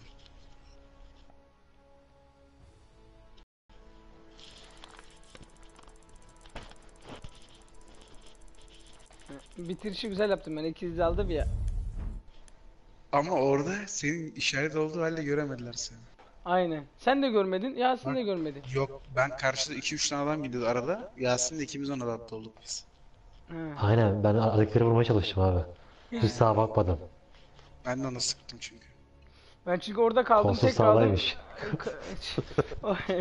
Bitirişi güzel yaptım ben. İkiz aldım ya. Ama orada senin işaret olduğu halde göremediler seni. Aynen. Sen de görmedin. Yasin de Bak. görmedi. Yok ben karşıda 2-3 tane adam gidiyordu arada. Yasin'le ikimiz ona adapte olduk biz. Ha. Aynen ben adakileri vurmaya çalıştım abi. Hiç sağa bakmadım. Ben de ona sıktım çünkü. Ben çünkü orada kaldım Konsol tek kaldım. sağdaymış.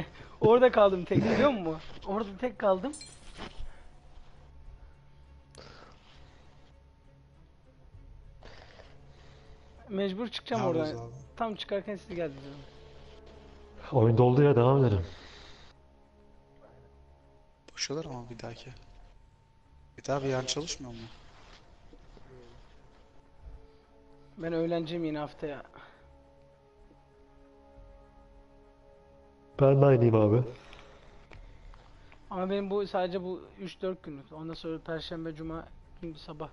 orada kaldım tek biliyor musun? Orada tek kaldım. Mecbur çıkacağım Ne oradan. yapacağız abi? Tam çıkarken siz geldiniz. Oyun doldu ya devam edelim. Boşalır ama bir dahaki. Bir daha bir yan çalışmıyor mu? Ben öğlenciyim yine haftaya. Ben de aynıyım abi. Ama benim bu sadece bu 3-4 günlük. Ondan sonra perşembe, cuma, gün sabah.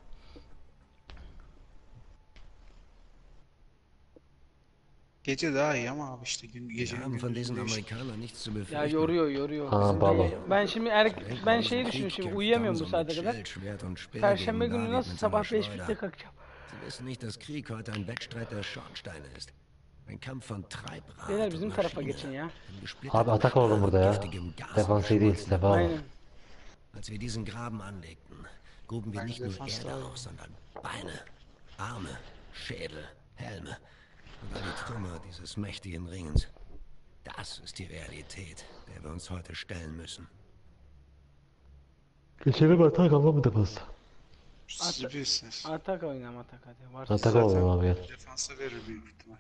Gece daha iyi ama abi işte gün gece. Wir haben von diesen Amerikanern nichts zu Ya befürchten. yoruyor yoruyor. Ha, Bizim de- pardon. Ben şimdi er, ben şeyi düşünüyorum şimdi uyuyamıyorum bu saate kadar. Perşembe günü nasıl sabah 5.30'da kalkacağım. Sie wissen nicht, dass Krieg heute ein Wettstreit der Schornsteine ist. Ein Kampf von Treibrad Beyler bizim und tarafa Maschine. geçin ya. Ein gesplitterter Abi atak olalım burada ya. giftigem Gas Defans iyi değil. Defa. Aynen. Als wir diesen Graben anlegten, gruben wir nicht nur Erde aus, sondern Beine, Arme, Schädel, Helme all die Trümmer dieses mächtigen Ringens. Das ist die Realität, der wir uns heute stellen müssen. Geçelim atak alalım defans. Siz bilirsiniz. Atak oynam atak hadi. Varsa. Atak olalım abi gel. Defansa verir büyük ihtimal.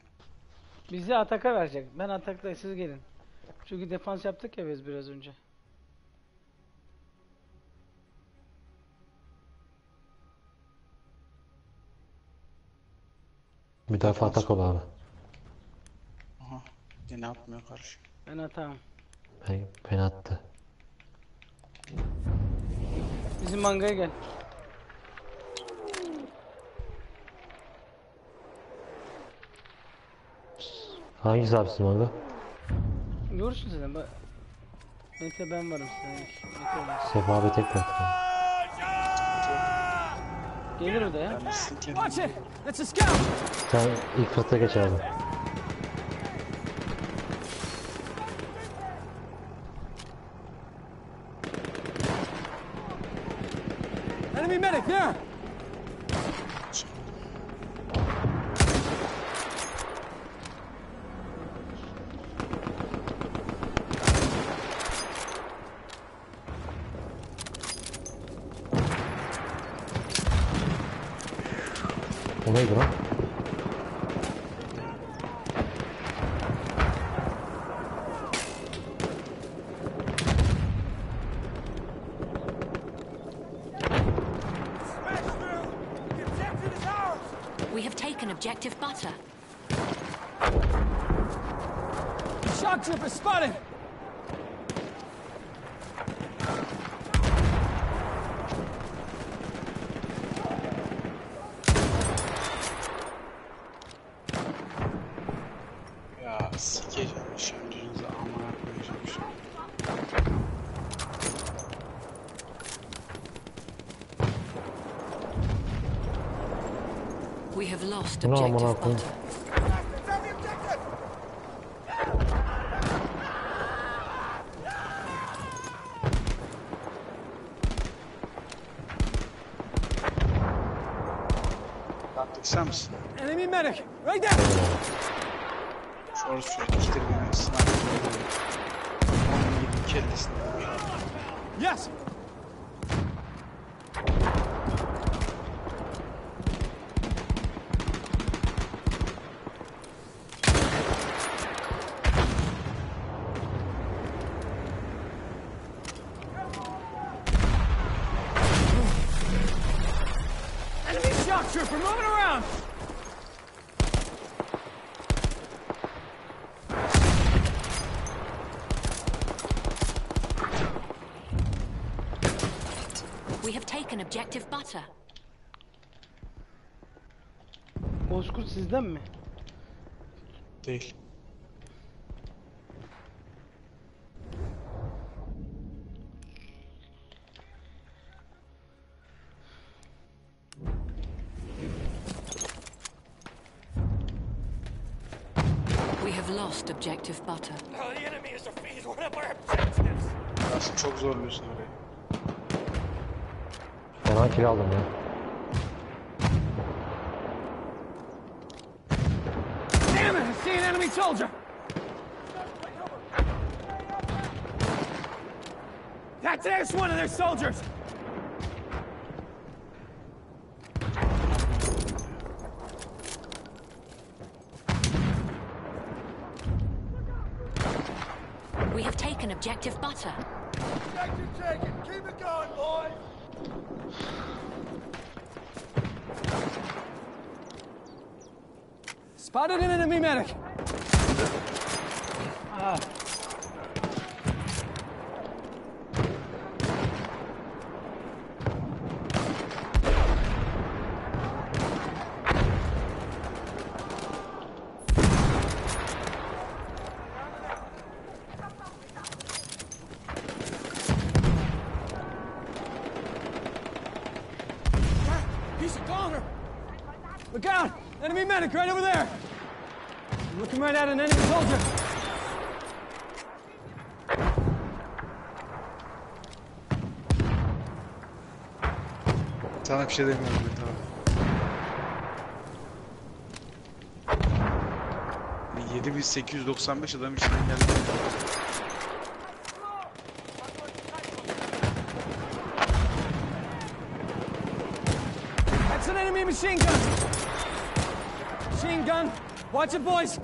Bizi ataka verecek. Ben atakta siz gelin. Çünkü defans yaptık ya biz biraz önce. Müdafaa atak ol abi. Yine atmıyor karşı. Ben atağım. Ben, beni attı. Bizim mangaya gel. Hangisi abi sizin orada? Görürsün zaten. Bak. Mete ben varım olmaz. Sefa abi tek attı. Gelir o da ya. Watch it! A scout! Sen ilk fırta geç abi. Enemy medic, there! Spotted! We have lost objective butter. Objective butter. Bozkurt sizden mi? Değil. We have lost objective butter. Oh, the enemy is defeated one of our objectives! Aslında çok zorluyorsun orayı. Fena kill aldım ya. Damn it! I see an enemy soldier! That's there's one of their soldiers! Şey demiyorum Mehmet abi. Yani 7895 adam içinden geldi. That's an enemy machine gun. Machine gun. Watch it, boys.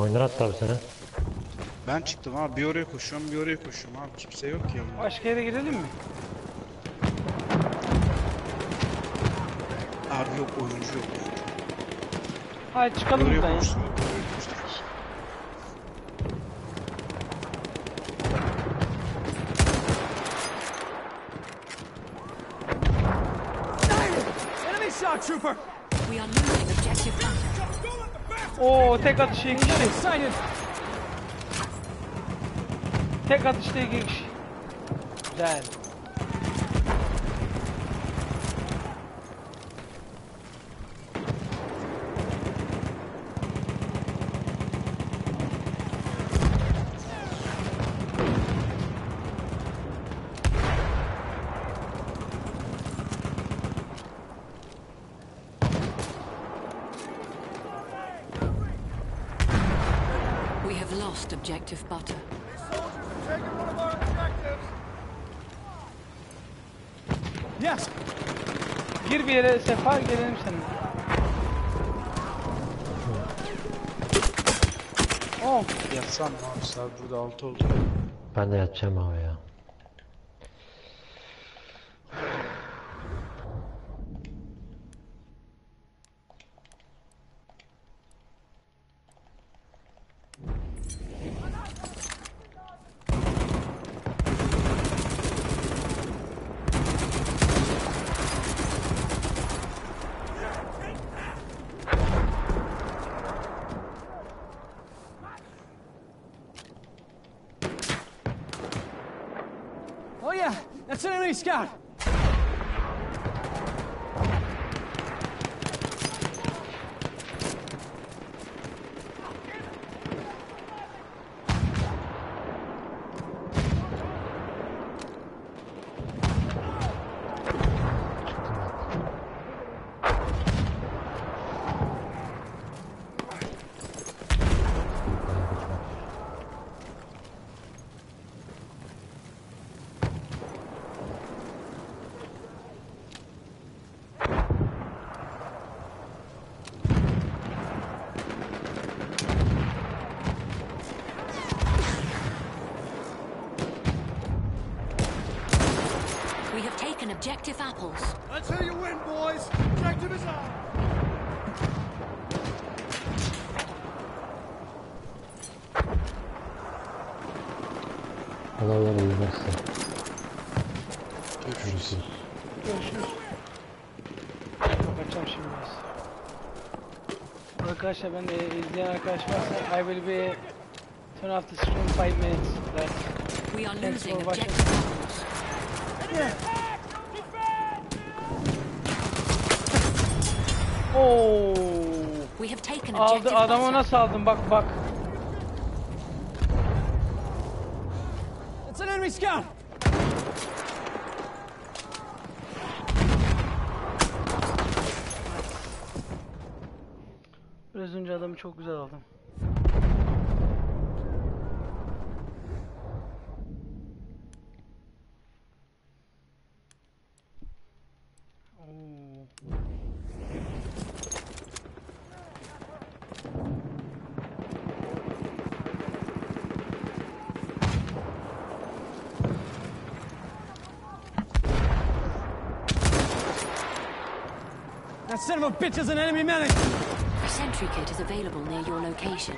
Oynar hatta abi seni. Ben çıktım abi bir oraya koşuyorum bir oraya koşuyorum abi kimse yok ya. Başka yere girelim mi? Abi yok oyuncu yok. Hadi çıkalım Oraya buradan ya. koştum. oraya koştum. Enemy shock trooper. We are losing objective Butter. Oo tek atışta iki kişi. Sighted. Tek atışta iki kişi. Güzel. Oh. Yatsam mı abi saat burada 6 oldu. Ben de yatacağım abi ya. Apples. That's how you win, boys. Objective is on. Olaylar uyumazsa. Görüşürüz. Görüşürüz. Kapatacağım şimdi biraz. Arkadaşlar ben de izleyen arkadaş varsa I will be turn off the stream 5 minutes. Right. We are Thanks losing for watching. objective Aldı adamı nasıl aldım bak bak. That's an enemy scout. Biraz önce adamı çok güzel aldım. Of bitch is an enemy medic. A sentry kit is available near your location.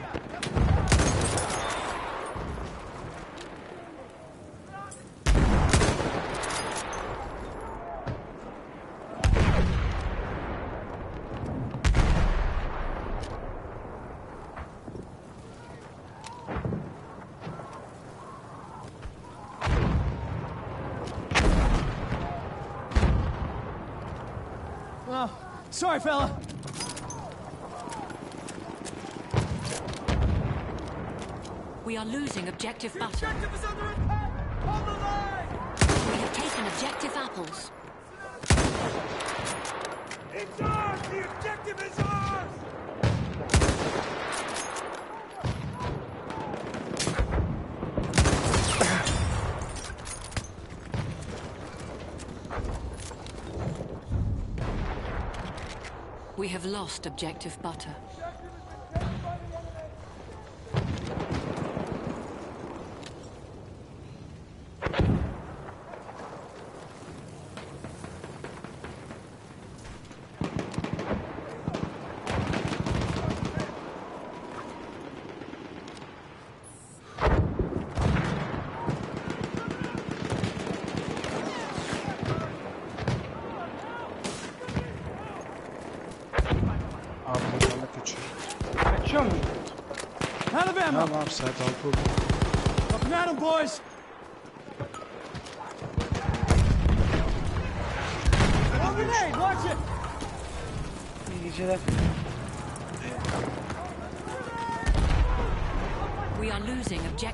Oh, sorry, fella. We are objective butter. Objective is under attack! Hold the line! We have taken objective apples. It's ours! The objective is ours! We have lost objective butter.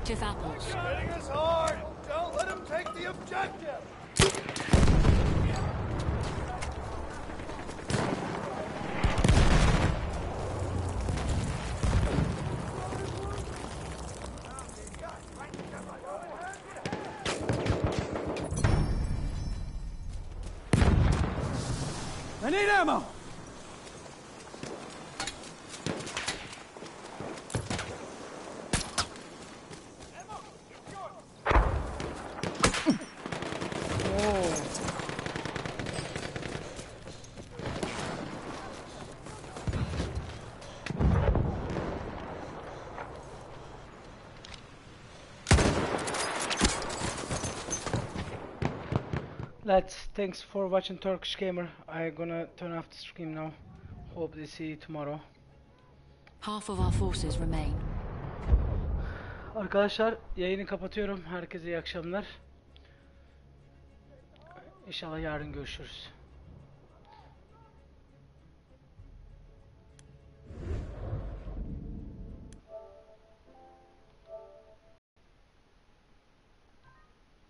Losing objective apples. Hitting us hard! Don't let him take the objective! I need ammo! Lads, thanks for watching Turkish Gamer. I gonna turn off the stream now. Hope to see you tomorrow. Half of our forces remain. Arkadaşlar yayını kapatıyorum. Herkese iyi akşamlar. İnşallah yarın görüşürüz.